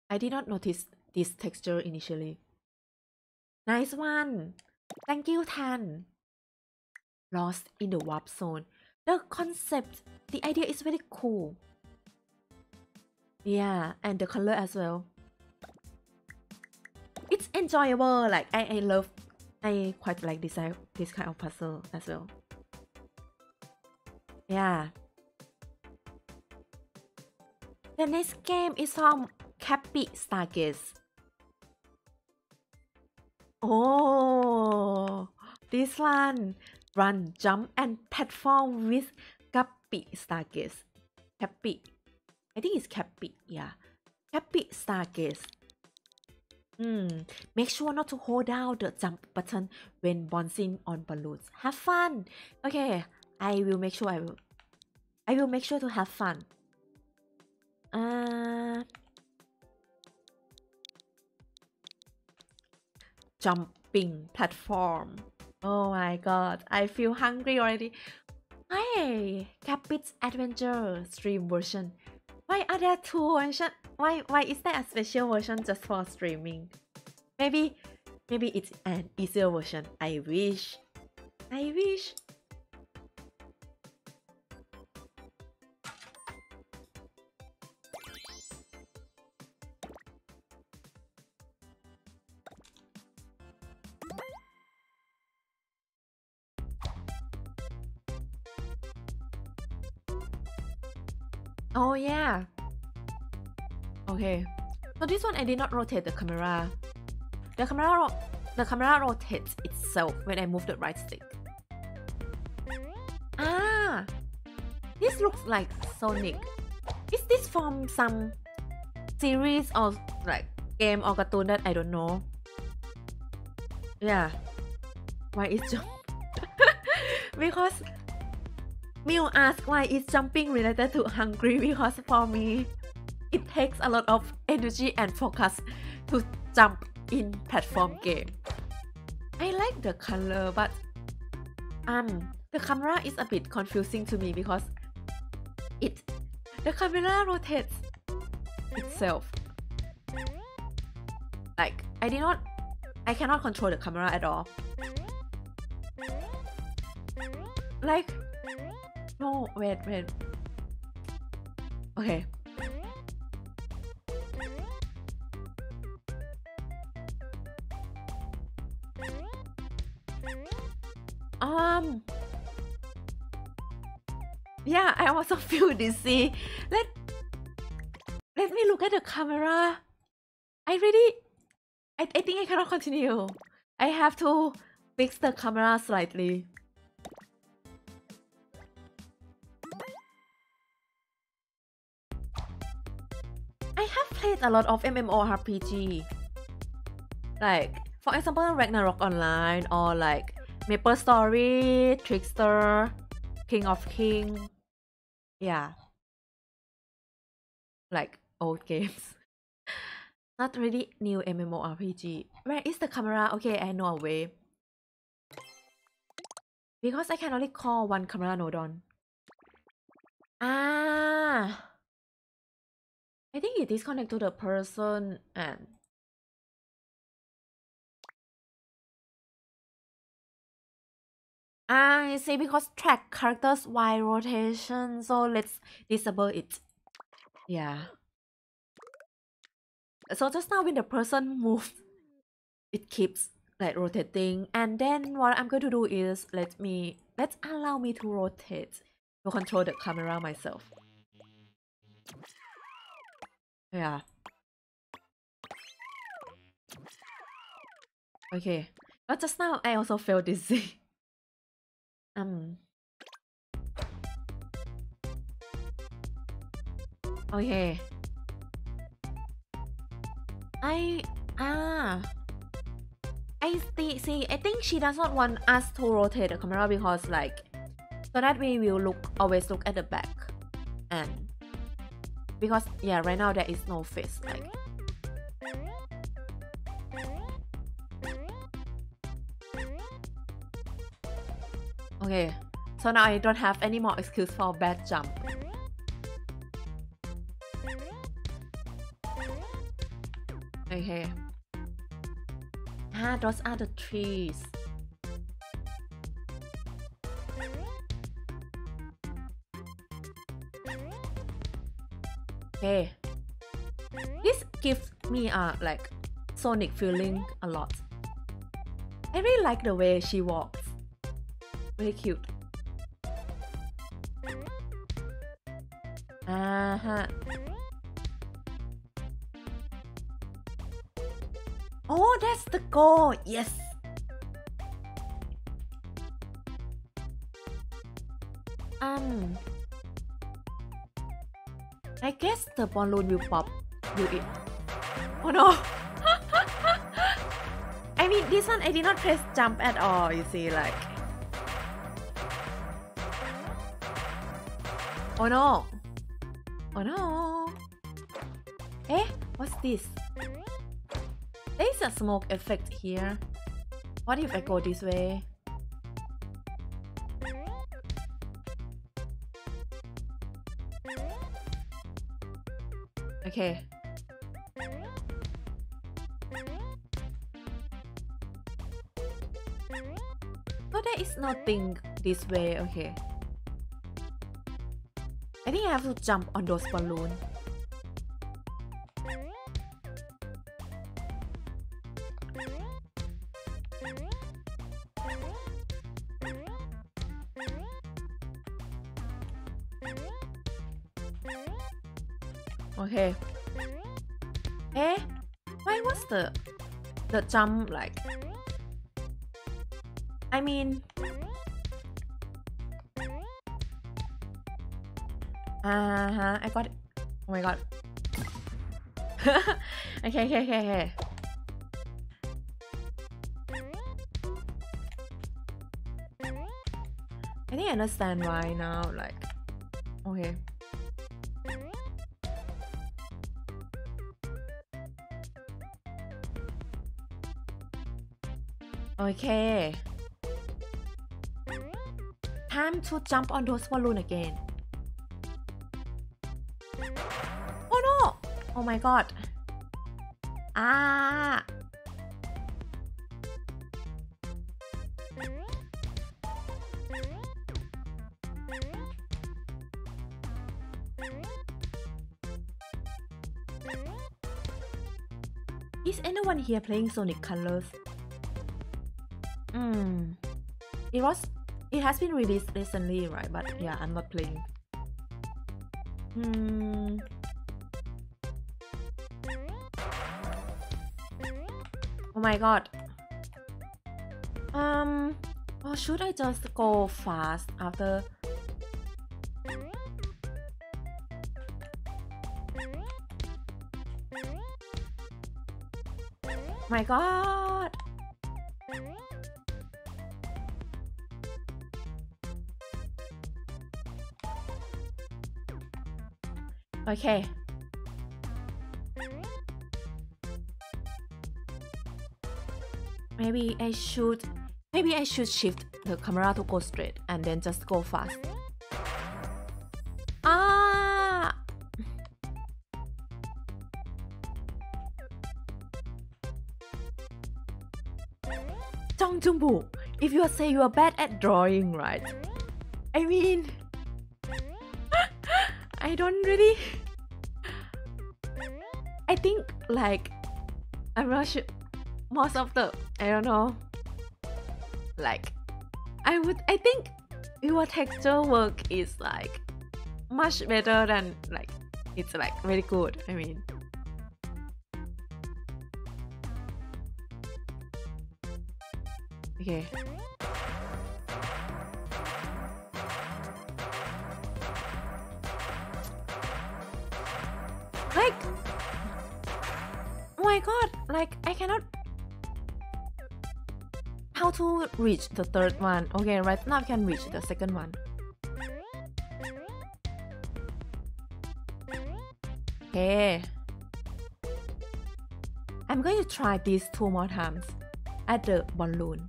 I did not notice this texture initially. Nice one! Thank you, Tan! Lost in the warp zone. The concept, the idea is very cool. Yeah, and the color as well. It's enjoyable, like I, I love, I quite like this, this kind of puzzle as well. Yeah. The next game is from Cappy Stargaze. Oh, this one. Run, jump, and platform with Cappy Stargaze. Cappy. I think it's Cappy, yeah. Cappy Stargaze. Hmm. Make sure not to hold down the jump button when bouncing on balloons. Have fun! Okay, I will make sure I will. I will make sure to have fun. Uh, jumping platform. Oh my god, I feel hungry already. Hey, Cappy's Adventure stream version. Why are there two versions? Why why is there a special version just for streaming? Maybe maybe it's an easier version. I wish. I wish. Okay. So this one I did not rotate the camera. The camera the camera rotates itself when I move the right stick. Ah! This looks like Sonic. Is this from some series or like game or cartoon that I don't know? Yeah. Why is jump? <laughs> because Mew asked why is jumping related to hungry <laughs> because for me, takes a lot of energy and focus to jump in platform game. I like the color but um the camera is a bit confusing to me because it the camera rotates itself. Like I did not I cannot control the camera at all. Like no, wait, wait. Okay. Um. Yeah, I also <laughs> feel dizzy. Let Let me look at the camera. I really I, I think I cannot continue. I have to fix the camera slightly. I have played a lot of MMORPG. Like, for example, Ragnarok Online or like Maple Story, Trickster, King of King. Yeah. Like old <laughs> games. Not really new MMORPG. Where is the camera? Okay, I know a way. Because I can only call one camera node on. Ah. I think it disconnect to the person and Ah, I see because track characters while rotation so let's disable it. Yeah. So just now when the person moves it keeps like rotating. And then what I'm going to do is let me let's allow me to rotate to control the camera myself. Yeah. Okay. But just now, I also <laughs> um. Okay. I ah. I see, see. I think she does not want us to rotate the camera because like, so that way we will look always look at the back, and because yeah right now there is no face like Okay, so now I don't have any more excuse for bad jump. Okay. Ah, those are the trees. Okay. This gives me a like Sonic feeling a lot. I really like the way she walks. Very cute. Uh-huh. Oh, that's the goal. Yes. Um. I guess the balloon will pop. Will it? Oh no. <laughs> I mean, this one I did not press jump at all. You see, like. Oh no. Oh no. Eh? What's this? There is a smoke effect here. What if I go this way? Okay. Oh, there is nothing this way. Okay. I think I have to jump on those balloons. Okay. Eh? Why was the the jump like? I mean, uh huh. I got it. Oh my god. <laughs> okay, okay, okay, okay. I think I understand why now. Like, okay. Okay. Time to jump on those balloon again. Oh my god. Ah! Is anyone here playing Sonic Colors? Hmm. It was it has been released recently, right? But yeah, I'm not playing. Hmm. My god. Um or should I just go fast after my god Okay. Maybe I should maybe I should shift the camera to go straight and then just go fast. Ah Jongjungbu, if you say you are bad at drawing, right? I mean <laughs> I don't really. I think like I'm not sure. Most of the I don't know. Like I would I think your texture work is like much better than like it's like very good. I mean. Okay. Reach the third one? Okay, right now I can reach the second one. Okay. I'm going to try these two more times at the balloon.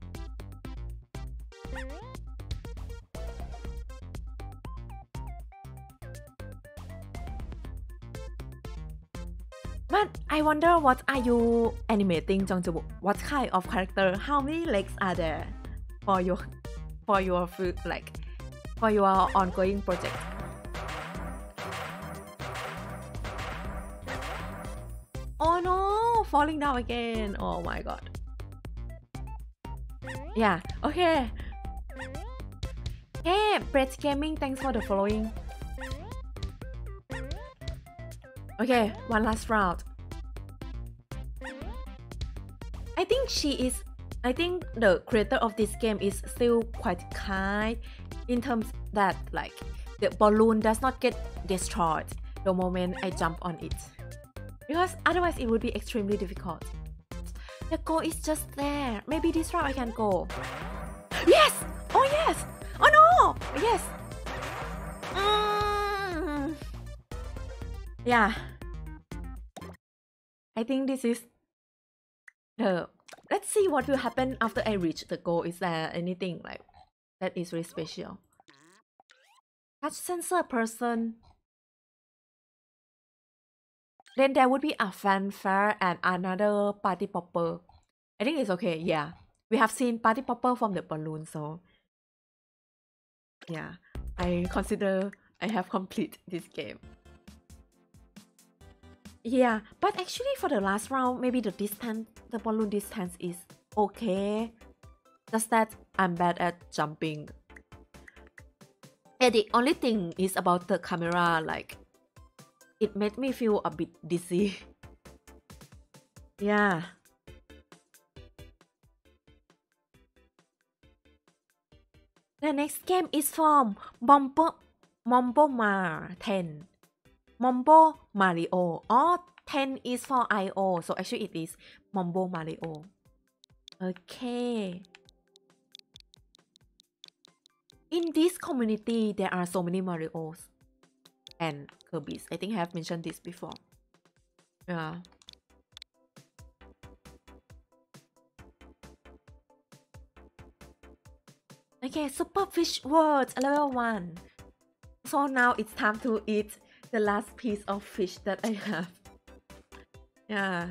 Wonder what are you animating Jungjae What kind of character? How many legs are there for your for your food like for your ongoing project? Oh no, falling down again. Oh my god. Yeah, okay. Hey, Brett Gaming, thanks for the following. Okay, one last round. She is I think the creator of this game is still quite kind in terms that like the balloon does not get destroyed the moment I jump on it. Because otherwise it would be extremely difficult. The goal is just there. Maybe this round I can go. Yes! Oh yes! Oh no! Yes! Mm. Yeah. I think this is the let's see what will happen after I reach the goal. Is there anything like that is really special? Touch sensor person. Then there would be a fanfare and another party popper. I think it's okay, yeah. We have seen party popper from the balloon, so yeah. I consider I have <laughs> complete this game. Yeah, but actually for the last round, maybe the distance, the balloon distance is okay. Just that I'm bad at jumping. And the only thing is about the camera, like, it made me feel a bit dizzy. <laughs> yeah. The next game is from Mombo, Mombo Mar 10. Mombo Mario. Oh, 10 is for IO. So actually it is Mombo Mario. Okay. In this community, there are so many Marios and Kirby's. I think I have mentioned this before. Yeah. Okay, Super Fish World, level 1. So now it's time to eat the last piece of fish that I have. Yeah.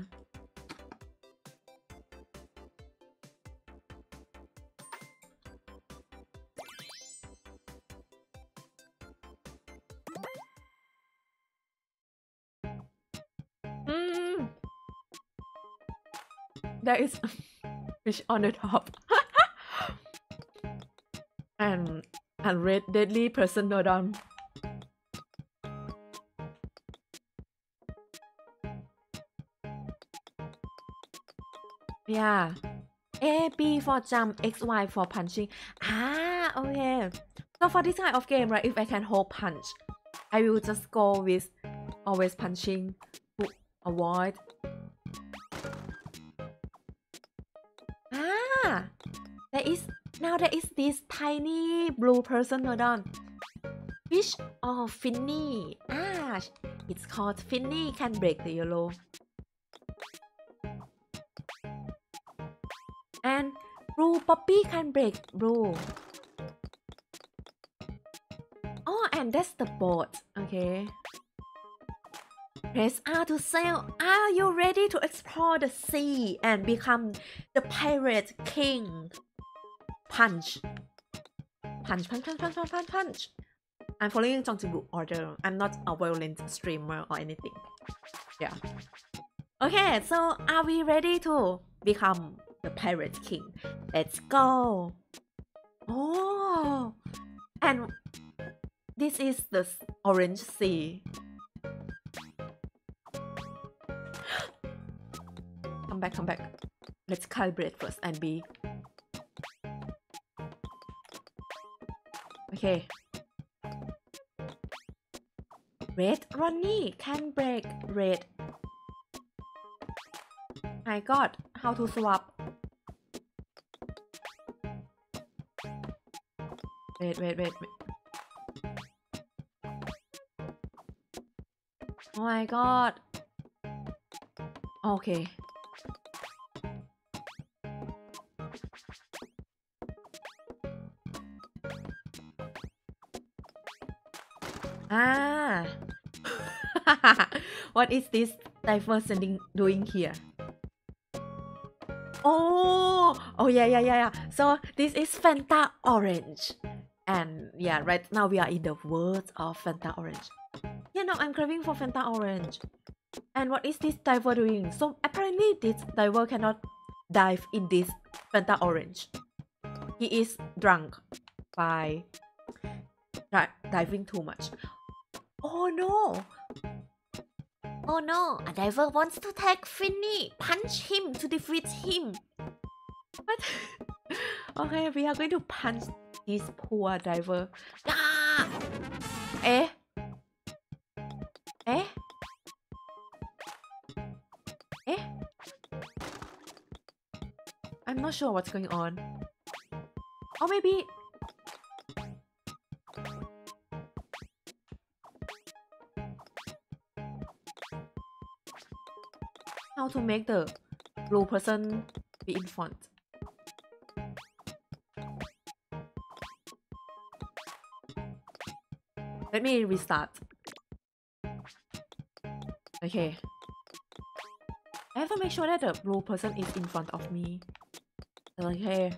Mm. There is <laughs> fish on the top. <laughs> and and red deadly person nodon. Yeah. A, B for jump, X, Y for punching. Ah, okay. So for this kind of game, right, if I can hold punch, I will just go with always punching to avoid. Ah, there is, now there is this tiny blue person, hold on. Fish or Finny. Ah, it's called Finny can break the yellow. Blue puppy can break blue. Oh, and that's the boat. Okay. Press R to sail. Are you ready to explore the sea and become the pirate king? Punch. Punch, punch, punch, punch, punch, punch. I'm following Jung Jin order. I'm not a violent streamer or anything. Yeah. Okay, so are we ready to become the Pirate King. Let's go! Oh! And this is the Orange Sea. <gasps> come back, come back. Let's calibrate first and be... Okay. Red Ronnie can break red. My god, how to swap? Wait, wait, wait, wait. Oh my god. Okay. Ah. <laughs> what is this diver sending doing here? Oh, oh yeah, yeah, yeah, yeah. So this is Fanta Orange. And yeah, mm. right now we are in the world of Fanta Orange. Yeah, no, I'm craving for Fanta Orange. And what is this diver doing? So apparently this diver cannot dive in this Fanta Orange. He is drunk by diving too much. Oh no! Oh no, a diver wants to tag Finny. Punch him to defeat him. What? <laughs> okay, we are going to punch this poor diver. Ah! Eh? Eh? Eh? I'm not sure what's going on. Or maybe how to make the blue person be in front. Let me restart. Okay. I have to make sure that the blue person is in front of me. Okay.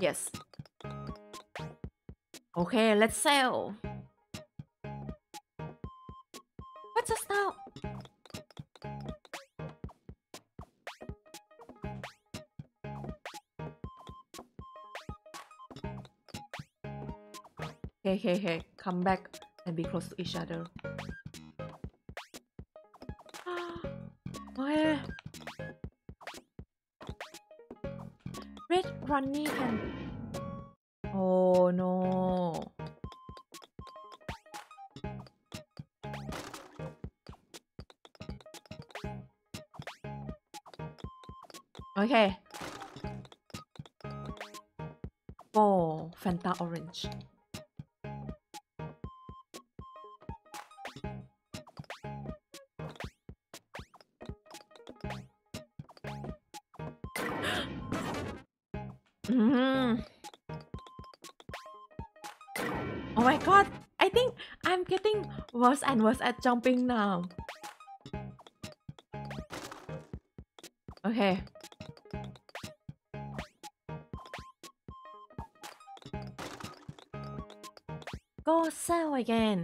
Yes. Okay, let's sail. Hey, hey, hey, come back and be close to each other. okay. Red Runny can... Oh no. Okay. Oh, Fanta Orange. Worse and worse at jumping now. Okay. Go sell again.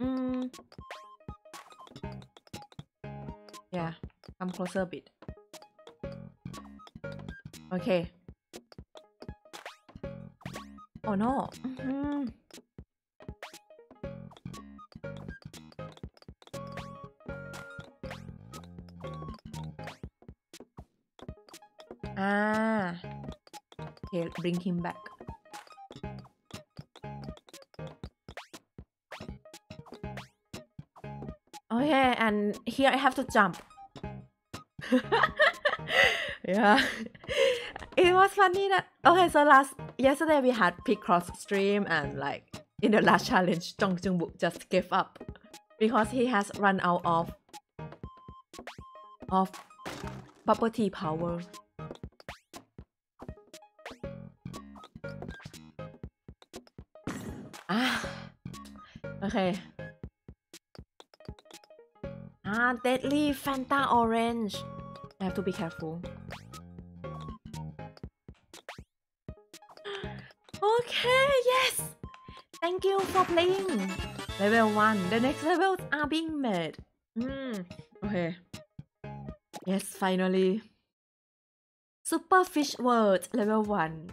Mm. Yeah, come closer a bit. Okay. Oh no. Mhm. Ah. Okay, bring him back. Okay, and here I have to jump. <laughs> yeah. It was funny that okay, so last yesterday we had Picross stream and like in the last challenge, Jongjungbu just gave up because he has run out of of bubble tea power. Ah, okay. Ah, deadly Fanta orange. I have to be careful. Okay, yes! Thank you for playing! Level 1. The next levels are being made. Hmm, okay. Yes, finally. Super Fish World, level 1.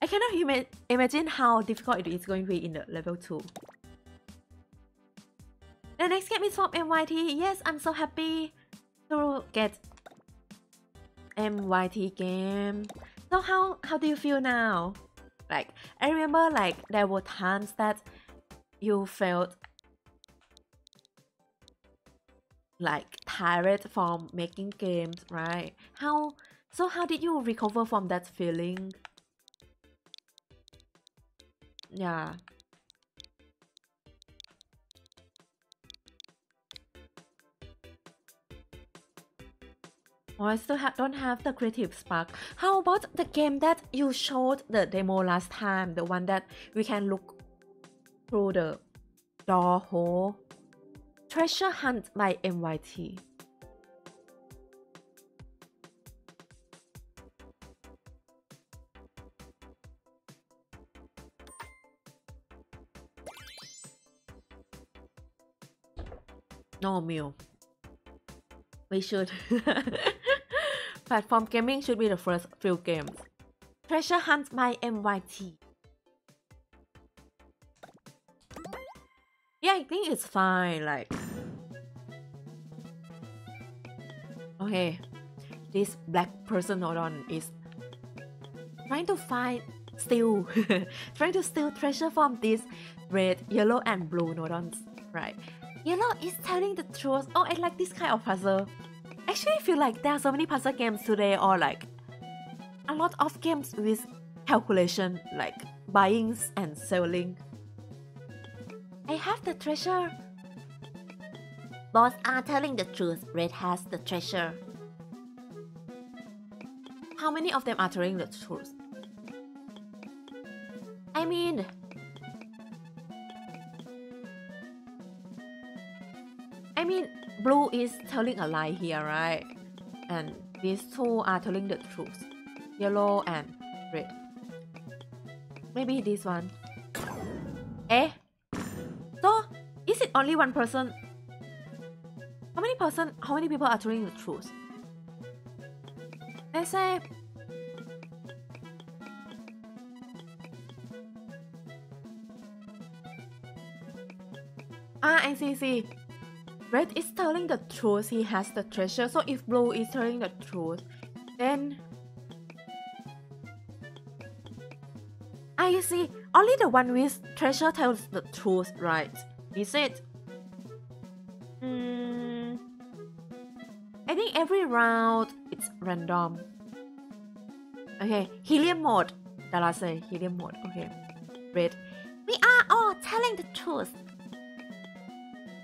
I cannot ima imagine how difficult it is going to be in the level 2. The next game is from MYT. Yes, I'm so happy to get MYT game. So how how do you feel now? Like I remember like there were times that you felt like tired from making games, right? How so how did you recover from that feeling? Yeah. I still ha don't have the creative spark. How about the game that you showed the demo last time? The one that we can look through the door hole. Treasure Hunt by MYT. No, Mew. We should. <laughs> Platform gaming should be the first few games. Treasure Hunt by MYT. Yeah, I think it's fine. Like, okay, this black person hold on is trying to find steal, <laughs> trying to steal treasure from this red, yellow, and blue nodons. Right. Yellow is telling the truth. Oh, I like this kind of puzzle. Actually, I feel like there are so many puzzle games today, or like a lot of games with calculation, like buying and selling. I have the treasure. Both are telling the truth. Red has the treasure. How many of them are telling the truth? I mean, I mean, blue is telling a lie here, right? And these two are telling the truth. Yellow and red. Maybe this one. Eh? So, is it only one person? How many person, how many people are telling the truth? Let's say Ah, I see, see. Red is telling the truth, he has the treasure. So if Blue is telling the truth, then I see. Only the one with treasure tells the truth, right? Is it? Hmm. I think every round it's random. Okay, helium mode. Dara say helium mode. Okay. Red. We are all telling the truth.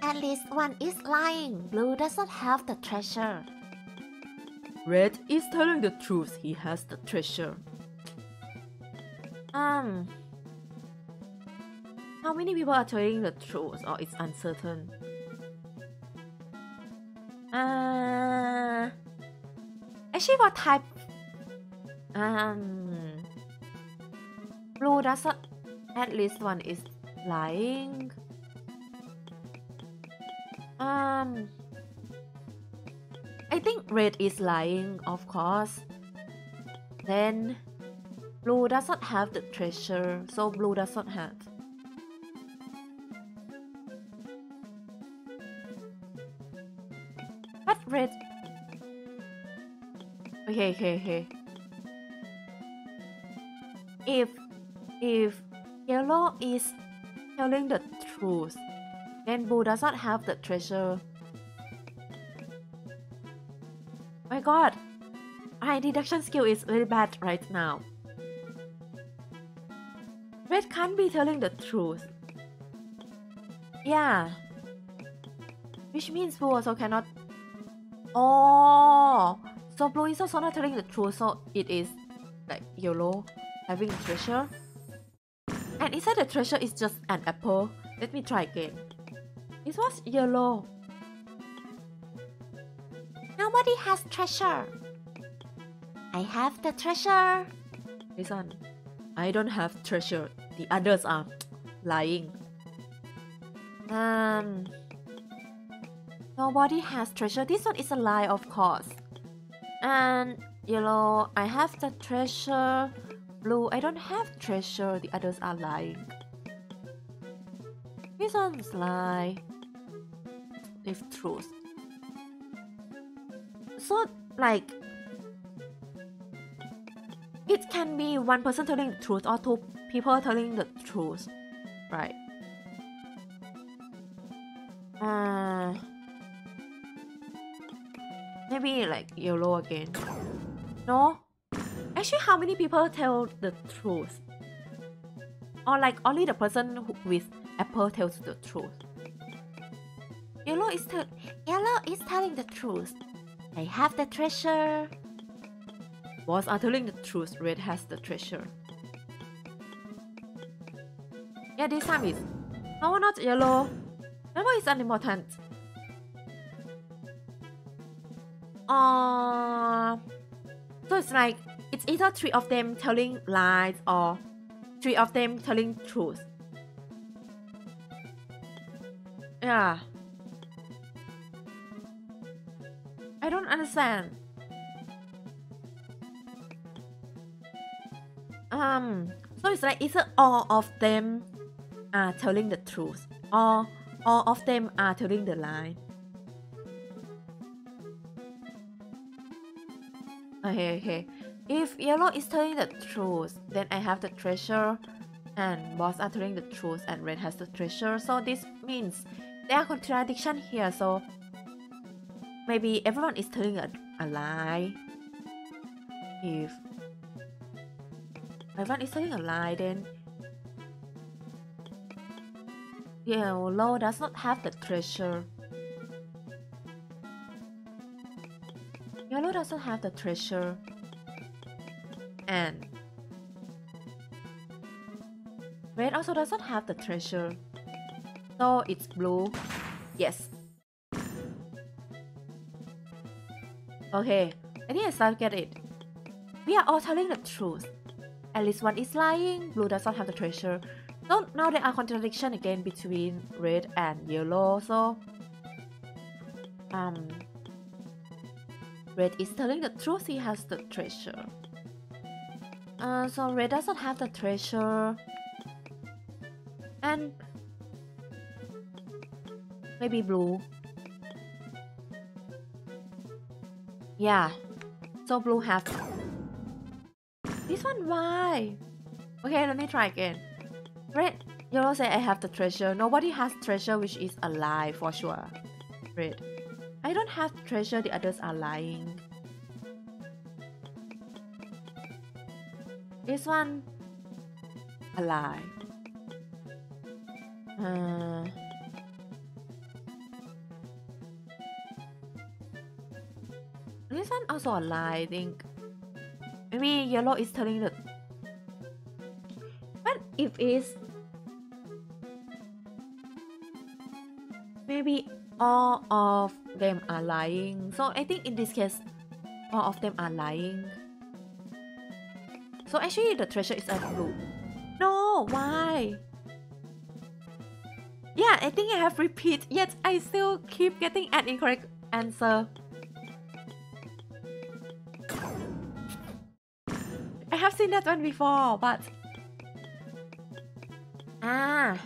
At least one is lying. Blue doesn't have the treasure. Red is telling the truth. He has the treasure. Um. How many people are telling the truth or it's uncertain? Uh, actually, what type? Um, blue doesn't. At least one is lying. Um, I think red is lying, of course. Then blue doesn't have the treasure, so blue doesn't have. But red. Okay, okay, okay. If if yellow is telling the truth, then Blue does not have the treasure. My god, my deduction skill is really bad right now. Red can't be telling the truth. Yeah. Which means Blue also cannot. Oh, so Blue is also not telling the truth, so it is like yellow having treasure. And inside the treasure is just an apple. Let me try again. It was yellow. Nobody has treasure. I have the treasure. Listen, I don't have treasure. The others are lying. Um, nobody has treasure. This one is a lie, of course. And yellow, I have the treasure. Blue, I don't have treasure. The others are lying. This one's lie. If truth. So, like, it can be one person telling the truth or two people telling the truth, right? Uh, maybe like yellow again. No? Actually, how many people tell the truth? Or like only the person who, with apple tells the truth? Yellow is tell Yellow is telling the truth. I have the treasure. Both are telling the truth. Red has the treasure. Yeah, this time is no, not yellow. Yellow is unimportant. Uh, so it's like it's either three of them telling lies or three of them telling truth. Yeah. I don't understand. Um, so it's like either all of them are telling the truth or all of them are telling the lie. Okay, okay. If yellow is telling the truth, then I have the treasure and both are telling the truth and red has the treasure. So this means there are contradiction here. So maybe everyone is telling a, a lie. If everyone is telling a lie, then yellow does not have the treasure. Yellow doesn't have the treasure. And red also doesn't have the treasure. So it's blue. Yes. Okay, I think I start get it. We are all telling the truth. At least one is lying. Blue does not have the treasure. So now there are contradiction again between red and yellow. So um Red is telling the truth he has the treasure. Uh, so Red doesn't have the treasure. And maybe blue. Yeah. So blue have this one why? Okay, let me try again. Red, yellow say I have the treasure. Nobody has treasure which is alive for sure. Red. I don't have treasure, the others are lying. This one, a lie. Uh, this one also a lie, I think. Maybe yellow is telling the. But if it's maybe all of them are lying. So I think in this case, all of them are lying. So actually the treasure is a blue. No, why? Yeah, I think I have repeat, yet I still keep getting an incorrect answer. Have seen that one before, but... Ah,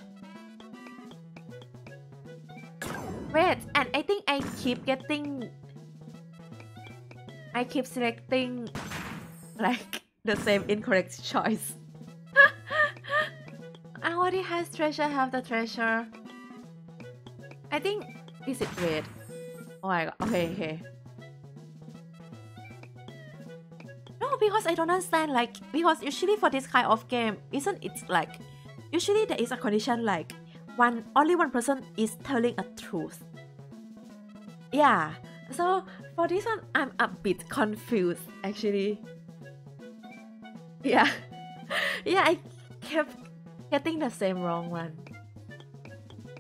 Wait, and I think I keep getting... I keep selecting like the same incorrect choice. <laughs> I already has treasure, have the treasure. I think is it red? Oh my god, okay, okay. Because I don't understand, like, because usually for this kind of game, isn't it like, usually there is a condition like, one only one person is telling a truth. Yeah, so for this one, I'm a bit confused actually. <laughs> Yeah, yeah, I kept getting the same wrong one.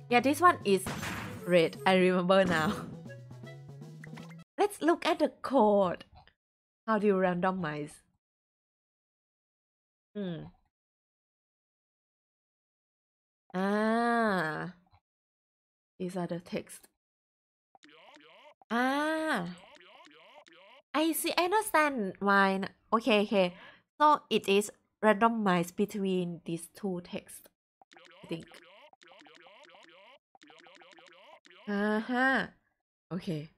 Yeah, this one is red. I remember now. <laughs> Let's look at the code. How do you randomize? Hmm. Ah. These are the text. Ah. I see, I understand why. Okay, okay. So it is randomized between these two texts. I think. Uh-huh. Okay.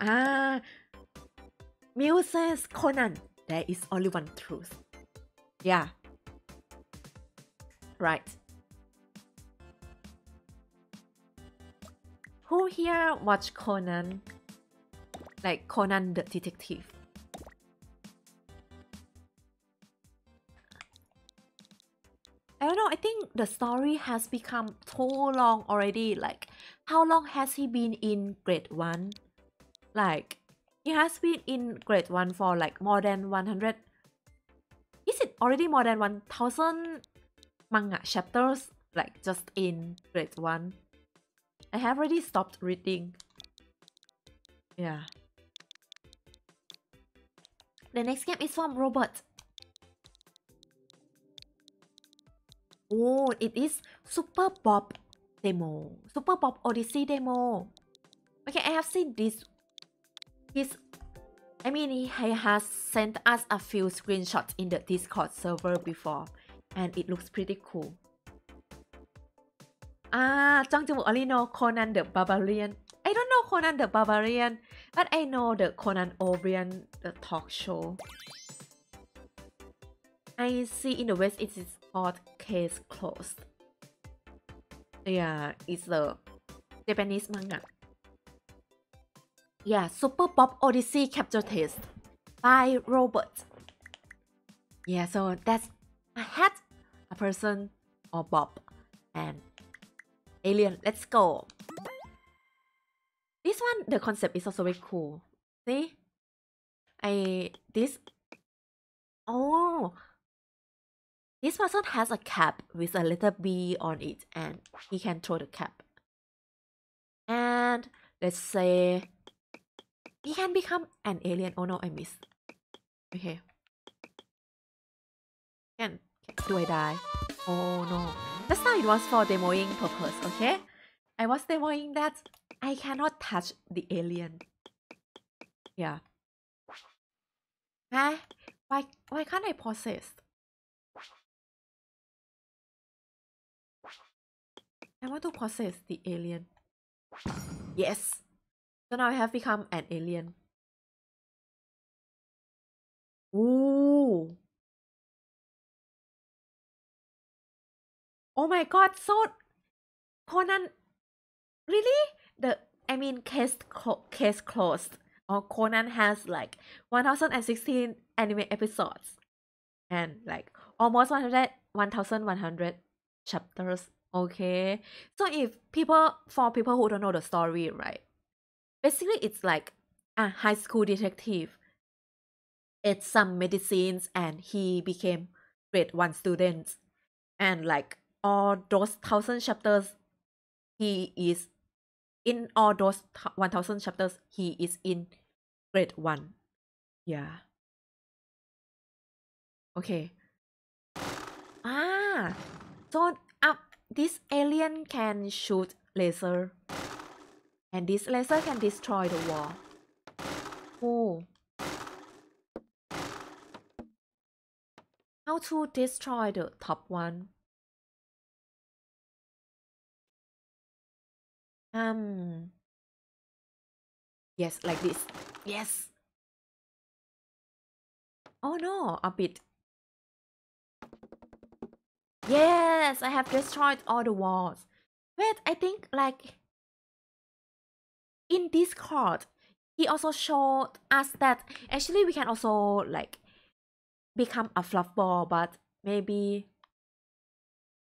Ah. Says Conan, there is only one truth. Yeah. Right. Who here watch Conan? Like Conan the Detective. I don't know. I think the story has become too long already. Like, how long has he been in grade one? Like, he has been in grade one for like more than 100. Is it already more than 1000 manga chapters? Like, just in grade one? I have already stopped reading. Yeah. The next game is from Robert. Oh, it is Super Bob demo. Super Bob Odyssey demo. Okay, I have seen this. His, I mean, he has sent us a few screenshots in the Discord server before, and it looks pretty cool. Ah, Jung Jung only know Conan the Barbarian. I don't know Conan the Barbarian, but I know the Conan O'Brien the talk show. I see in the West it is called Case Closed. Yeah, it's the Japanese manga. Yeah, Super Bob Odyssey Capture Test by Robert. Yeah, so that's a hat, a person, or Bob, and alien. Let's go. This one, the concept is also very cool. See? I this oh this person has a cap with a little B on it and he can throw the cap. And let's say he can become an alien. Oh no, I missed. Okay. Can, do I die? Oh no. That's how it was for demoing purpose, okay? I was demoing that I cannot touch the alien. Yeah. Huh? Why why can't I process? I want to possess the alien. Yes! So now I have become an alien. Ooh! Oh my god, so Conan really? The I mean case case closed. Or Conan has like 1016 anime episodes and like almost 100 1100 chapters Okay. So if people for people who don't know the story, right? Basically it's like a high school detective. It's some medicines and he became grade one student. And like all those thousand chapters he is in all those 1000 chapters he is in grade 1 yeah okay ah so up this alien can shoot laser. And this laser can destroy the wall. Oh. How to destroy the top one? Um. Yes, like this. Yes. Oh no, a bit Yes, I have destroyed all the walls. Wait, I think like in Discord, he also showed us that actually we can also like become a fluff ball, but maybe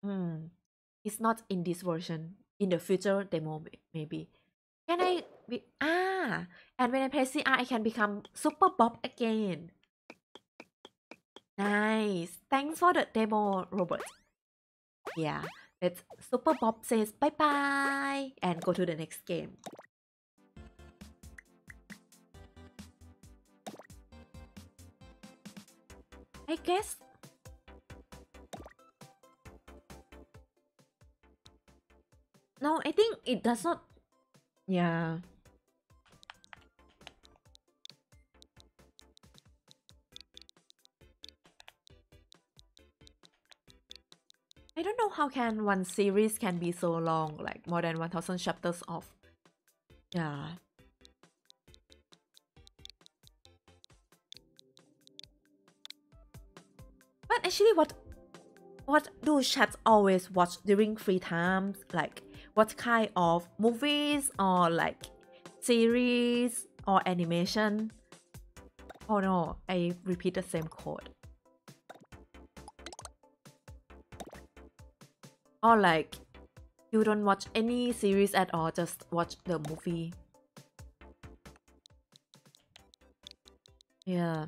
hmm, it's not in this version. In the future demo, maybe. Can I be ah? And when I play CR, I can become Super Bob again. Nice. Thanks for the demo, Robert. Yeah, let's Super Bob says bye bye and go to the next game. I guess No, I think it does not Yeah. I don't know how can one series can be so long, like more than 1000 chapters of. Yeah. Actually what what do chats always watch during free times? Like what kind of movies or like series or animation? Oh no, I repeat the same code. Or like you don't watch any series at all, just watch the movie. Yeah.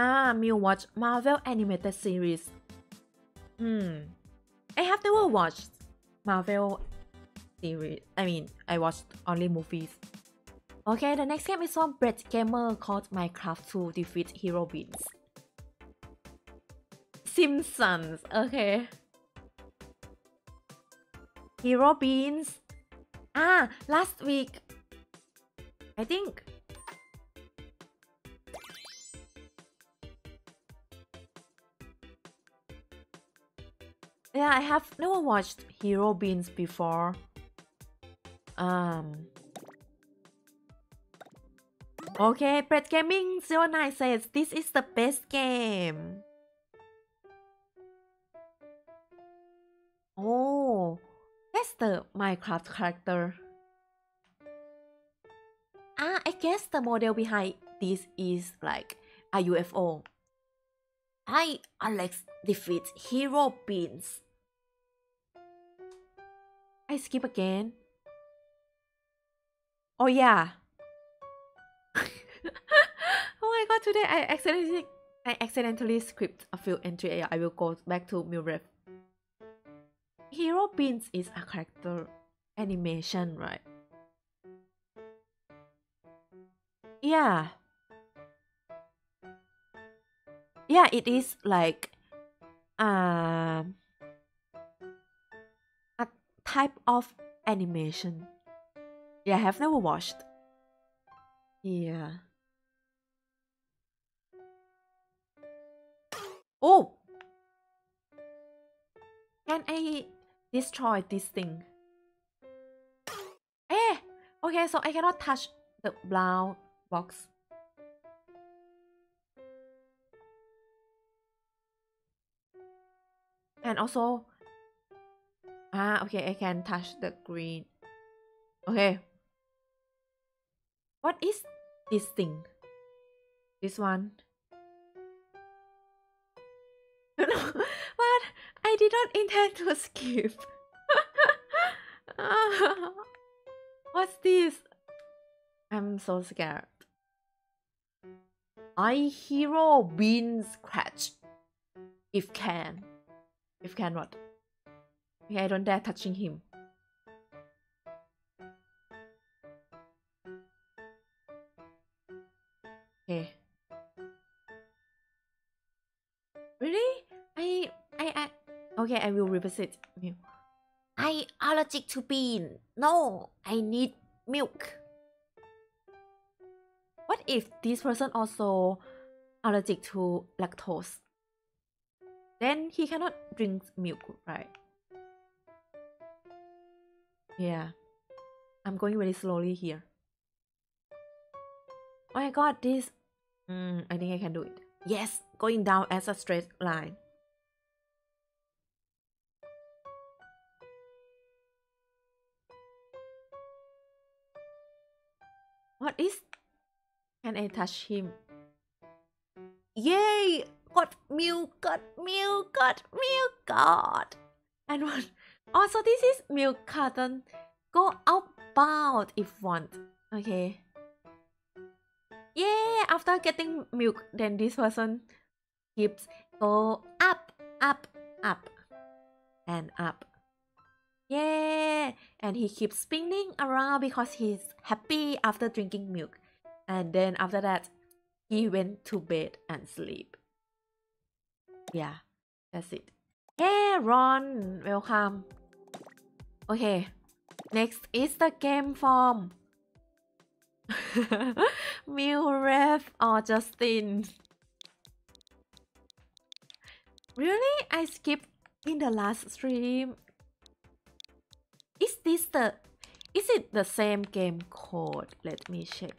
Ah, Mew watch Marvel animated series. Hmm. I have never watched Marvel series. I mean, I watched only movies. Okay, the next game is from Brett Gamer called Minecraft to defeat Hero Beans. Simpsons, okay. Hero Beans. Ah, last week. I think Yeah, I have never watched Hero Beans before. Um. Okay, Brett Gaming 09 says this is the best game. Oh, that's the Minecraft character. Ah, I guess the model behind this is like a UFO. I, Alex, defeat Hero Beans. I skip again. Oh yeah. <laughs> oh my god, today I accidentally I accidentally skipped a few entry. I will go back to Milref. Hero Beans is a character animation, right? Yeah. Yeah, it is like um type of animation. Yeah, I have never watched. Yeah. Oh! Can I destroy this thing? Eh! Okay, so I cannot touch the brown box. And also, Ah, okay, I can touch the green. Okay. What is this thing? This one? <laughs> but I did not intend to skip. <laughs> What's this? I'm so scared. I hero bean scratch. If can. If can what? Okay, I don't dare touching him. Okay. Really? I, I, I, okay, I will revisit. Okay. I allergic to bean. No, I need milk. What if this person also allergic to lactose? Then he cannot drink milk, right? Yeah. I'm going very slowly here. Oh my god, this... Mm, I think I can do it. Yes, going down as a straight line. What is... Can I touch him? Yay! Got milk, got milk, got milk, got! And what? Oh, also, this is milk carton. Go outbound if want. Okay. Yeah, after getting milk, then this person keeps go up, up, up, and up. Yeah, and he keeps spinning around because he's happy after drinking milk. And then after that, he went to bed and sleep. Yeah, that's it. Hey, Ron, welcome. Okay, next is the game form. <laughs> Milref or Justin. Really? I skipped in the last stream. Is this the... Is it the same game code? Let me check.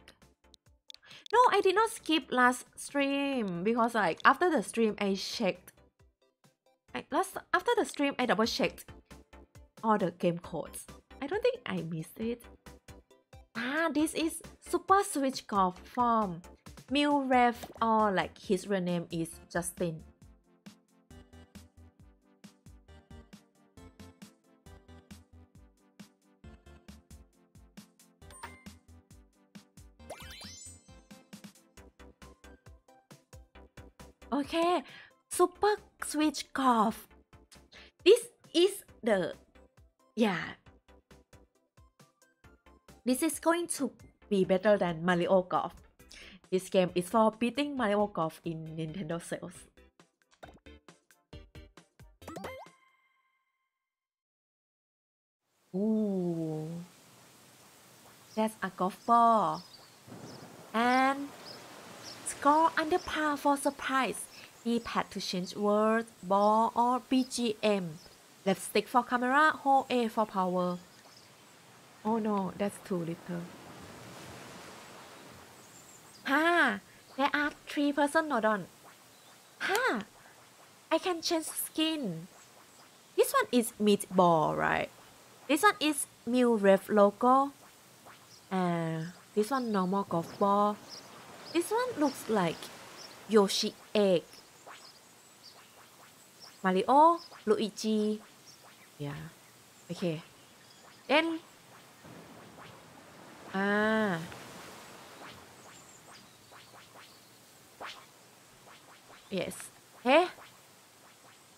No, I did not skip last stream because like after the stream I checked I, last after the stream, I double checked all the game codes. I don't think I missed it. Ah, this is Super Switch Golf from Mew Rev or like his real name is Justin. Okay, Super Switch Golf. This is the yeah. This is going to be better than Mario Golf. This game is for beating Mario Golf in Nintendo sales. Ooh. That's a golf ball. And score under par for surprise. D-pad to change words, ball or BGM. Left stick for camera, hold A for power. Oh no, that's too little. Ha! There are three person node on. Ha! I can change skin. This one is meatball, right? This one is Mew Rev logo. And this one normal golf ball. This one looks like Yoshi egg. Mario, Luigi. Yeah. Okay. Then. Ah. Yes. Hey.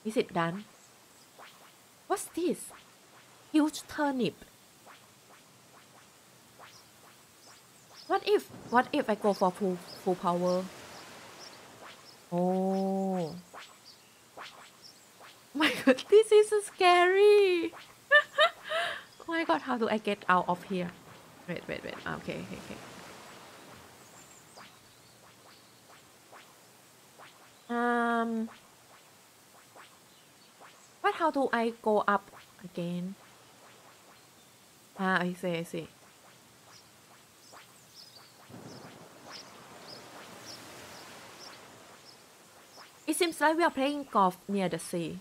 Is it done? What's this? Huge turnip. What if what if I go for full full power? Oh. <laughs> my god, this is so scary. <laughs> oh my god, how do I get out of here? Wait, wait, wait. Ah, okay, okay, okay. Um, but how do I go up again? Ah, I see, I see. It seems like we are playing golf near the sea.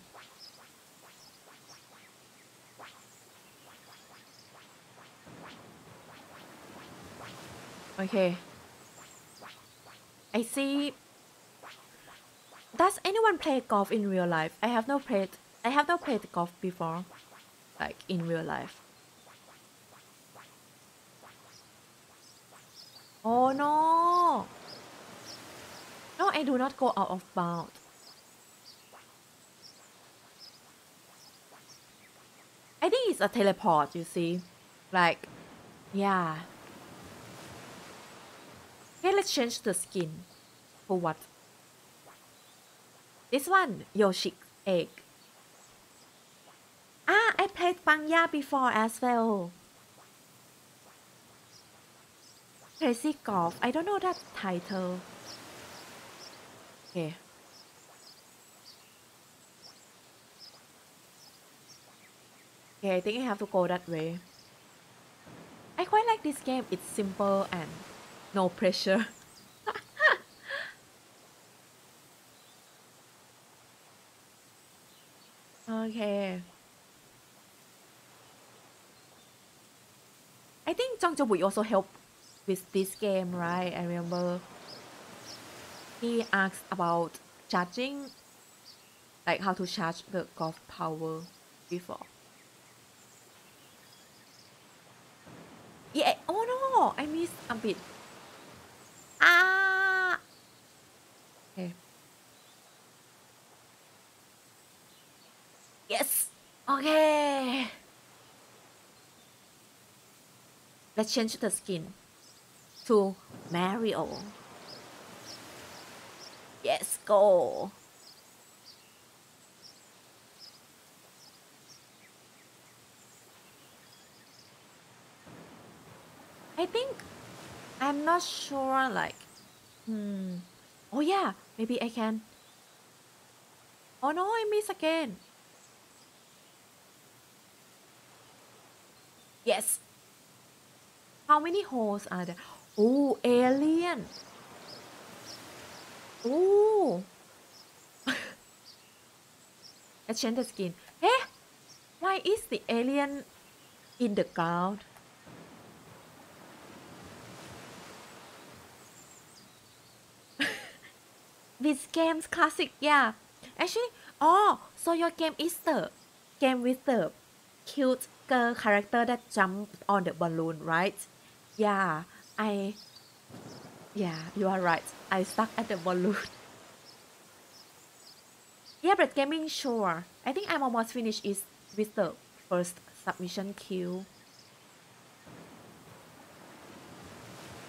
Okay. I see. Does anyone play golf in real life? I have no played. I have not played golf before, like in real life. Oh no! No, I do not go out of bounds. I think it's a teleport, you see. Like, yeah. Okay, let's change the skin. For what? This one, Yoshi egg. Ah, I played Pangya before as well. Crazy Golf. I don't know that title. Okay. Okay, I think I have to go that way. I quite like this game. It's simple and no pressure. <laughs> okay. I think Zhang Zhou also help with this game, right? I remember he asked about charging, like how to charge the golf power before. Yeah, oh no, I missed a bit. Ah! Okay. Yes! Okay! Let's change the skin to Mario. Yes, go! I think I'm not sure like hmm. Oh yeah maybe I can. Oh no I miss again. Yes. How many holes are there? Oh alien. Oh <laughs> Exchange the skin. Eh? Why is the alien in the ground? This game's classic, yeah. Actually, oh, so your game is the game with the cute girl character that jumped on the balloon, right? Yeah, I. Yeah, you are right. I stuck at the balloon. <laughs> yeah, but gaming sure. I think I'm almost finished is with the first submission queue.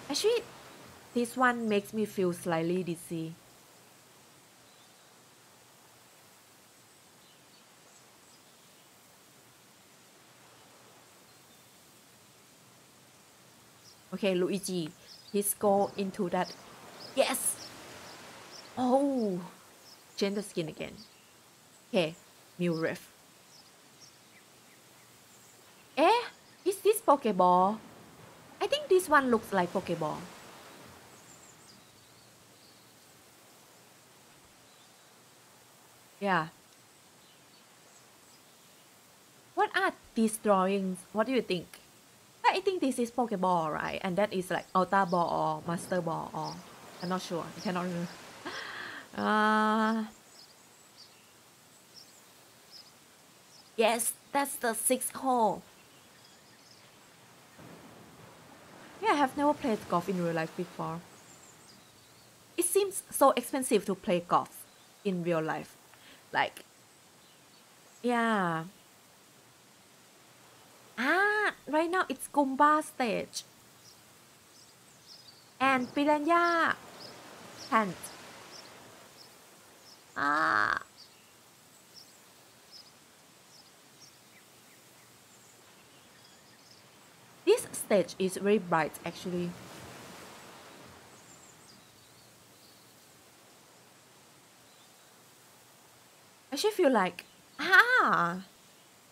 Actually, this one makes me feel slightly dizzy. Okay, Luigi, let's go into that. Yes! Oh! The skin again. Okay, Mew Rev. Eh? Is this Pokeball? I think this one looks like Pokeball. Yeah. What are these drawings? What do you think? I think this is Pokeball, right? And that is like Ultra Ball or Master Ball or I'm not sure. I cannot remember. <laughs> Uh, yes, that's the sixth hole. Yeah, I have never played golf in real life before. It seems so expensive to play golf in real life. Like, yeah. Ah, right now it's Goomba stage. And Piranha Plant. Ah. This stage is very bright actually. I actually feel like, ah,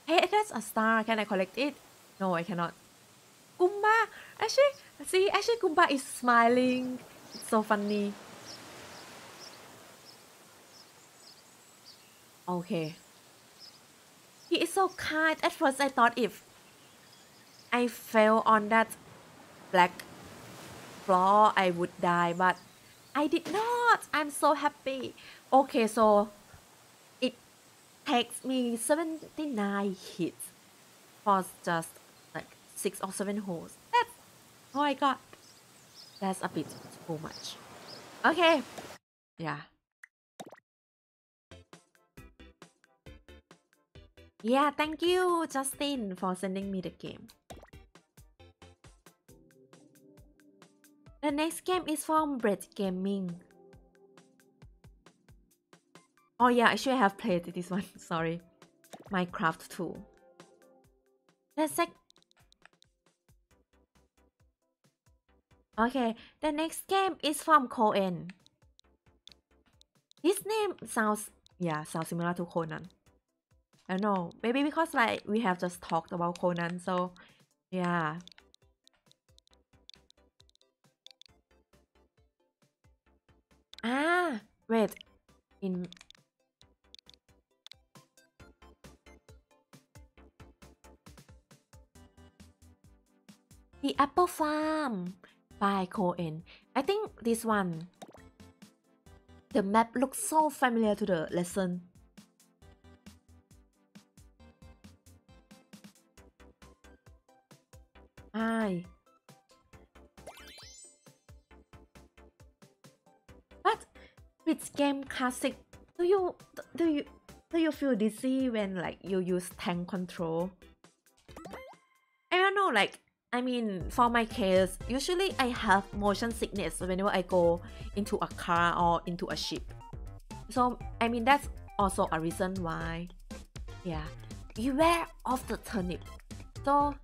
hey, that's a star. Can I collect it? No, I cannot. Goomba, actually, see, actually Goomba is smiling. It's so funny. Okay. He is so kind. At first, I thought if I fell on that black floor, I would die, but I did not. I'm so happy. Okay, so takes me 79 hits for just like six or seven holes. That's oh my god. That's a bit too much. Okay. Yeah. Yeah, thank you, Justin, for sending me the game. The next game is from Bread Gaming. Oh yeah, I should have played this one, <laughs> sorry. Minecraft 2. The sec Okay, the next game is from Cohen. His name sounds, yeah, sounds similar to Conan. I don't know. Maybe because like we have just talked about Conan, so yeah. Ah, wait. In The Apple Farm by Cohen. I think this one. The map looks so familiar to the lesson. Hi. But with game classic, do you do you do you feel dizzy when like you use tank control? I don't know, like I mean, for my case, usually I have motion sickness whenever I go into a car or into a ship. So, I mean, that's also a reason why, yeah, beware of the turnip. So,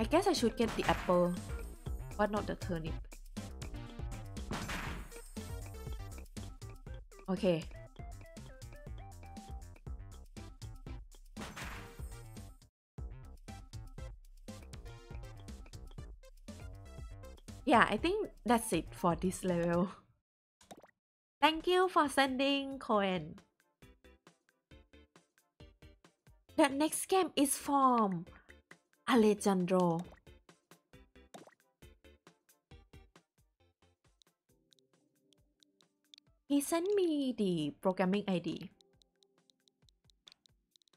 I guess I should get the apple, but not the turnip. Okay. Yeah, I think that's it for this level. Thank you for sending Cohen. The next game is from Alejandro. He sent me the programming ID.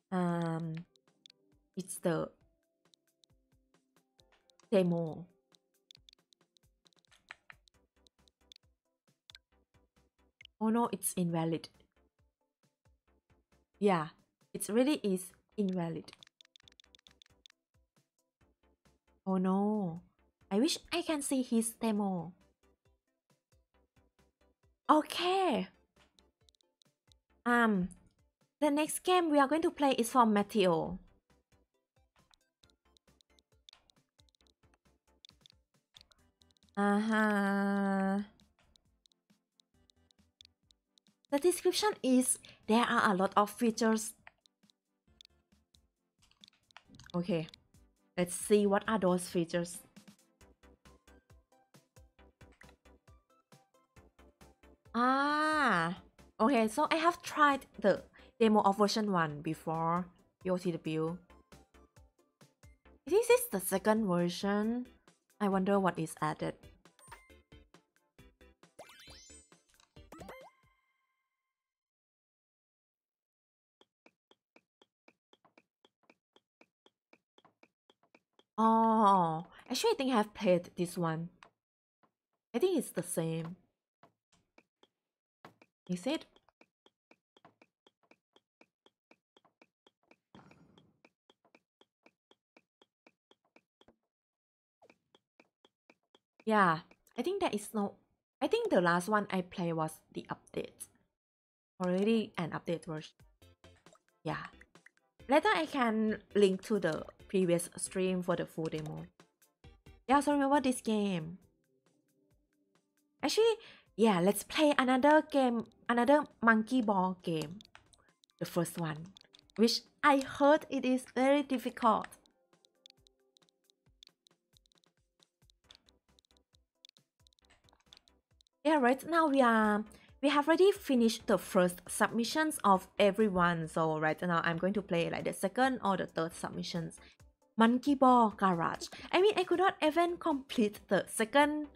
Um, it's the demo. Oh no, it's invalid. Yeah, it really is invalid. Oh no, I wish I can see his demo. Okay. Um, the next game we are going to play is from Matteo. Uh-huh. The description is there are a lot of features. Okay, let's see what are those features. Ah, okay, so I have tried the demo of version 1 before POTW. This is the second version. I wonder what is added. Actually I think I have played this one. I think it's the same. Is it? Yeah, I think there is no... I think the last one I played was the update. Already an update version. Yeah. Later I can link to the previous stream for the full demo. Yeah, so remember this game. Actually, yeah, let's play another game, another monkey ball game. The first one, which I heard it is very difficult. Yeah, right now we are we have already finished the first submissions of everyone. So right now I'm going to play like the second or the third submissions. Monkey Ball Garage. I mean I could not even complete the second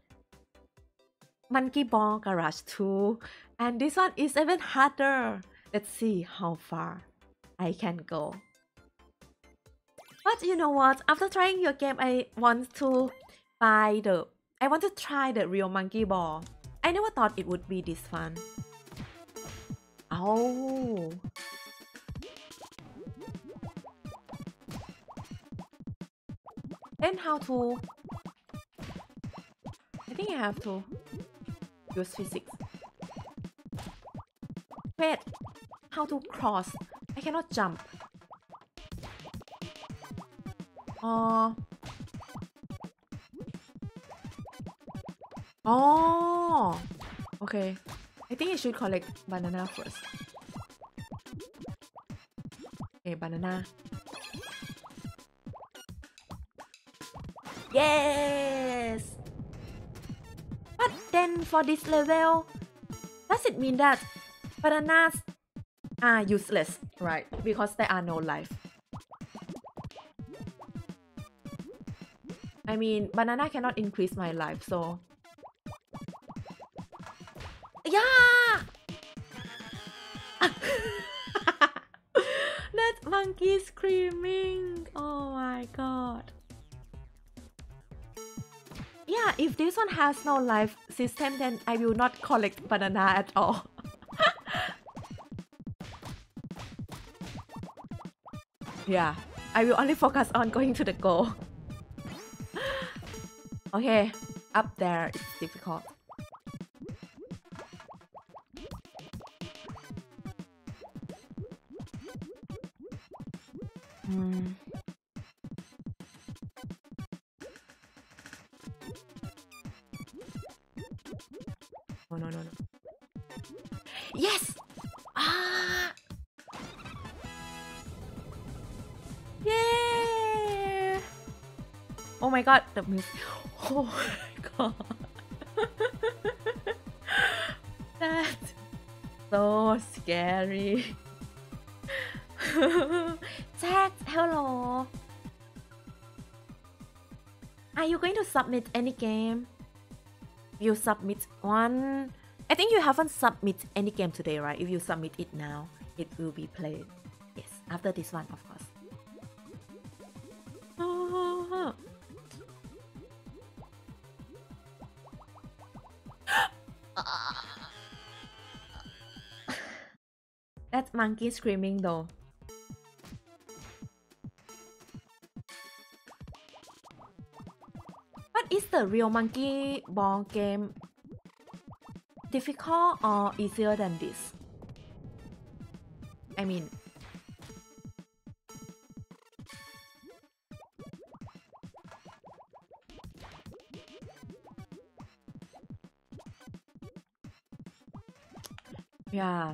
Monkey Ball Garage 2 and this one is even harder. Let's see how far I can go. But you know what? After trying your game, I want to buy the... I want to try the real Monkey Ball. I never thought it would be this fun. Oh. Then how to... I think I have to use physics. Wait, how to cross? I cannot jump. Uh, oh, okay. I think I should collect banana first. Okay, banana. Yes! But then for this level, does it mean that bananas are useless, right? Because there are no life. I mean, banana cannot increase my life, so... if this one has no life system, then I will not collect banana at all. <laughs> yeah, I will only focus on going to the goal. <laughs> okay, up there it's difficult. My god, the music. <laughs> Oh my god. <laughs> That's so scary. <laughs> Zach, hello. Are you going to submit any game? You submit one. I think you haven't submit any game today, right? If you submit it now, it will be played. Yes, after this one, of monkey screaming though. What is the real monkey ball game? Difficult or easier than this? I mean, yeah.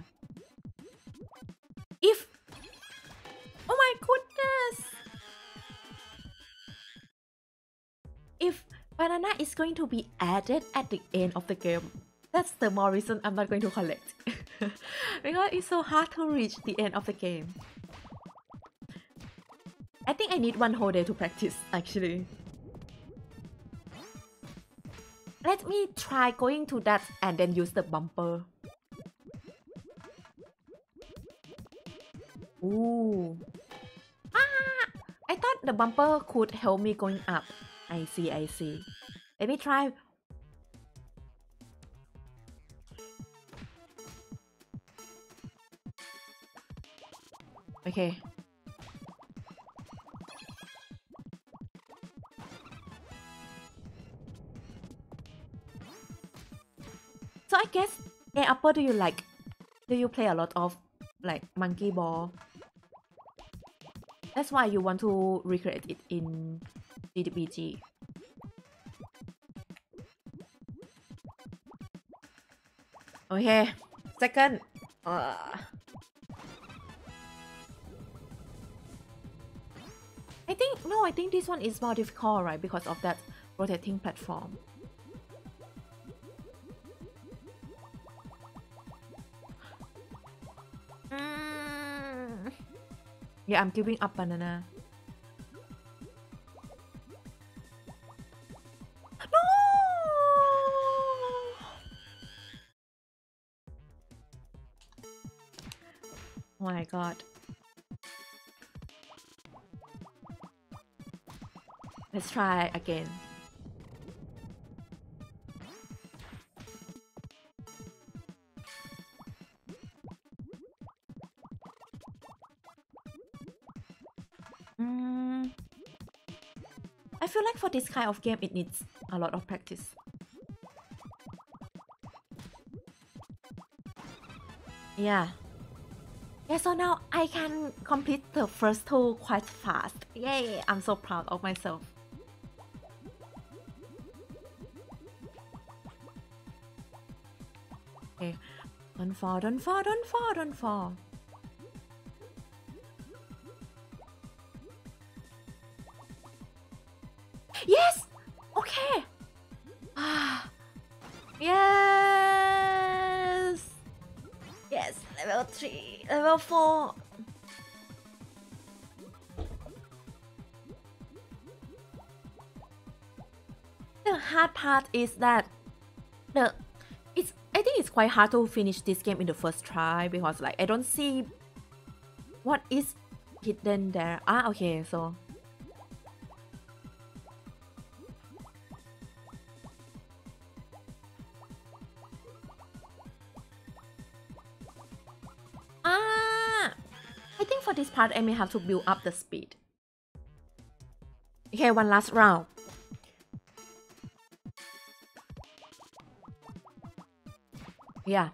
Is going to be added at the end of the game, that's the more reason I'm not going to collect <laughs> because it's so hard to reach the end of the game. I think I need one whole day to practice actually. Let me try going to that and then use the bumper. Ooh. Ah! I thought the bumper could help me going up. I see, I see. Let me try. Okay. So I guess, A-upper, do you like, do you play a lot of like monkey ball? That's why you want to recreate it in Okay, second. Uh. I think, no, I think this one is more difficult, right? Because of that rotating platform. Mm. Yeah, I'm giving up banana. My god. Let's try again. Mm. I feel like for this kind of game, it needs a lot of practice. Yeah. Yeah, so now I can complete the first two quite fast. Yay, I'm so proud of myself. Okay, don't fall, don't fall, don't fall, don't fall. 3, level The hard part is that the it's I think it's quite hard to finish this game in the first try because like I don't see what is hidden there. Ah okay, so part I may have to build up the speed. Okay, one last round. Yeah.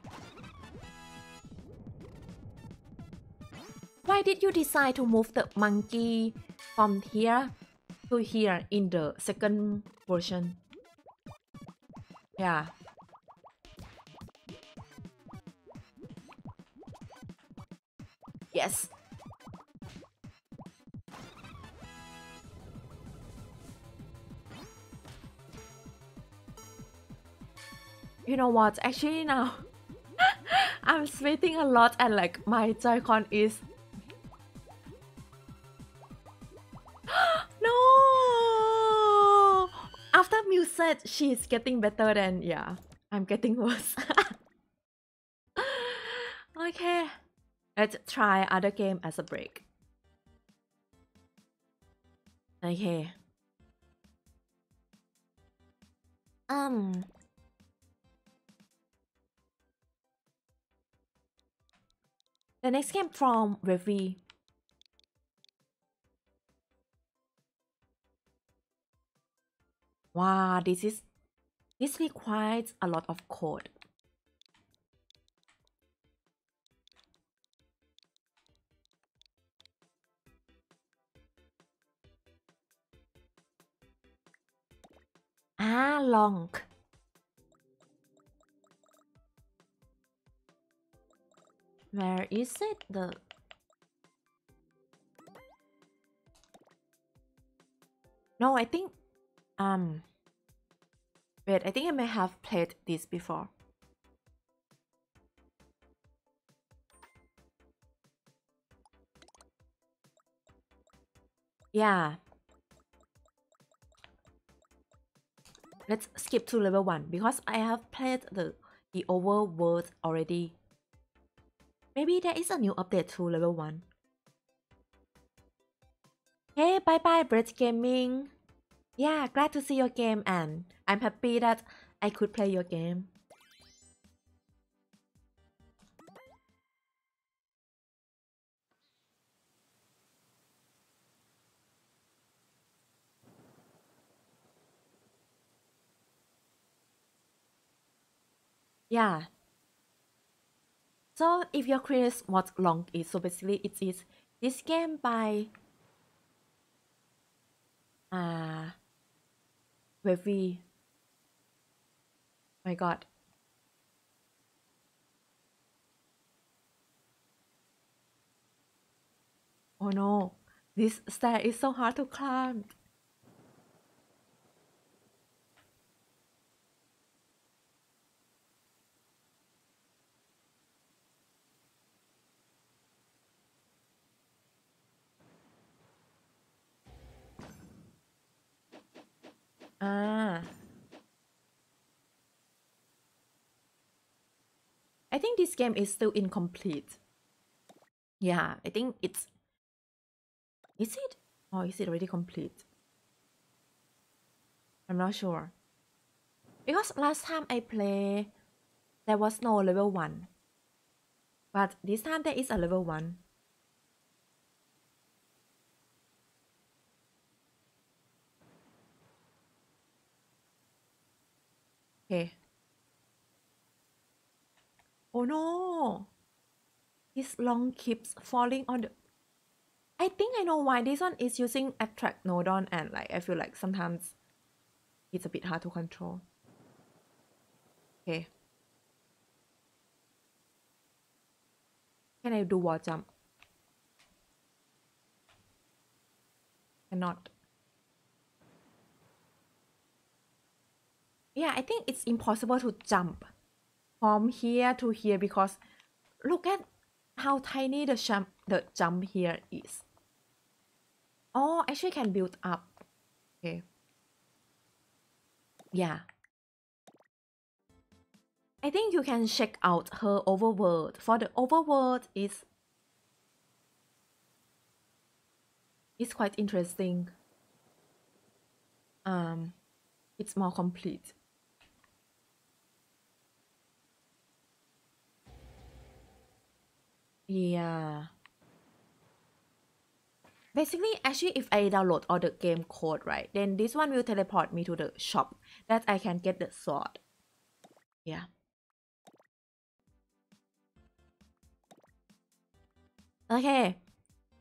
Why did you decide to move the monkey from here to here in the second version? Yeah. Yes. you know what? Actually now, <laughs> I'm sweating a lot and like my Joy-Con is... <gasps> no! After Mew said she's getting better then yeah, I'm getting worse. <laughs> okay, let's try other game as a break. Okay. Um, The next game from Reverie. Wow, this is this requires a lot of code. Ah, long. Where is it? The No, I think um Wait, I think I may have played this before. Yeah. Let's skip to level 1 because I have played the, the overworld already. Maybe there is a new update to level 1. Hey, bye bye, Brett Gaming. Yeah, glad to see your game and I'm happy that I could play your game. Yeah. So if you're curious what long is, so basically it is this game by uh Wavy. My god. Oh no, this stair is so hard to climb. Ah. I think this game is still incomplete. Yeah, I think it's... Is it? Or is it already complete? I'm not sure. Because last time I play, there was no level 1. But this time there is a level 1. Okay. Oh no! This long keeps falling on the... I think I know why this one is using attract nodon and like I feel like sometimes it's a bit hard to control. Okay. Can I do wall jump? Cannot. Yeah, I think it's impossible to jump from here to here because look at how tiny the jump the jump here is. Oh, actually can build up. Okay. Yeah. I think you can check out her overworld. For the overworld is is quite interesting. Um, it's more complete. Yeah. Basically, actually, if I download all the game code, right, then this one will teleport me to the shop that I can get the sword. Yeah. Okay.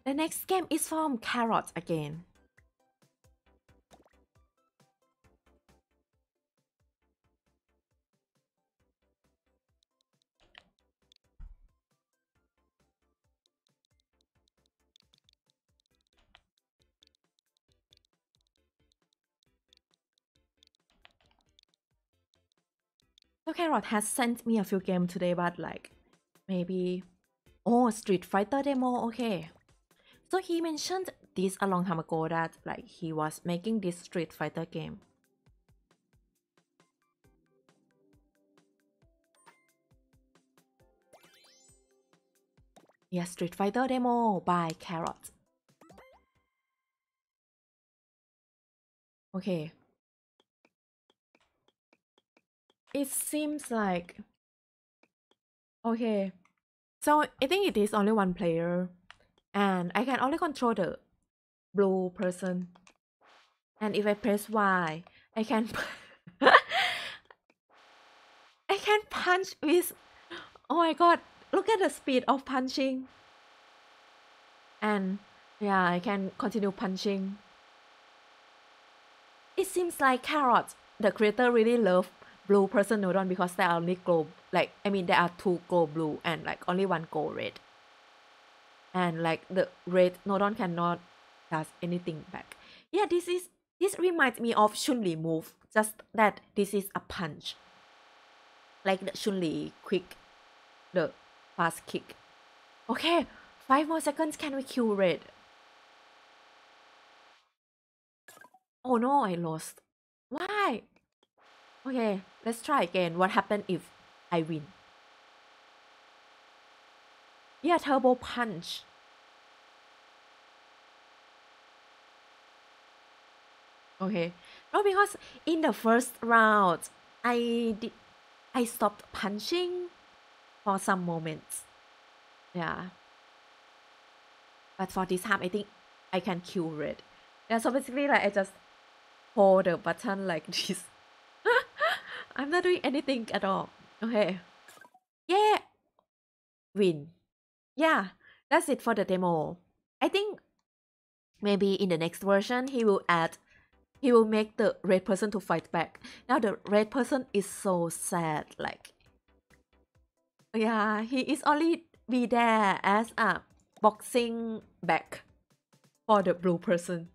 The next game is from Carrot again. Carrot has sent me a few games today, but like maybe oh Street Fighter demo, okay. So he mentioned this a long time ago that like he was making this Street Fighter game. Yeah, Street Fighter demo by Carrot. Okay, It seems like okay. So I think it is only one player and I can only control the blue person. And if I press Y, I can <laughs> I can punch with oh my god, look at the speed of punching. And yeah, I can continue punching. It seems like Carrot, the creator really love blue person neuron because there are only glow like I mean there are two glow blue and like only one glow red. And like the red neuron cannot does anything back. Yeah, this is this reminds me of Chun-Li move, just that this is a punch. Like the Chun-Li quick, the fast kick. Okay, five more seconds, can we kill red? Oh no, I lost. Okay, let's try again. What happened if I win? Yeah, turbo punch. Okay. No, because in the first round, I did I stopped punching for some moments. Yeah. But for this time, I think I can cure it. Yeah, so basically like I just hold the button like <laughs> this. I'm not doing anything at all. Okay. Yeah. Win. Yeah, that's it for the demo. I think maybe in the next version he will add he will make the red person to fight back. Now the red person is so sad, like yeah, he is only be there as a boxing back for the blue person.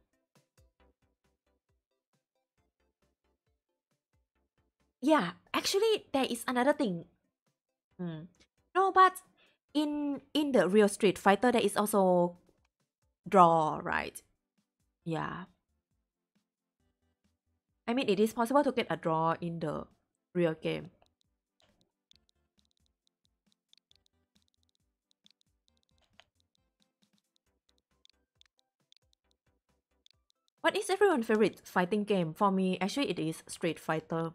Yeah, actually there is another thing. Mm. No, but in in the real Street Fighter there is also draw, right? Yeah. I mean, it is possible to get a draw in the real game. What is everyone's favorite fighting game? For me, actually it is Street Fighter.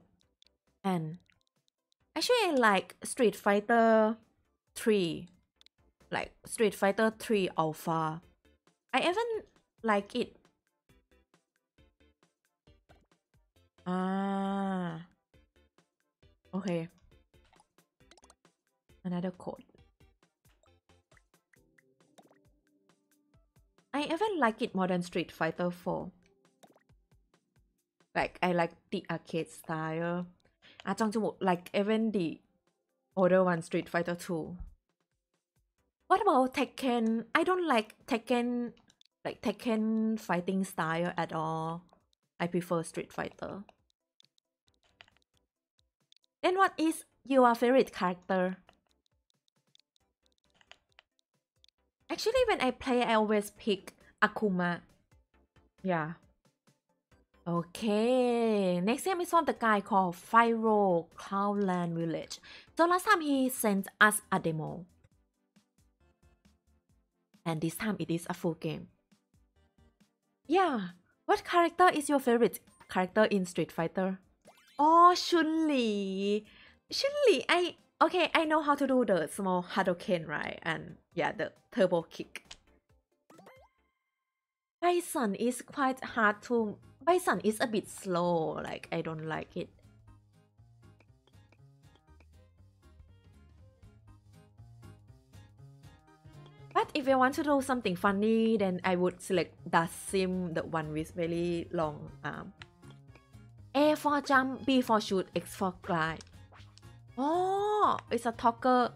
And actually I like Street Fighter 3. Like Street Fighter 3 Alpha. I even like it Ah. Okay. Another code. I even like it more than Street Fighter 4. Like, I like the arcade style. Ah, like even the older one, Street Fighter 2. What about Tekken? I don't like Tekken, like Tekken fighting style at all. I prefer Street Fighter. Then what is your favorite character? Actually, when I play, I always pick Akuma. Yeah. Okay, next game is on the guy called Fyro Cloudland Village. So last time he sent us a demo. And this time it is a full game. Yeah, what character is your favorite character in Street Fighter? Oh, Chun-Li. Chun-Li, I okay, I know how to do the small Hadoken, right? And yeah, the turbo kick. Bison is quite hard to Bison is a bit slow, like I don't like it. But if I want to do something funny, then I would select Dhalsim, the one with very long arm. A for jump, B for shoot, X for glide. Oh, it's a talker.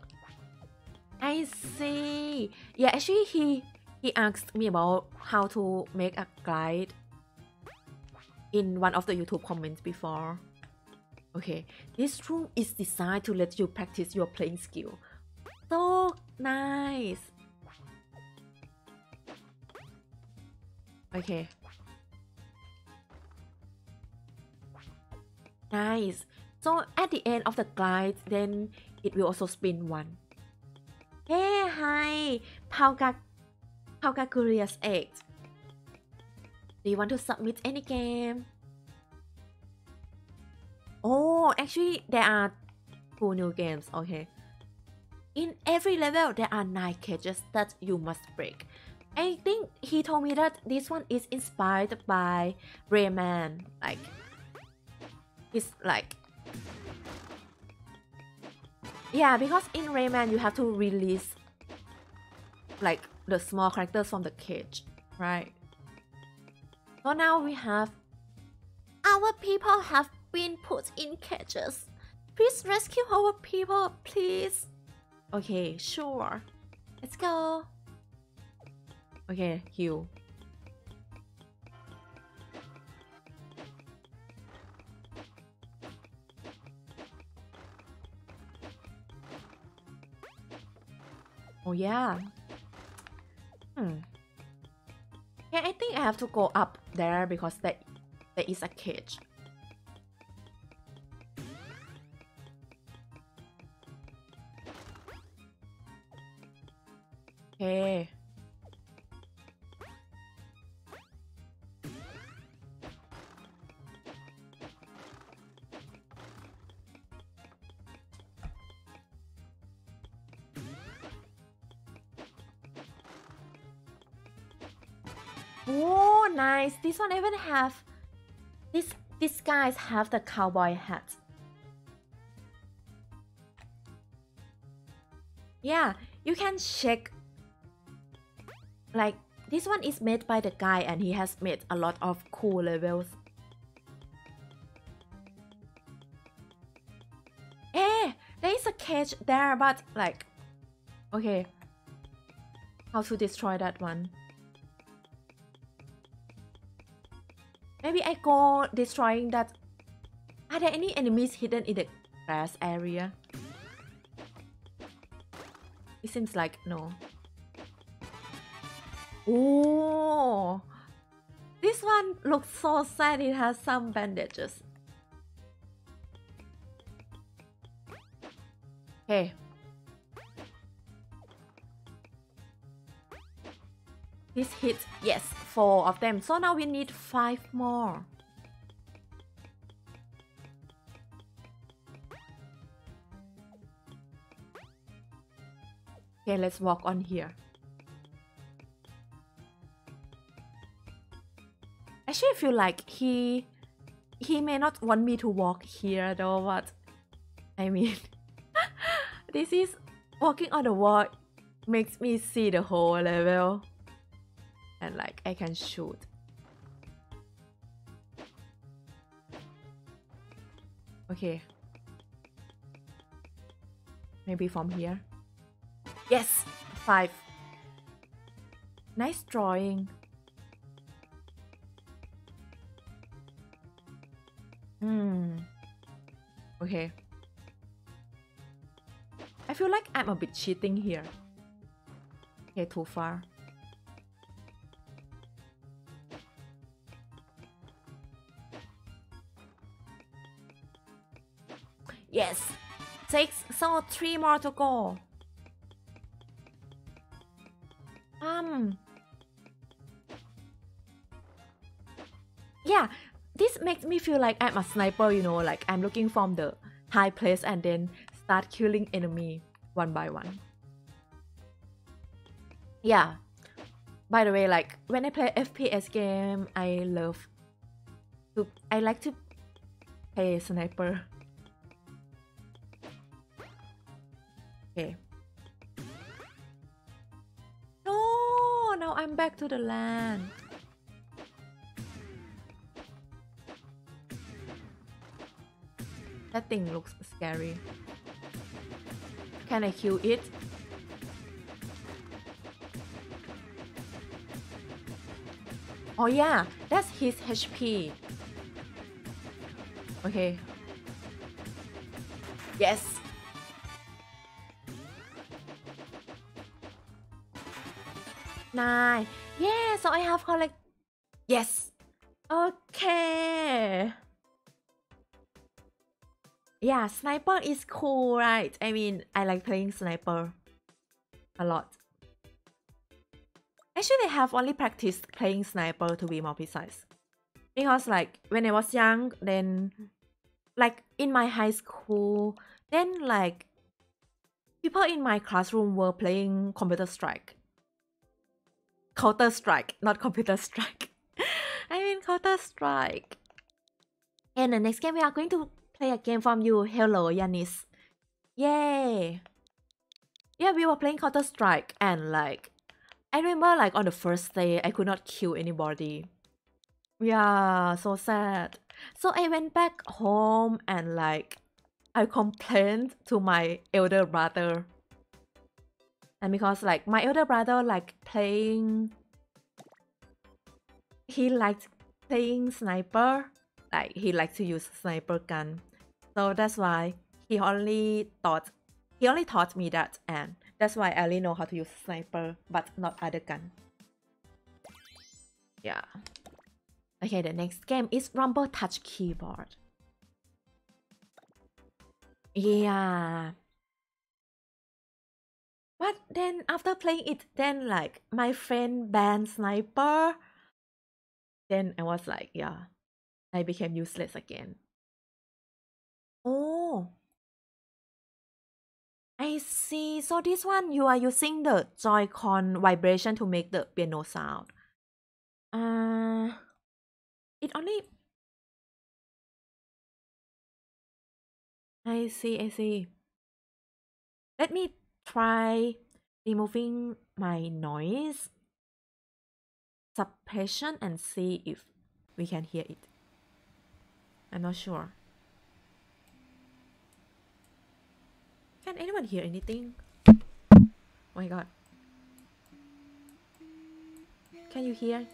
I see. Yeah, actually he he asked me about how to make a glide in one of the YouTube comments before. Okay, this room is designed to let you practice your playing skill. So nice. Okay, Nice. So at the end of the glide, then it will also spin one. Hey, hi, Pauka, Pauka Curious 8. Do you want to submit any game? Oh, actually, there are two new games. Okay. In every level, there are nine cages that you must break. I think he told me that this one is inspired by Rayman. Like, it's like yeah, because in Rayman you have to release like the small characters from the cage, right? So now we have Our people have been put in cages. Please rescue our people, please. okay, sure. Let's go. Okay, heal. Oh yeah. Hmm. Yeah, I think I have to go up there because there, there is a cage. Okay. Nice. This one even have this. These guys have the cowboy hat. Yeah, you can check. Like this one is made by the guy, and he has made a lot of cool levels. Eh, there is a cage there, but like, okay, how to destroy that one? Maybe I go destroying that. Are there any enemies hidden in the grass area? It seems like no. Oh, this one looks so sad. It has some bandages. Okay. This hits, yes, four of them. So now we need five more. Okay, let's walk on here. Actually, I feel like he he may not want me to walk here though, but I mean, <laughs> this is walking on the wall makes me see the whole level and like I can shoot. Okay. Maybe from here. Yes! Five. Nice drawing. Hmm. Okay. I feel like I'm a bit cheating here. Okay, too far. Yes. Six, so three more to go. Um. Yeah, this makes me feel like I'm a sniper, you know, like I'm looking from the high place and then start killing enemy one by one. Yeah. By the way, like when I play FPS game, I love to I like to play sniper. Okay. No, now I'm back to the land. That thing looks scary. Can I kill it? Oh yeah, that's his HP. Okay. Yes. Nine. Yeah, so I have collect. Yes. Okay. Yeah, sniper is cool, right? I mean, I like playing sniper. a lot. Actually, I have only practiced playing sniper to be more precise. Because like when I was young, then like in my high school, then like people in my classroom were playing Computer Strike. Counter Strike, not Computer Strike. <laughs> I mean Counter Strike. And the next game we are going to play a game from you. Hello, Yanis. Yay! Yeah, we were playing Counter Strike and like I remember like on the first day I could not kill anybody. Yeah, so sad. So I went back home and like I complained to my elder brother. And because like my elder brother like playing he liked playing sniper. Like he liked to use sniper gun. So that's why he only thought he only taught me that and that's why I only know how to use sniper but not other gun. Yeah. Okay, the next game is Rumble Touch Keyboard. Yeah. But then after playing it, then like my friend banned Sniper. Then I was like, yeah, I became useless again. Oh. I see. So this one you are using the Joy-Con vibration to make the piano sound. Uh, it only I see, I see. Let me try removing my noise suppression and see if we can hear it. I'm not sure. Can anyone hear anything? Oh my god. Can you hear?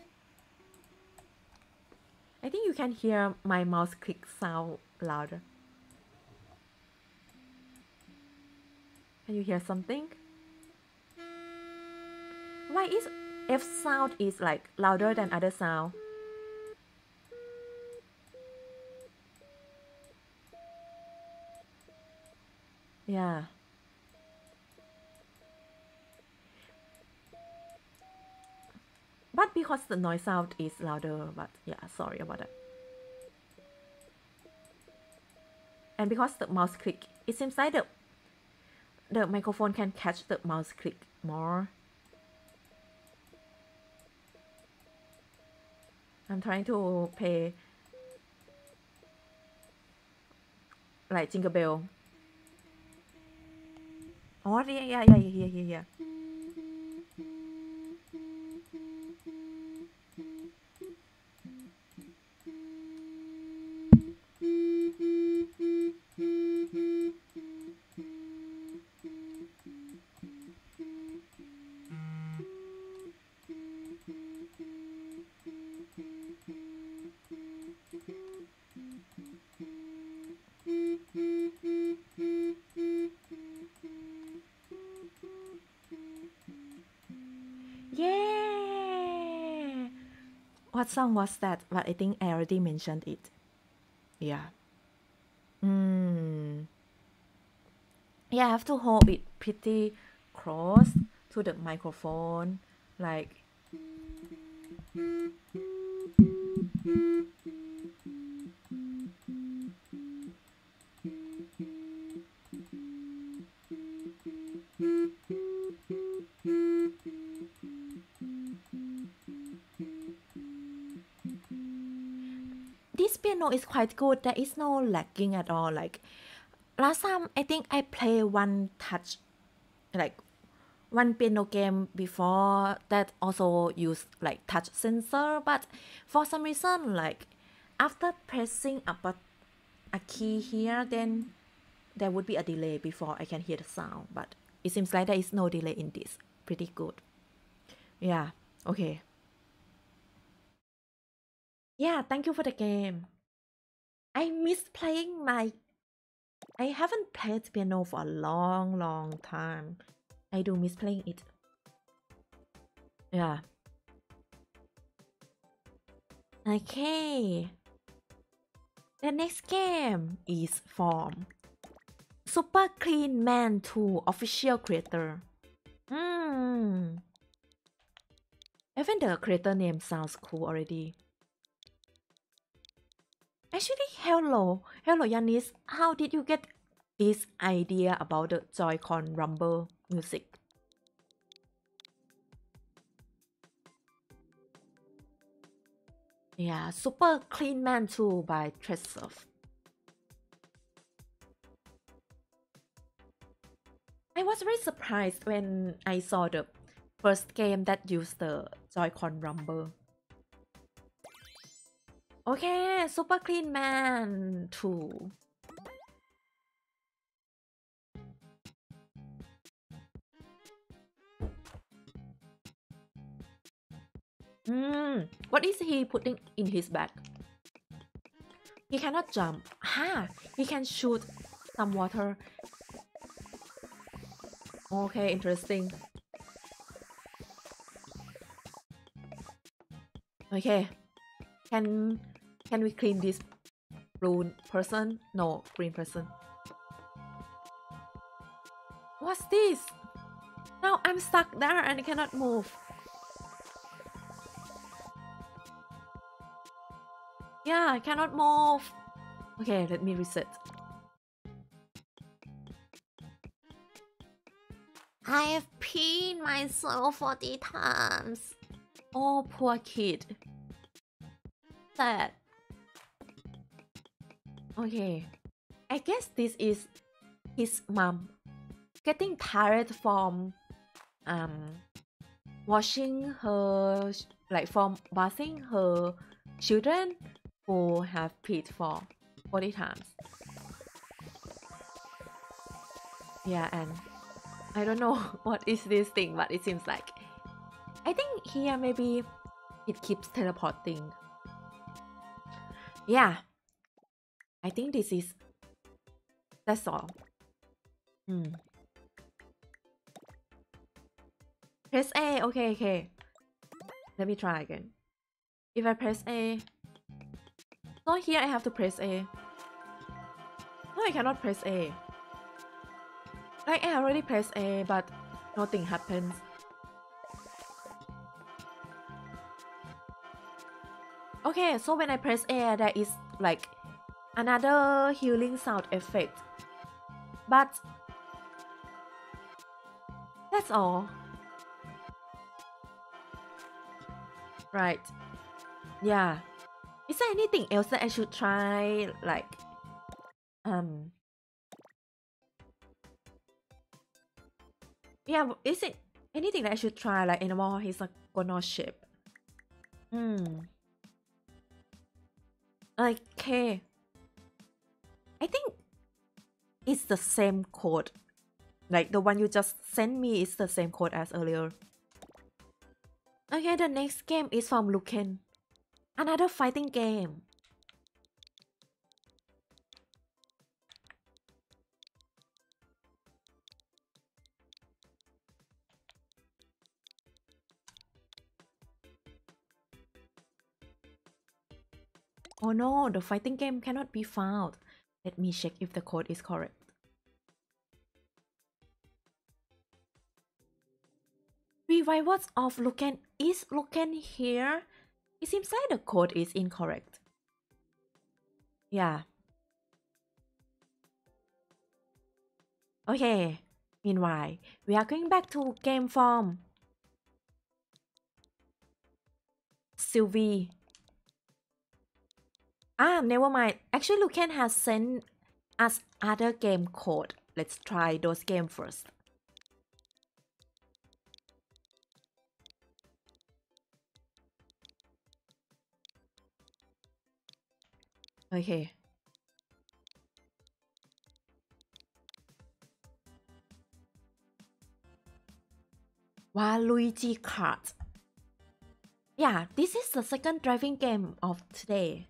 I think you can hear my mouse click sound louder. Can you hear something? Why is F sound is like louder than other sound? Yeah. But because the noise sound is louder, but yeah, sorry about that. And because the mouse click, it seems like the the microphone can catch the mouse click more. I'm trying to play like Jingle Bell. Oh yeah yeah yeah yeah yeah yeah. What song was that? But I think I already mentioned it. Yeah. Mm. Yeah, I have to hold it pretty close to the microphone. Like is quite good. There is no lagging at all. Like last time, I think I play one touch, like one piano game before that also used like touch sensor. But for some reason, like after pressing a but a key here, then there would be a delay before I can hear the sound. But it seems like there is no delay in this. Pretty good. Yeah. Okay. Yeah, thank you for the game. I miss playing my. I haven't played piano for a long, long time. I do miss playing it. Yeah. Okay. The next game is from Super Clean Man 2 official creator. Hmm. Even the creator name sounds cool already. Actually, hello, hello, Yanis. How did you get this idea about the Joy-Con rumble music? Yeah, Super Clean Man 2 by Tresov. I was very surprised when I saw the first game that used the Joy-Con rumble. Okay, Super Clean Man 2. Hmm, what is he putting in his bag? He cannot jump. Ah, he can shoot some water. Okay, interesting. Okay, can can we clean this blue person? No, green person. What's this? Now I'm stuck there and I cannot move. Yeah, I cannot move. Okay, let me reset. I have peed myself 40 times. Oh, poor kid. Sad. Okay. I guess this is his mom getting tired from um washing her like from bathing her children who have peed for 40 times. Yeah, and I don't know <laughs> what is this thing, but it seems like I think here maybe it keeps teleporting. Yeah, I think this is that's all. Hmm. Press A. Okay, okay. Let me try again. If I press A, so here I have to press A. No, I cannot press A. Like I already pressed A, but nothing happens. Okay, so when I press A, there is like another healing sound effect. But that's all. Right. Yeah. Is there anything else that I should try? Like, um, yeah, is it anything that I should try? Like animal hexagonal-shape? Hmm. Okay. I think it's the same code. Like the one you just sent me is the same code as earlier. Okay, the next game is from Luken. Another fighting game. Oh no, the fighting game cannot be found. Let me check if the code is correct. Revivals of Luken. Is Luken here? It seems like the code is incorrect. Yeah. Okay. Meanwhile, we are going back to game form. Sylvie. Ah, never mind. Actually, Luken has sent us other game code. Let's try those game first. Okay. Waluigi Kart. Yeah, this is the second driving game of today.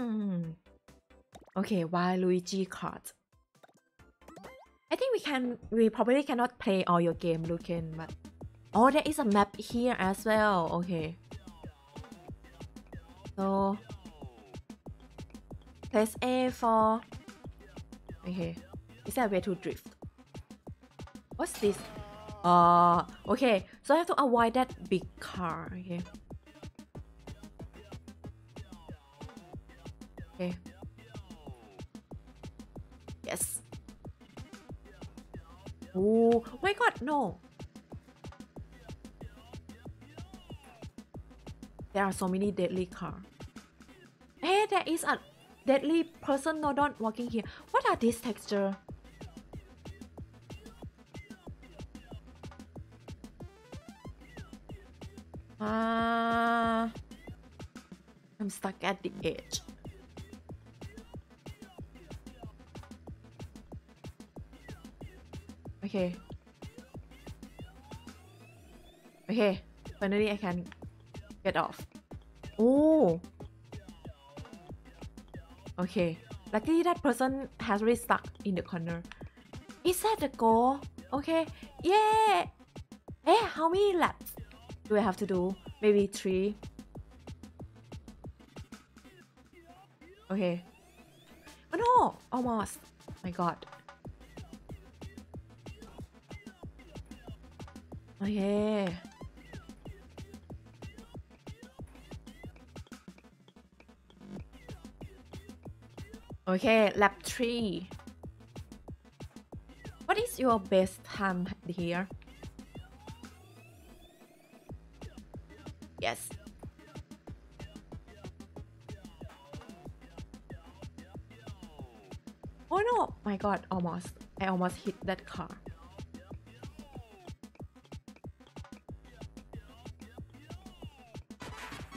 Hmm. Okay, Waluigi Kart. I think we can, we probably cannot play all your game, Luken, but... Oh, there is a map here as well, okay. So press A for okay. Is there a way to drift? What's this? Uh okay. So I have to avoid that big car. Okay. Okay. Yes. Oh my god, no. There are so many deadly cars. Hey, there is a deadly person no don't walking here. What are these texture? Ah, I'm stuck at the edge. Okay. Okay, finally I can get off. Oh. Okay. Luckily that person has really stuck in the corner. Is that the goal? Okay. Yeah. Eh, how many laps do I have to do? Maybe three. Okay. Oh no! Almost. My god. Okay. Okay, lap 3. What is your best time here? Yes. Oh no! My god, almost. I almost hit that car.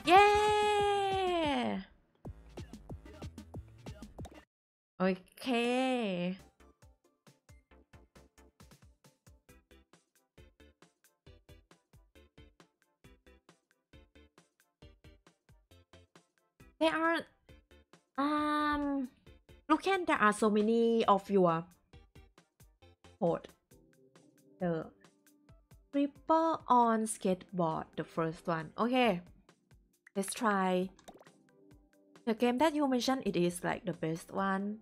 Yeah! Okay. There are um look at there are so many of your code. The triple on skateboard, the first one. Okay. Let's try the game that you mentioned. It is like the best one.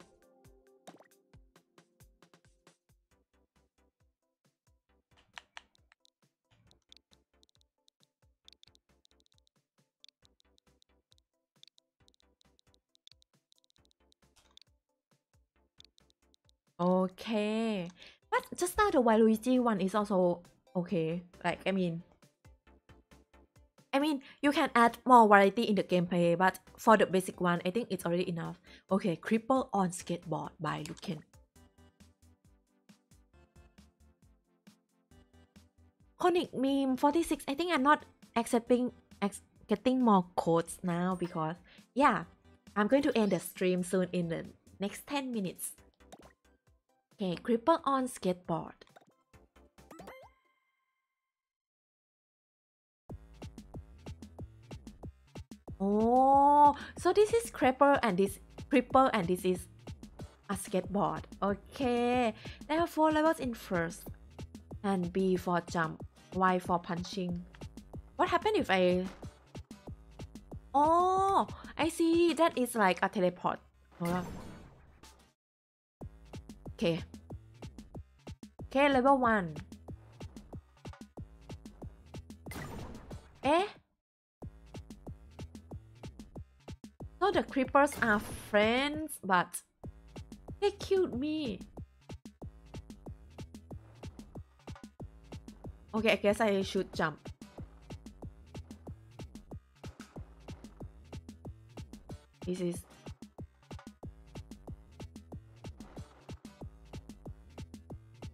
Okay, but just now the Waluigi one is also okay. Like I mean, I mean you can add more variety in the gameplay, but for the basic one, I think it's already enough. Okay, Cripple on Skateboard by Luken. Conic meme 46. I think I'm not accepting ex getting more codes now because yeah, I'm going to end the stream soon in the next 10 minutes. Okay, Cripple on Skateboard. Oh, so this is Cripple and this Cripple and this is a skateboard. Okay, there are four levels in first, and B for jump, Y for punching. What happened if I? Oh, I see. That is like a teleport. Hold on. Okay. Okay, level 1. Eh? The creepers are friends, but they killed me. Okay, I guess I should jump. This is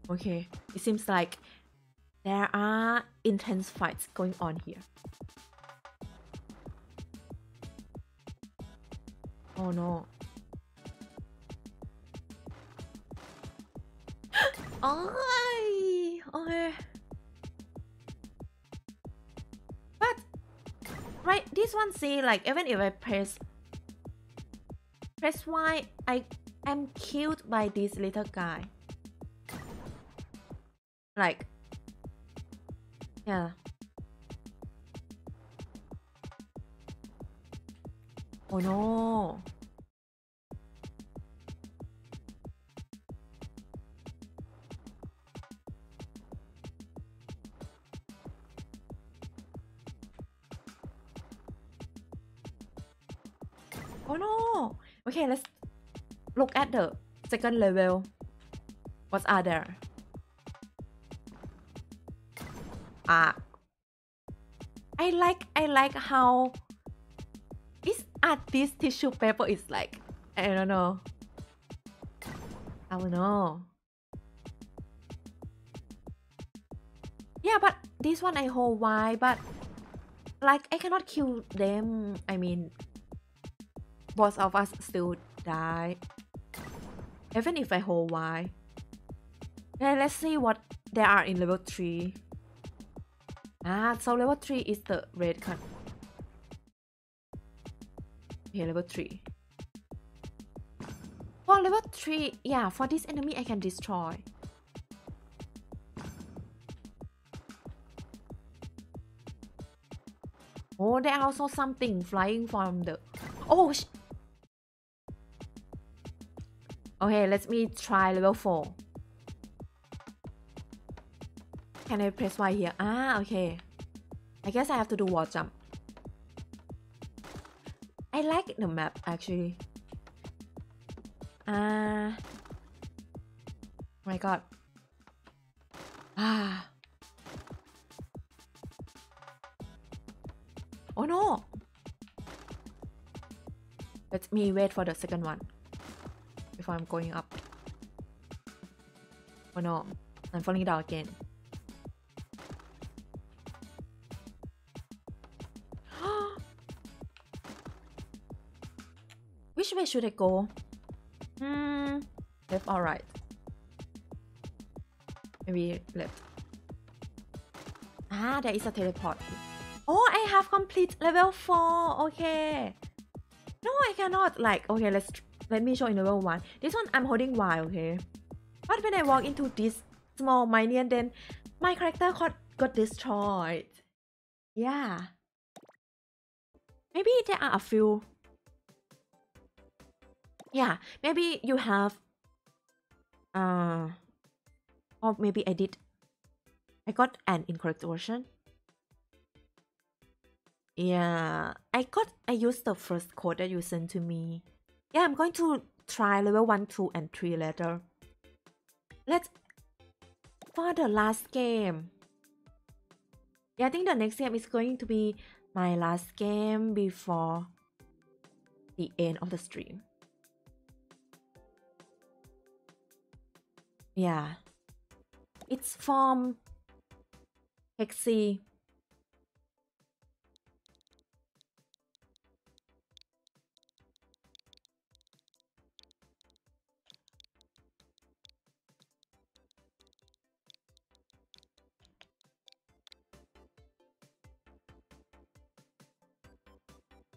Okay, it seems like there are intense fights going on here. Oh no. oh, okay. But right, this one say like even if I press press Y, I am killed by this little guy. Like, yeah. Oh no. Oh no. Okay, let's look at the second level. What are there? Ah. I like I like how art this tissue paper is like I don't know. I don't know. Yeah, but this one I hold why, but like I cannot kill them. I mean, both of us still die. Even if I hold why. Then let's see what there are in level 3. Ah, so level 3 is the red card. Okay, level 3. For level 3, yeah, for this enemy I can destroy. Oh, there are also something flying from the... Oh, Okay, let me try level 4. Can I press Y here? Ah, okay. I guess I have to do wall jump. I like the map actually. Ah. Uh, my god. Ah. Oh no! Let me wait for the second one before I'm going up. Oh no, I'm falling down again. Which way should I go? Hmm, left or right? Maybe left. Ah, there is a teleport. Oh, I have complete level 4. Okay. No, I cannot. Like, okay, let's let me show in level 1. This one I'm holding Y, okay? But when I walk into this small minion, then my character got, got destroyed. Yeah. Maybe there are a few. Yeah, maybe you have... Uh, or maybe I did... I got an incorrect version. Yeah, I got... I used the first code that you sent to me. Yeah, I'm going to try level 1, 2, and 3 later. Let's... For the last game. Yeah, I think the next game is going to be my last game before the end of the stream. Yeah. It's from Hexi.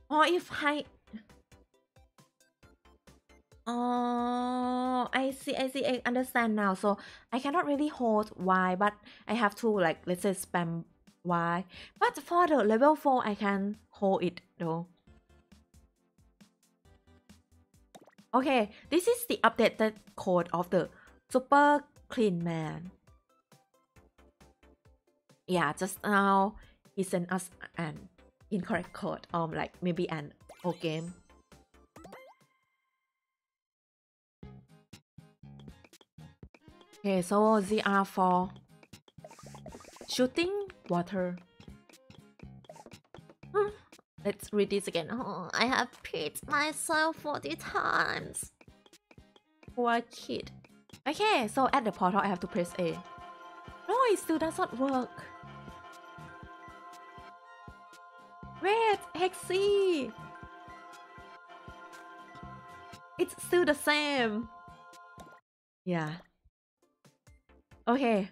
Or oh, if I... Oh, I see, I see, I understand now. So I cannot really hold Y, but I have to like, let's say spam Y. But for the level 4, I can hold it though. Okay, this is the updated code of the Super Clean Man. Yeah, just now he sent us an incorrect code um like maybe an old game okay so ZR for? Shooting water. Hmm, let's read this again. Oh I have peed myself 40 times. Poor kid. Okay so at the portal I have to press A. No it still does not work. Wait, Hexy! It's still the same. Yeah. Okay.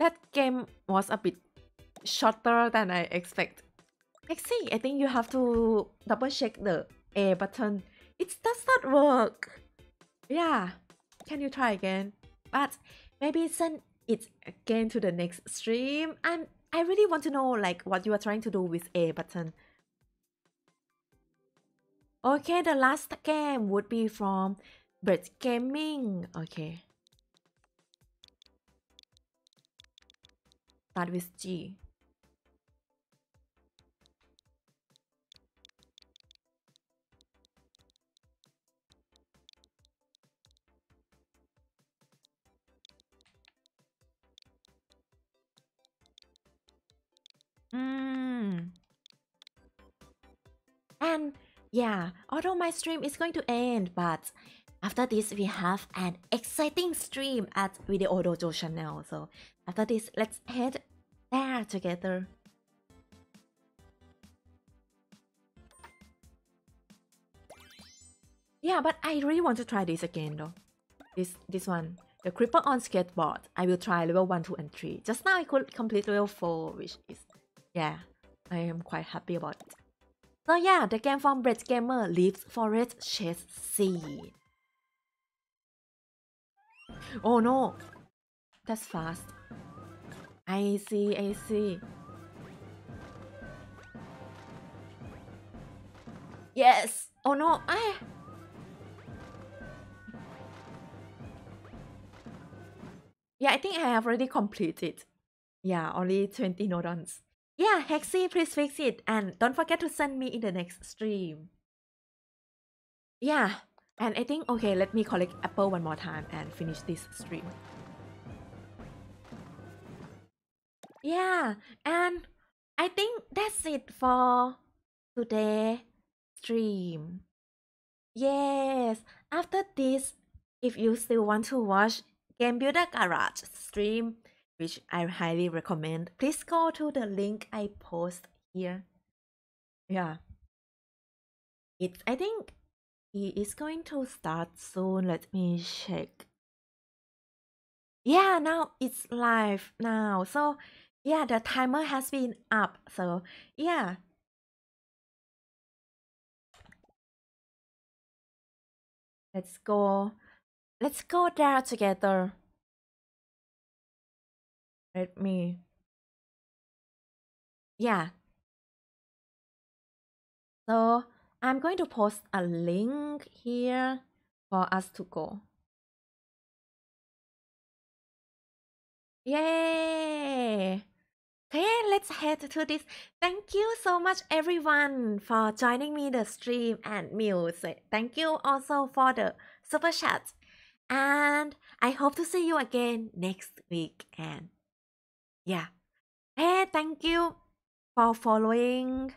That game was a bit shorter than I expect. Hexy, I think you have to double check the A button. It does not work. Yeah. Can you try again? But maybe send it again to the next stream and I really want to know like what you are trying to do with A button. Okay, the last game would be from Bird Gaming. Okay. Start with G. And yeah, although my stream is going to end, but after this we have an exciting stream at Video Dojo channel. So after this, let's head there together. Yeah, but I really want to try this again though. This this one. The Creeper on Skateboard. I will try level 1, 2, and 3. Just now I could complete level 4, which is yeah, I am quite happy about it. So yeah, the game from Bread Gamer Leaves Forest Chase Sea. Oh no, that's fast. I see, I see. Yes. Oh no, I. Yeah, I think I have already completed. Yeah, only 20 nodons. Yeah, Hexy, please fix it. And don't forget to send me in the next stream. Yeah, and I think, okay, let me collect apple one more time and finish this stream. Yeah, and I think that's it for today stream. Yes, after this, if you still want to watch Game Builder Garage stream, which I highly recommend, please go to the link I post here. Yeah. It's I think he is going to start soon. Let me check. Yeah, now it's live now. So yeah, the timer has been up. So yeah. Let's go. Let's go there together. Let me. Yeah. So I'm going to post a link here for us to go. Yay! Okay, let's head to this. Thank you so much everyone for joining me the stream and music. Thank you also for the super chat. And I hope to see you again next week and yeah. Hey, thank you for following.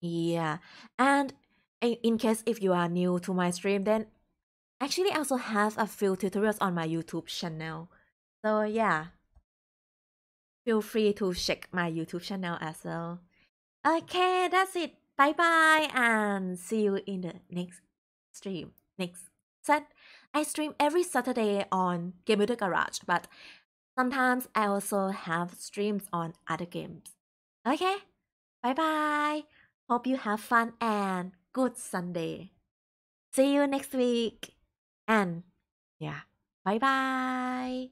Yeah. And in case if you are new to my stream, then actually I also have a few tutorials on my YouTube channel. So yeah. Feel free to check my YouTube channel as well. Okay, that's it. Bye bye and see you in the next stream. Next set. I stream every Saturday on Game Builder Garage, but Sometimes I also have streams on other games. Okay, bye bye. Hope you have fun and good Sunday. See you next week. And yeah, bye bye.